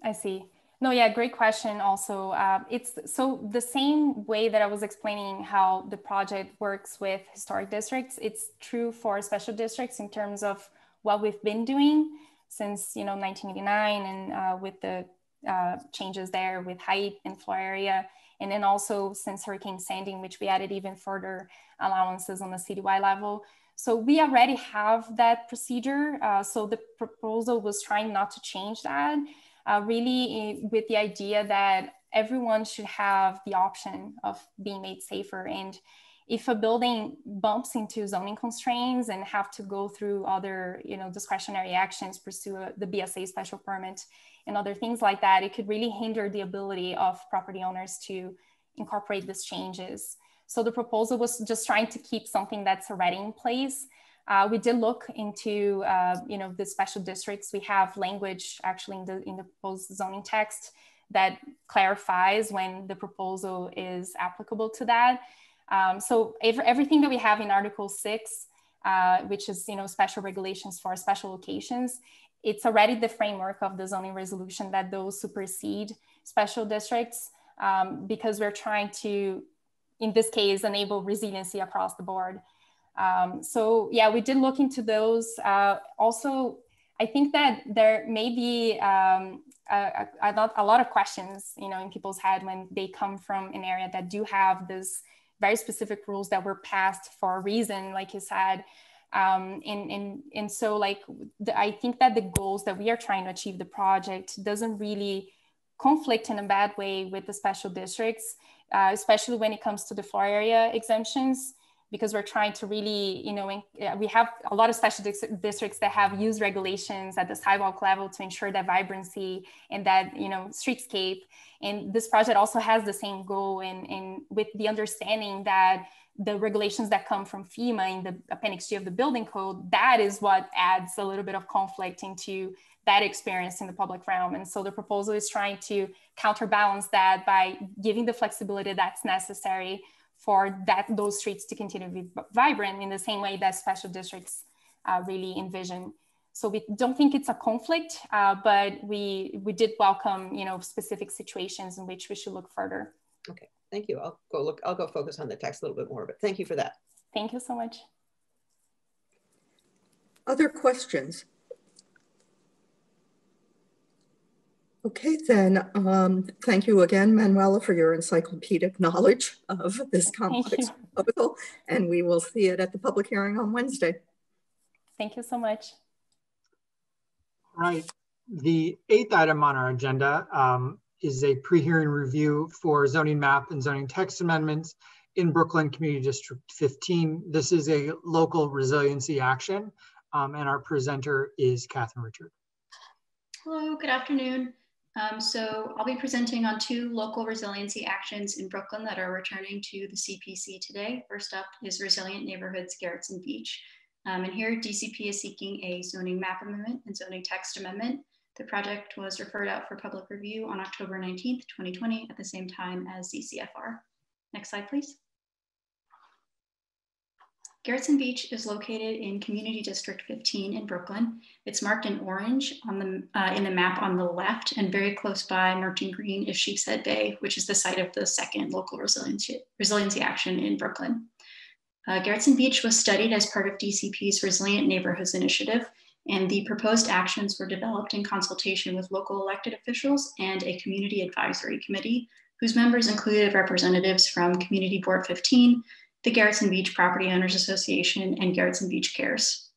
I see. No, yeah, great question. Also, uh, it's so the same way that I was explaining how the project works with historic districts. It's true for special districts in terms of what we've been doing since you know 1989 and uh, with the uh, changes there with height and floor area. And then also since Hurricane Sandy, which we added even further allowances on the citywide level. So we already have that procedure. Uh, so the proposal was trying not to change that, uh, really with the idea that everyone should have the option of being made safer. And if a building bumps into zoning constraints and have to go through other you know, discretionary actions, pursue the BSA special permit, and other things like that, it could really hinder the ability of property owners to incorporate these changes. So the proposal was just trying to keep something that's already in place. Uh, we did look into, uh, you know, the special districts. We have language actually in the in the proposed zoning text that clarifies when the proposal is applicable to that. Um, so everything that we have in Article Six, uh, which is you know special regulations for special locations, it's already the framework of the zoning resolution that those supersede special districts um, because we're trying to, in this case, enable resiliency across the board. Um, so yeah, we did look into those. Uh, also, I think that there may be um, a, a, a, lot of questions, you know, in people's head when they come from an area that do have this very specific rules that were passed for a reason, like you said, um, and, and, and so like, the, I think that the goals that we are trying to achieve the project doesn't really conflict in a bad way with the special districts, uh, especially when it comes to the floor area exemptions, because we're trying to really, you know, we have a lot of special districts that have use regulations at the sidewalk level to ensure that vibrancy and that, you know, streetscape. And this project also has the same goal and, and with the understanding that the regulations that come from FEMA in the Appendix G of the building code, that is what adds a little bit of conflict into that experience in the public realm. And so the proposal is trying to counterbalance that by giving the flexibility that's necessary for that those streets to continue to be vibrant in the same way that special districts uh, really envision. So we don't think it's a conflict, uh, but we we did welcome you know specific situations in which we should look further. Okay, thank you. I'll go look. I'll go focus on the text a little bit more, but thank you for that. Thank you so much. Other questions? Okay, then um, thank you again, Manuela, for your encyclopedic knowledge of this complex proposal, and we will see it at the public hearing on Wednesday. Thank you so much. All right, the eighth item on our agenda um, is a pre-hearing review for zoning map and zoning text amendments in Brooklyn Community District 15. This is a local resiliency action, um, and our presenter is Catherine Richard. Hello, good afternoon. Um, so I'll be presenting on two local resiliency actions in Brooklyn that are returning to the CPC today. First up is Resilient Neighborhoods Gerritsen Beach. Um, and here DCP is seeking a zoning map amendment and zoning text amendment. The project was referred out for public review on October 19th, 2020 at the same time as ZCFR. Next slide, please. Gerritsen Beach is located in Community District 15 in Brooklyn. It's marked in orange on the, uh, in the map on the left and very close by Merchant Green is Sheepshead Bay, which is the site of the second local resiliency, resiliency action in Brooklyn. Uh, Gerritsen Beach was studied as part of DCP's Resilient Neighborhoods Initiative, and the proposed actions were developed in consultation with local elected officials and a community advisory committee, whose members included representatives from Community Board 15, the Gerritsen Beach Property Owners Association, and Gerritsen Beach Cares.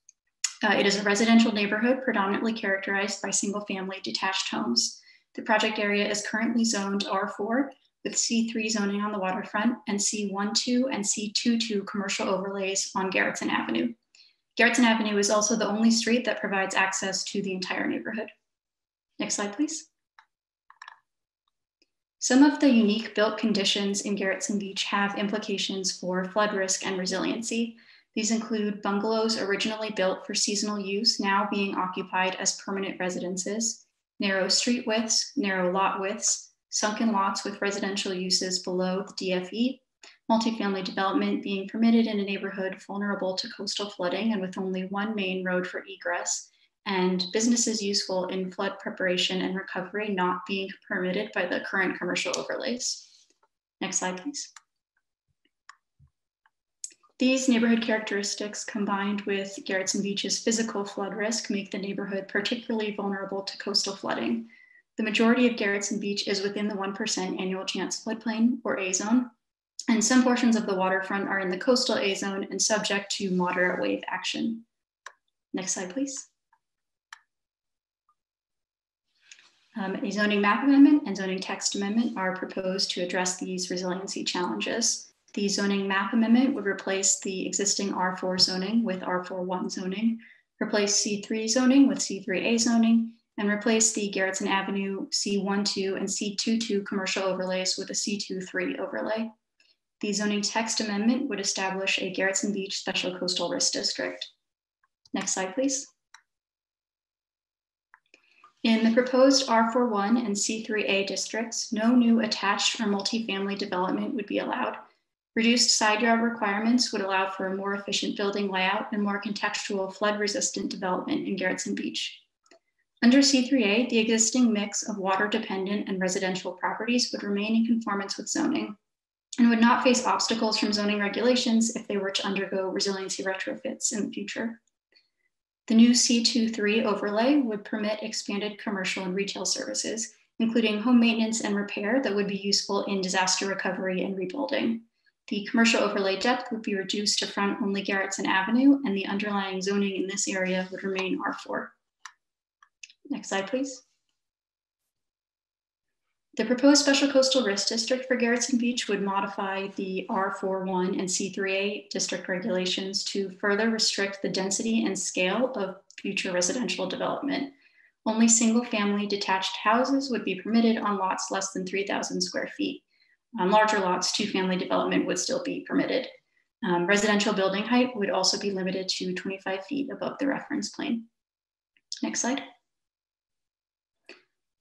Uh, it is a residential neighborhood predominantly characterized by single family detached homes. The project area is currently zoned R4 with C3 zoning on the waterfront and C12 and C22 commercial overlays on Gerritsen Avenue. Gerritsen Avenue is also the only street that provides access to the entire neighborhood. Next slide, please. Some of the unique built conditions in Gerritsen Beach have implications for flood risk and resiliency. These include bungalows originally built for seasonal use now being occupied as permanent residences, narrow street widths, narrow lot widths, sunken lots with residential uses below the DFE, multifamily development being permitted in a neighborhood vulnerable to coastal flooding and with only one main road for egress, and businesses useful in flood preparation and recovery not being permitted by the current commercial overlays. Next slide, please. These neighborhood characteristics combined with Gerritsen Beach's physical flood risk make the neighborhood particularly vulnerable to coastal flooding. The majority of Gerritsen Beach is within the 1% annual chance floodplain or A zone, and some portions of the waterfront are in the coastal A zone and subject to moderate wave action. Next slide, please. Um, a zoning map amendment and zoning text amendment are proposed to address these resiliency challenges. The zoning map amendment would replace the existing R4 zoning with R41 zoning, replace C3 zoning with C3A zoning, and replace the Gerritsen Avenue C12 and C22 commercial overlays with a C23 overlay. The zoning text amendment would establish a Gerritsen Beach Special Coastal Risk District. Next slide, please. In the proposed R41 and C3A districts, no new attached or multifamily development would be allowed. Reduced side yard requirements would allow for a more efficient building layout and more contextual flood resistant development in Gerritsen Beach. Under C3A, the existing mix of water dependent and residential properties would remain in conformance with zoning and would not face obstacles from zoning regulations if they were to undergo resiliency retrofits in the future. The new C23 overlay would permit expanded commercial and retail services, including home maintenance and repair that would be useful in disaster recovery and rebuilding. The commercial overlay depth would be reduced to front only Gerritsen Avenue, and the underlying zoning in this area would remain R4. Next slide, please. The proposed special coastal risk district for Gerritsen Beach would modify the R41 and C3A district regulations to further restrict the density and scale of future residential development. Only single family detached houses would be permitted on lots less than 3,000 square feet. On larger lots, two family development would still be permitted. Um, residential building height would also be limited to 25 feet above the reference plane. Next slide.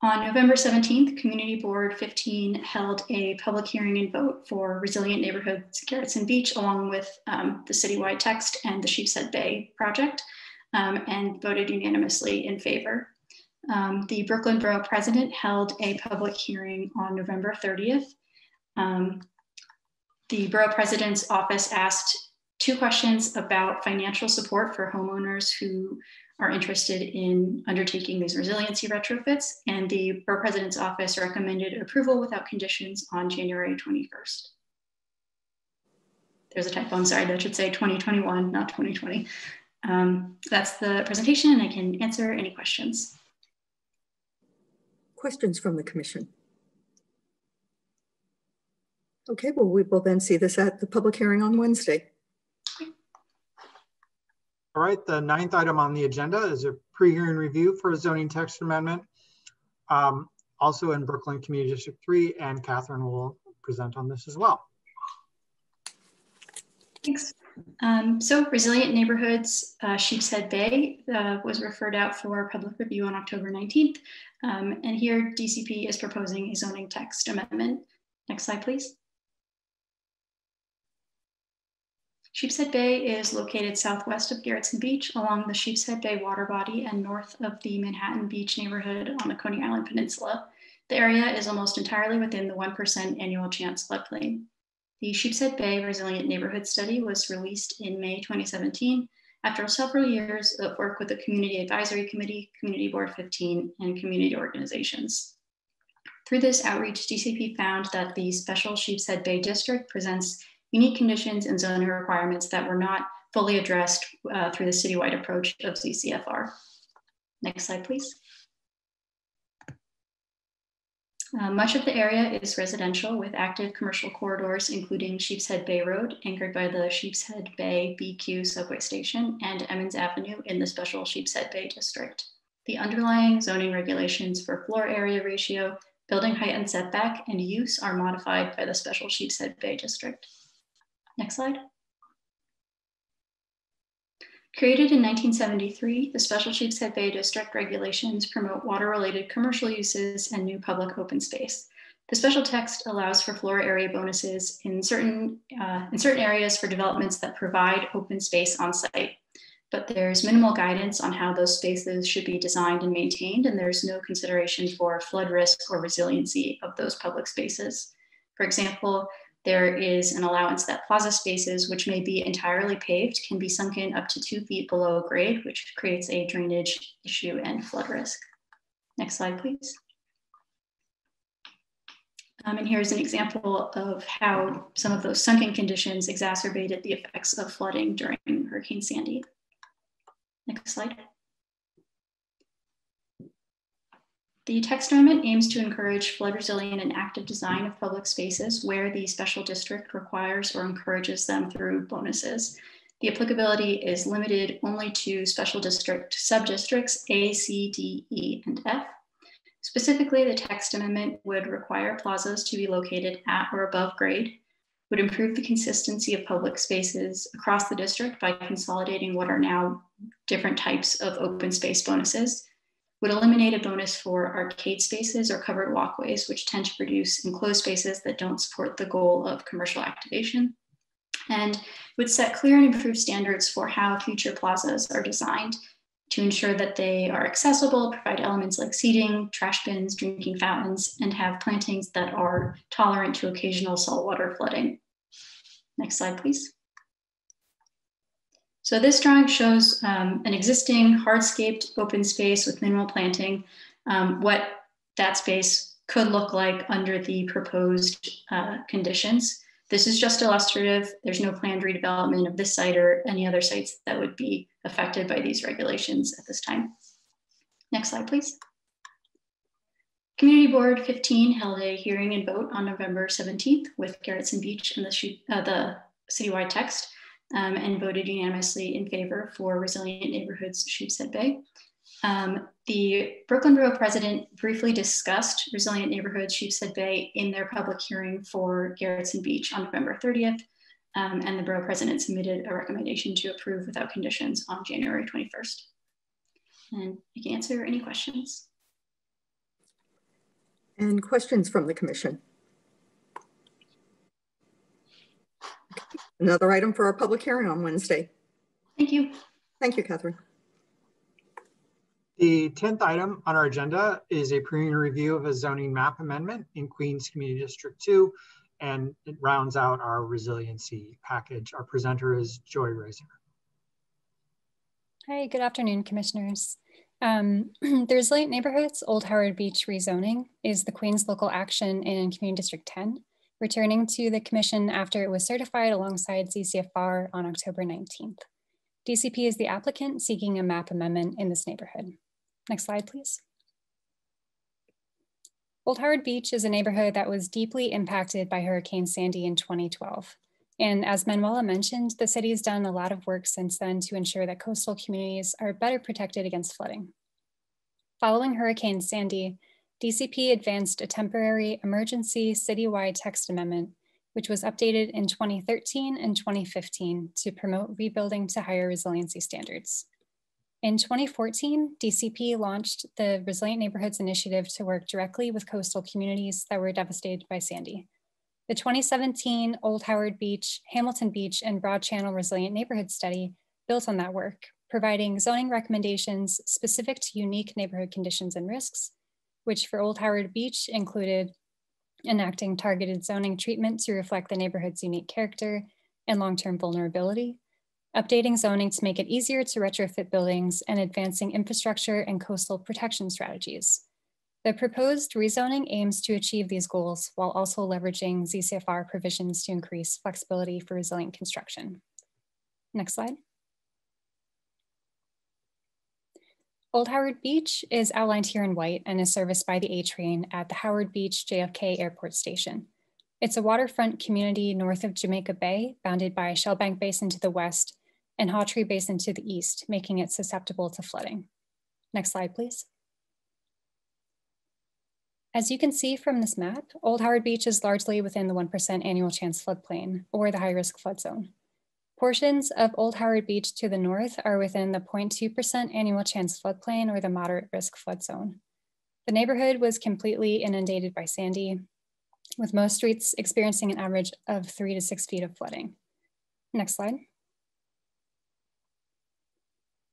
On November 17th, Community Board 15 held a public hearing and vote for Resilient Neighborhoods Gerritsen Beach, along with um, the citywide text and the Sheepshead Bay project, um, and voted unanimously in favor. Um, the Brooklyn Borough President held a public hearing on November 30th. Um, the Borough President's office asked two questions about financial support for homeowners who are interested in undertaking these resiliency retrofits, and the Borough President's Office recommended approval without conditions on January 21st. There's a typo, I'm sorry, that should say 2021, not 2020. Um, that's the presentation, and I can answer any questions. Questions from the Commission? Okay, well, we will then see this at the public hearing on Wednesday. All right, the ninth item on the agenda is a pre-hearing review for a zoning text amendment, um, also in Brooklyn Community District 3, and Catherine will present on this as well. Thanks. Um, so Resilient Neighborhoods uh, Sheepshead Bay uh, was referred out for public review on October 19th. Um, and here DCP is proposing a zoning text amendment. Next slide, please. Sheepshead Bay is located southwest of Gerritsen Beach along the Sheepshead Bay water body and north of the Manhattan Beach neighborhood on the Coney Island Peninsula. The area is almost entirely within the 1% annual chance floodplain. The Sheepshead Bay Resilient Neighborhood Study was released in May 2017 after several years of work with the Community Advisory Committee, Community Board 15, and community organizations. Through this outreach, DCP found that the Special Sheepshead Bay District presents unique conditions and zoning requirements that were not fully addressed uh, through the citywide approach of ZCFR. Next slide, please. Uh, much of the area is residential with active commercial corridors, including Sheepshead Bay Road, anchored by the Sheepshead Bay BQ subway station, and Emmons Avenue in the special Sheepshead Bay district. The underlying zoning regulations for floor area ratio, building height and setback, and use are modified by the special Sheepshead Bay district. Next slide. Created in 1973, the Special Sheepshead Bay District regulations promote water-related commercial uses and new public open space. The special text allows for floor area bonuses in certain, uh, in certain areas for developments that provide open space on site, but there's minimal guidance on how those spaces should be designed and maintained, and there's no consideration for flood risk or resiliency of those public spaces. For example, there is an allowance that plaza spaces, which may be entirely paved, can be sunken up to two feet below grade, which creates a drainage issue and flood risk. Next slide, please. Um, and here's an example of how some of those sunken conditions exacerbated the effects of flooding during Hurricane Sandy. Next slide. The text amendment aims to encourage flood resilient and active design of public spaces where the special district requires or encourages them through bonuses. The applicability is limited only to special district subdistricts A, C, D, E, and F. Specifically, the text amendment would require plazas to be located at or above grade, would improve the consistency of public spaces across the district by consolidating what are now different types of open space bonuses, would eliminate a bonus for arcade spaces or covered walkways, which tend to produce enclosed spaces that don't support the goal of commercial activation, and would set clear and improved standards for how future plazas are designed to ensure that they are accessible, provide elements like seating, trash bins, drinking fountains, and have plantings that are tolerant to occasional saltwater flooding. Next slide, please. So this drawing shows um, an existing hardscaped open space with mineral planting, um, what that space could look like under the proposed uh, conditions. This is just illustrative. There's no planned redevelopment of this site or any other sites that would be affected by these regulations at this time. Next slide, please. Community Board 15 held a hearing and vote on November 17th with Gerritsen Beach and the, uh, the citywide text um, and voted unanimously in favor for Resilient Neighborhoods Sheepshead Bay. Um, the Brooklyn Borough President briefly discussed Resilient Neighborhoods Sheepshead Bay in their public hearing for Gerritsen Beach on November 30th, um, and the Borough President submitted a recommendation to approve without conditions on January 21st. And you can answer any questions. And questions from the commission? Another item for our public hearing on Wednesday. Thank you. Thank you, Catherine. The 10th item on our agenda is a preliminary review of a zoning map amendment in Queens Community District 2, and it rounds out our resiliency package. Our presenter is Joy Razor. Hi, good afternoon, commissioners. Um, the Resilient Neighborhoods Old Howard Beach rezoning is the Queens local action in Community District 10, returning to the commission after it was certified alongside ZCFR on October 19th. DCP is the applicant seeking a map amendment in this neighborhood. Next slide, please. Old Howard Beach is a neighborhood that was deeply impacted by Hurricane Sandy in 2012. And as Manuela mentioned, the city has done a lot of work since then to ensure that coastal communities are better protected against flooding. Following Hurricane Sandy, DCP advanced a temporary emergency citywide text amendment, which was updated in 2013 and 2015 to promote rebuilding to higher resiliency standards. In 2014, DCP launched the Resilient Neighborhoods Initiative to work directly with coastal communities that were devastated by Sandy. The 2017 Old Howard Beach, Hamilton Beach, and Broad Channel Resilient Neighborhood Study built on that work, providing zoning recommendations specific to unique neighborhood conditions and risks, which for Old Howard Beach included enacting targeted zoning treatment to reflect the neighborhood's unique character and long-term vulnerability, updating zoning to make it easier to retrofit buildings, and advancing infrastructure and coastal protection strategies. The proposed rezoning aims to achieve these goals while also leveraging ZCFR provisions to increase flexibility for resilient construction. Next slide. Old Howard Beach is outlined here in white and is serviced by the A train at the Howard Beach JFK Airport Station. It's a waterfront community north of Jamaica Bay, bounded by Shellbank Basin to the west and Hawtree Basin to the east, making it susceptible to flooding. Next slide, please. As you can see from this map, Old Howard Beach is largely within the 1% annual chance floodplain, or the high risk flood zone. Portions of Old Howard Beach to the north are within the 0.2% annual chance floodplain or the moderate risk flood zone. The neighborhood was completely inundated by Sandy, with most streets experiencing an average of three to six feet of flooding. Next slide.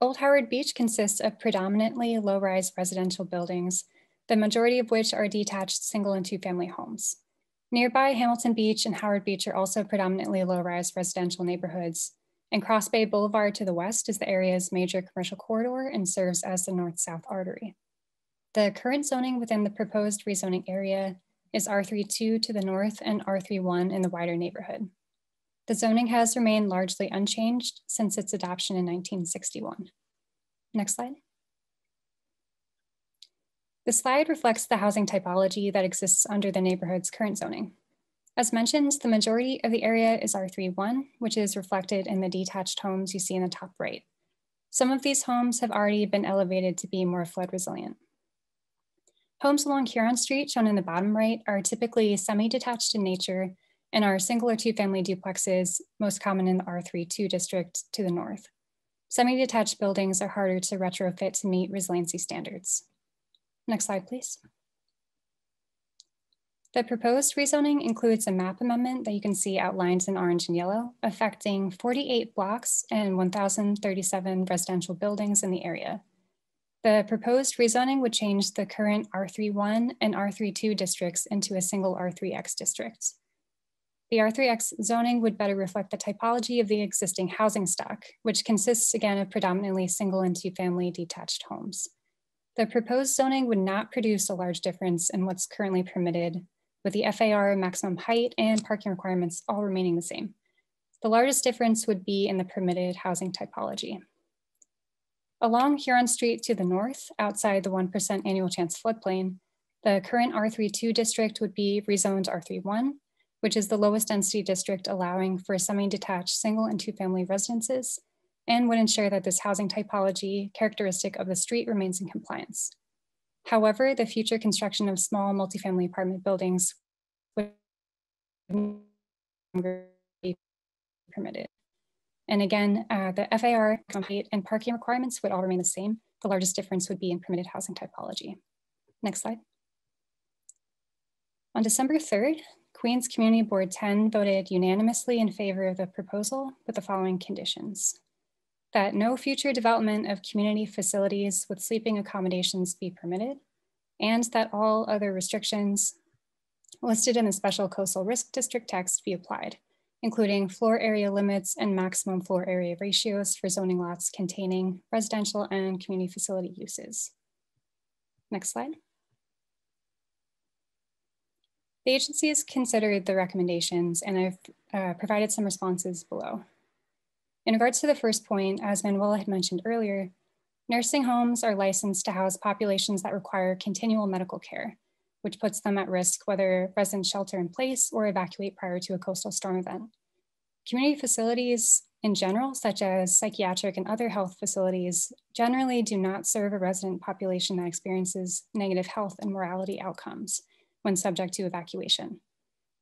Old Howard Beach consists of predominantly low-rise residential buildings, the majority of which are detached single and two family homes. Nearby Hamilton Beach and Howard Beach are also predominantly low-rise residential neighborhoods, and Cross Bay Boulevard to the west is the area's major commercial corridor and serves as the north-south artery. The current zoning within the proposed rezoning area is R32 to the north and R31 in the wider neighborhood. The zoning has remained largely unchanged since its adoption in 1961. Next slide. The slide reflects the housing typology that exists under the neighborhood's current zoning. As mentioned, the majority of the area is R31, which is reflected in the detached homes you see in the top right. Some of these homes have already been elevated to be more flood resilient. Homes along Huron Street, shown in the bottom right, are typically semi-detached in nature and are single or two family duplexes, most common in the R32 district to the north. Semi-detached buildings are harder to retrofit to meet resiliency standards. Next slide, please. The proposed rezoning includes a map amendment that you can see outlined in orange and yellow, affecting 48 blocks and 1,037 residential buildings in the area. The proposed rezoning would change the current R31 and R32 districts into a single R3X district. The R3X zoning would better reflect the typology of the existing housing stock, which consists again of predominantly single and two family detached homes. The proposed zoning would not produce a large difference in what's currently permitted, with the FAR maximum height and parking requirements all remaining the same. The largest difference would be in the permitted housing typology. Along Huron Street to the north, outside the 1% annual chance floodplain, the current R32 district would be rezoned R31, which is the lowest density district allowing for semi-detached single and two family residences and would ensure that this housing typology characteristic of the street remains in compliance. However, the future construction of small multifamily apartment buildings would be permitted. And again, uh, the FAR and parking requirements would all remain the same. The largest difference would be in permitted housing typology. Next slide. On December 3rd, Queens Community Board 10 voted unanimously in favor of the proposal with the following conditions. That no future development of community facilities with sleeping accommodations be permitted, and that all other restrictions listed in the special coastal risk district text be applied, including floor area limits and maximum floor area ratios for zoning lots containing residential and community facility uses. Next slide. The agency has considered the recommendations and I've uh, provided some responses below. In regards to the first point, as Manuela had mentioned earlier, nursing homes are licensed to house populations that require continual medical care, which puts them at risk whether residents shelter in place or evacuate prior to a coastal storm event. Community facilities in general, such as psychiatric and other health facilities, generally do not serve a resident population that experiences negative health and morality outcomes when subject to evacuation.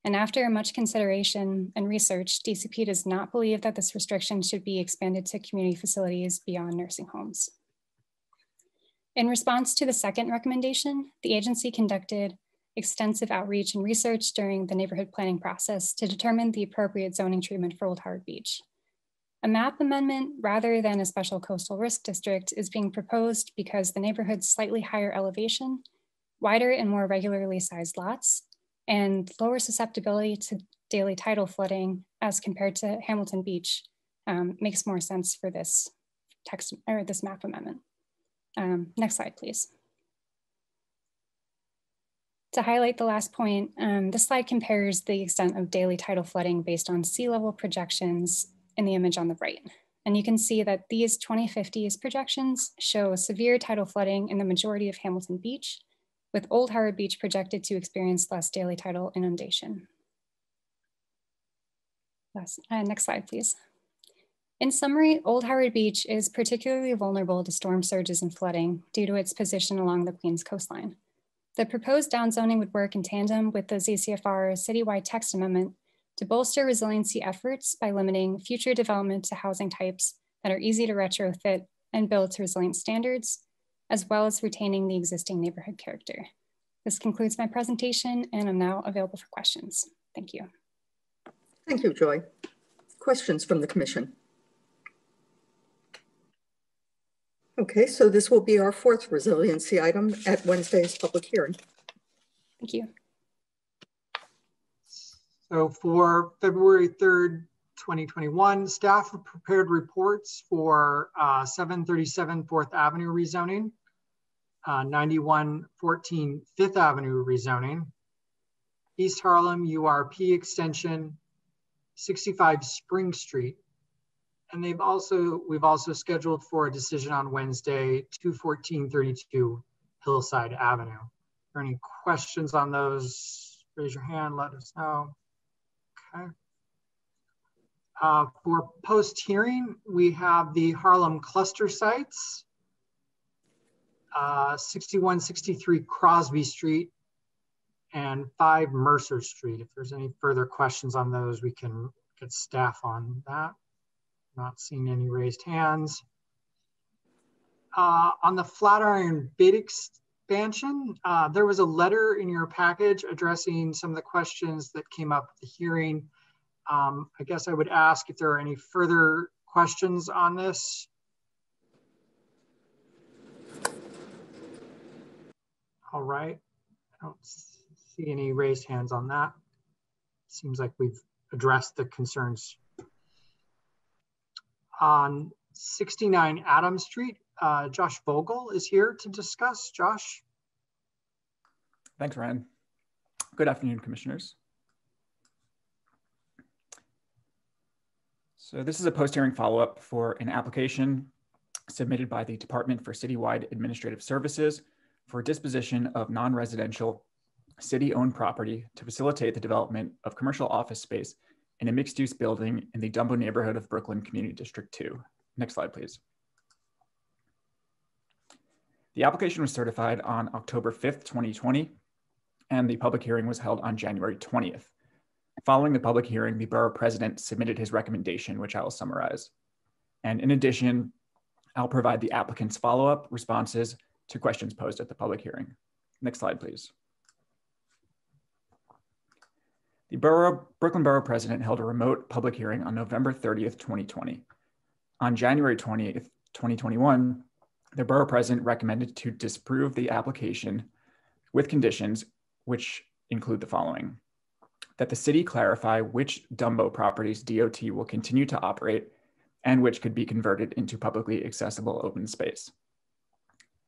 And after much consideration and research, DCP does not believe that this restriction should be expanded to community facilities beyond nursing homes. In response to the second recommendation, the agency conducted extensive outreach and research during the neighborhood planning process to determine the appropriate zoning treatment for Old Howard Beach. A map amendment rather than a special coastal risk district is being proposed because the neighborhood's slightly higher elevation wider and more regularly sized lots, and lower susceptibility to daily tidal flooding as compared to Hamilton Beach um, makes more sense for this text or this map amendment. Um, next slide, please. To highlight the last point, um, this slide compares the extent of daily tidal flooding based on sea level projections in the image on the right. And you can see that these 2050s projections show severe tidal flooding in the majority of Hamilton Beach, with Old Howard Beach projected to experience less daily tidal inundation. Last, uh, next slide, please. In summary, Old Howard Beach is particularly vulnerable to storm surges and flooding due to its position along the Queens coastline. The proposed downzoning would work in tandem with the ZCFR citywide text amendment to bolster resiliency efforts by limiting future development to housing types that are easy to retrofit and build to resilient standards as well as retaining the existing neighborhood character. This concludes my presentation and I'm now available for questions. Thank you. Thank you, Joy. Questions from the commission? Okay, so this will be our fourth resiliency item at Wednesday's public hearing. Thank you. So for February 3rd, 2021, staff prepared reports for uh, 737 4th Avenue rezoning, uh, 9114 Fifth Avenue rezoning, East Harlem URP extension, 65 Spring Street. And they've also, we've also scheduled for a decision on Wednesday, 21432 Hillside Avenue. Are any questions on those? Raise your hand, let us know. Okay. Uh, for post hearing, we have the Harlem cluster sites, uh, 6163 Crosby Street and 5 Mercer Street. If there's any further questions on those, we can get staff on that. Not seeing any raised hands. Uh, on the Flatiron bid expansion, uh, there was a letter in your package addressing some of the questions that came up at the hearing. Um, I guess I would ask if there are any further questions on this. All right, I don't see any raised hands on that. Seems like we've addressed the concerns. On 69 Adams Street, uh, Josh Vogel is here to discuss. Josh. Thanks, Ryan. Good afternoon, commissioners. So this is a post-hearing follow-up for an application submitted by the Department for Citywide Administrative Services for disposition of non-residential city-owned property to facilitate the development of commercial office space in a mixed-use building in the Dumbo neighborhood of Brooklyn Community District 2. Next slide, please. The application was certified on October 5th, 2020, and the public hearing was held on January 20th. Following the public hearing, the borough president submitted his recommendation, which I will summarize. And in addition, I'll provide the applicant's follow-up responses to questions posed at the public hearing. Next slide, please. The Borough, Brooklyn Borough President held a remote public hearing on November 30th, 2020. On January 20th, 2021, the Borough President recommended to disapprove the application with conditions which include the following. That the city clarify which Dumbo properties DOT will continue to operate and which could be converted into publicly accessible open space.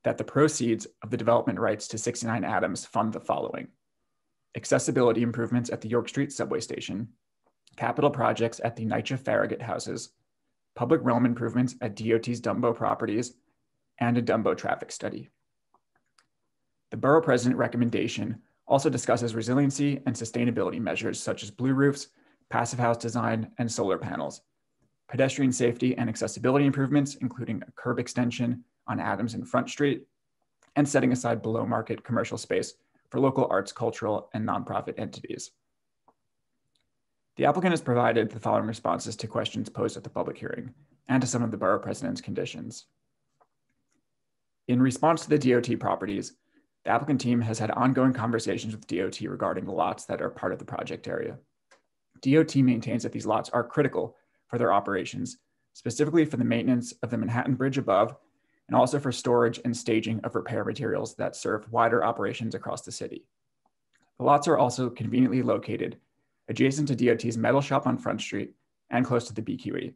That the proceeds of the development rights to 69 Adams fund the following accessibility improvements at the York Street subway station, capital projects at the NYCHA Farragut houses, public realm improvements at DOT's Dumbo properties, and a Dumbo traffic study. The borough president recommendation also discusses resiliency and sustainability measures such as blue roofs, passive house design, and solar panels, pedestrian safety and accessibility improvements, including a curb extension on Adams and Front Street, and setting aside below market commercial space for local arts, cultural, and nonprofit entities. The applicant has provided the following responses to questions posed at the public hearing and to some of the borough president's conditions. In response to the DOT properties, the applicant team has had ongoing conversations with DOT regarding the lots that are part of the project area. DOT maintains that these lots are critical for their operations, specifically for the maintenance of the Manhattan Bridge above and also for storage and staging of repair materials that serve wider operations across the city. The lots are also conveniently located adjacent to DOT's metal shop on Front Street and close to the BQE.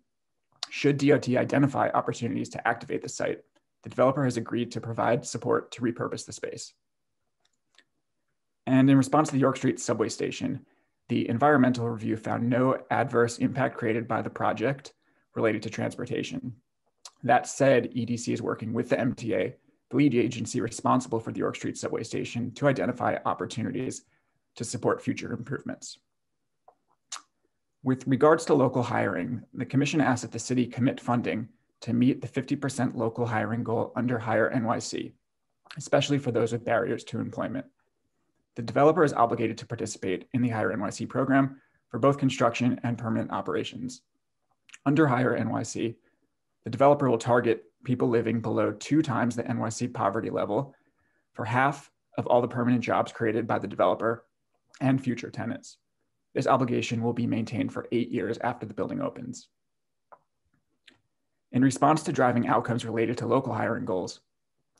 Should DOT identify opportunities to activate the site, the developer has agreed to provide support to repurpose the space. And in response to the York Street subway station, the environmental review found no adverse impact created by the project related to transportation. That said, EDC is working with the MTA, the lead agency responsible for the York Street subway station, to identify opportunities to support future improvements. With regards to local hiring, the commission asked that the city commit funding to meet the 50% local hiring goal under Hire NYC, especially for those with barriers to employment. The developer is obligated to participate in the Hire NYC program for both construction and permanent operations. Under Hire NYC, the developer will target people living below two times the NYC poverty level for half of all the permanent jobs created by the developer and future tenants. This obligation will be maintained for eight years after the building opens. In response to driving outcomes related to local hiring goals,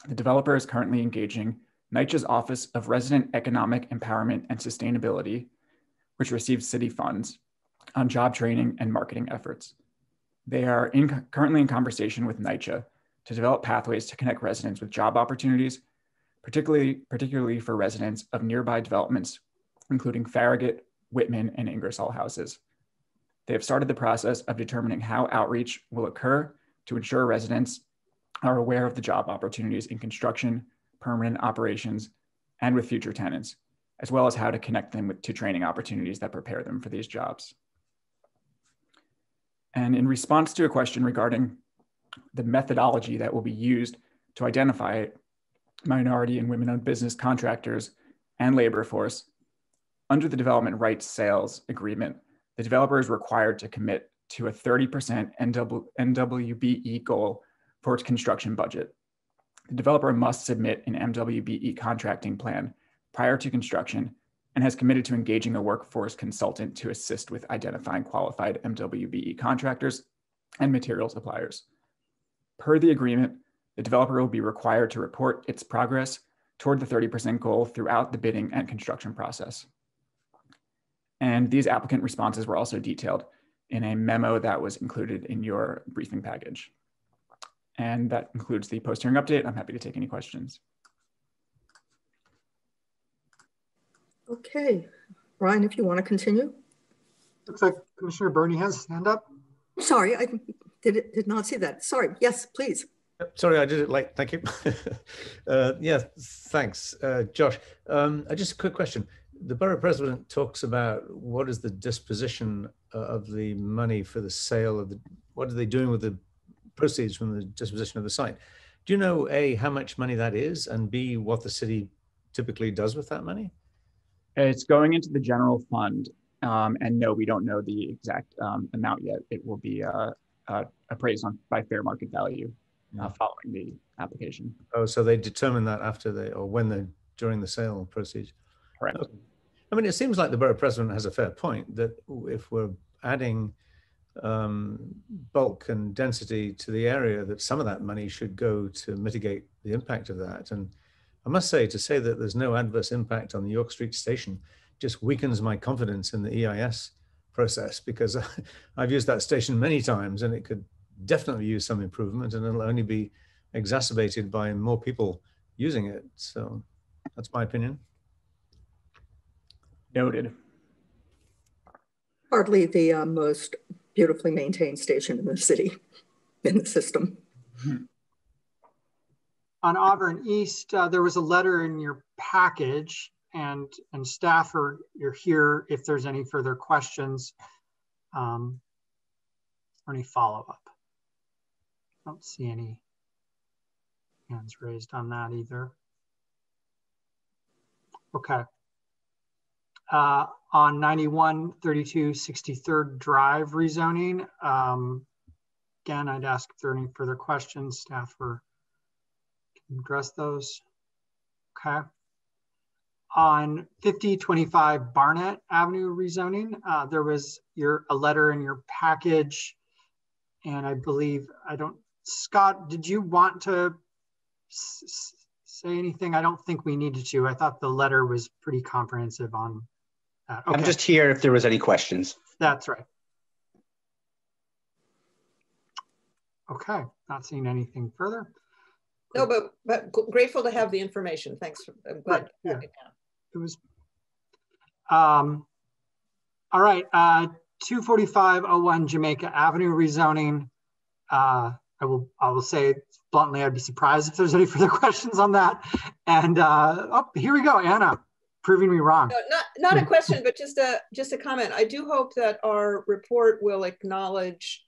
the developer is currently engaging NYCHA's Office of Resident Economic Empowerment and Sustainability, which receives city funds, on job training and marketing efforts. They are in, currently in conversation with NYCHA to develop pathways to connect residents with job opportunities, particularly, particularly for residents of nearby developments, including Farragut, Whitman, and Ingersoll houses. They have started the process of determining how outreach will occur to ensure residents are aware of the job opportunities in construction, permanent operations, and with future tenants, as well as how to connect them with, to training opportunities that prepare them for these jobs. And in response to a question regarding the methodology that will be used to identify minority and women owned business contractors and labor force, under the development rights sales agreement, the developer is required to commit to a 30% NW, NWBE goal for its construction budget. The developer must submit an MWBE contracting plan prior to construction and has committed to engaging a workforce consultant to assist with identifying qualified MWBE contractors and material suppliers. Per the agreement, the developer will be required to report its progress toward the 30% goal throughout the bidding and construction process. And these applicant responses were also detailed in a memo that was included in your briefing package. And that concludes the post-hearing update. I'm happy to take any questions. Okay, Brian, if you want to continue. Looks like Commissioner Burney has his hand up. Sorry, I did, did not see that. Sorry. Yes, please. Sorry, I did it late. Thank you. uh, yeah, thanks, uh, Josh. Um, uh, just a quick question. The borough president talks about what is the disposition uh, of the money for the sale of the. What are they doing with the proceeds from the disposition of the site? Do you know a how much money that is, and b what the city typically does with that money? It's going into the general fund. Um, and no, we don't know the exact um, amount yet. It will be uh, uh, appraised on by fair market value uh, following the application. Oh, so they determine that after they or when they during the sale proceeds. Correct. Okay. I mean, it seems like the borough president has a fair point that if we're adding um, bulk and density to the area, that some of that money should go to mitigate the impact of that. And I must say, to say that there's no adverse impact on the York Street station just weakens my confidence in the EIS process because I've used that station many times and it could definitely use some improvement and it'll only be exacerbated by more people using it. So that's my opinion. Noted. Hardly the uh, most beautifully maintained station in the city, in the system. On Arverne East, uh, there was a letter in your package and, and staff are you're here if there's any further questions um, or any follow-up. I Don't see any hands raised on that either. Okay. Uh, on 91 32 63rd Drive rezoning, um, again, I'd ask if there are any further questions. Staff are address those. Okay. On 5025 Barnett Avenue rezoning, uh, there was your a letter in your package, and I believe I don't. Scott, did you want to say anything? I don't think we needed to. I thought the letter was pretty comprehensive on that. Okay. I'm just here if there was any questions. That's right. Okay, not seeing anything further. No, but but grateful to have the information. Thanks. For, I'm glad. Right, yeah. It, was. Um. All right. Uh, 24501 Jamaica Avenue rezoning. Uh, I will I will say bluntly, I'd be surprised if there's any further questions on that. And uh, oh, here we go, Anna, proving me wrong. No, not not a question, but just a just a comment. I do hope that our report will acknowledge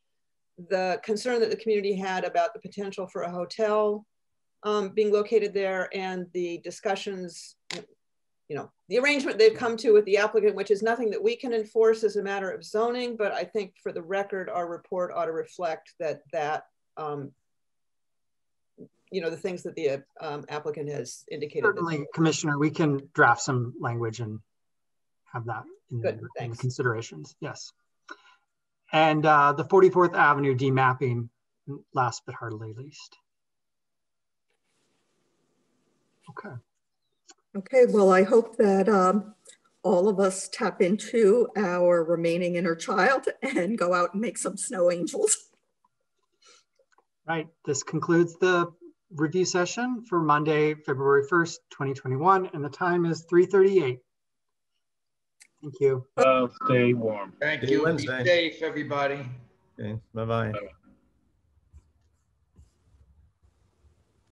the concern that the community had about the potential for a hotel um, being located there and the discussions, you know, the arrangement they've come to with the applicant, which is nothing that we can enforce as a matter of zoning, but I think for the record, our report ought to reflect that that um, you know, the things that the um, applicant has indicated. Certainly, Commissioner, we can draft some language and have that in, Good, the, in the considerations. Yes. And uh, the 44th Avenue demapping, last but hardly least. Okay. Okay, well, I hope that um, all of us tap into our remaining inner child and go out and make some snow angels. Right, this concludes the review session for Monday, February 1st, 2021, and the time is 3.38. Thank you. Uh, stay warm. Thank you. Wednesday. Be safe, everybody. Okay, bye-bye.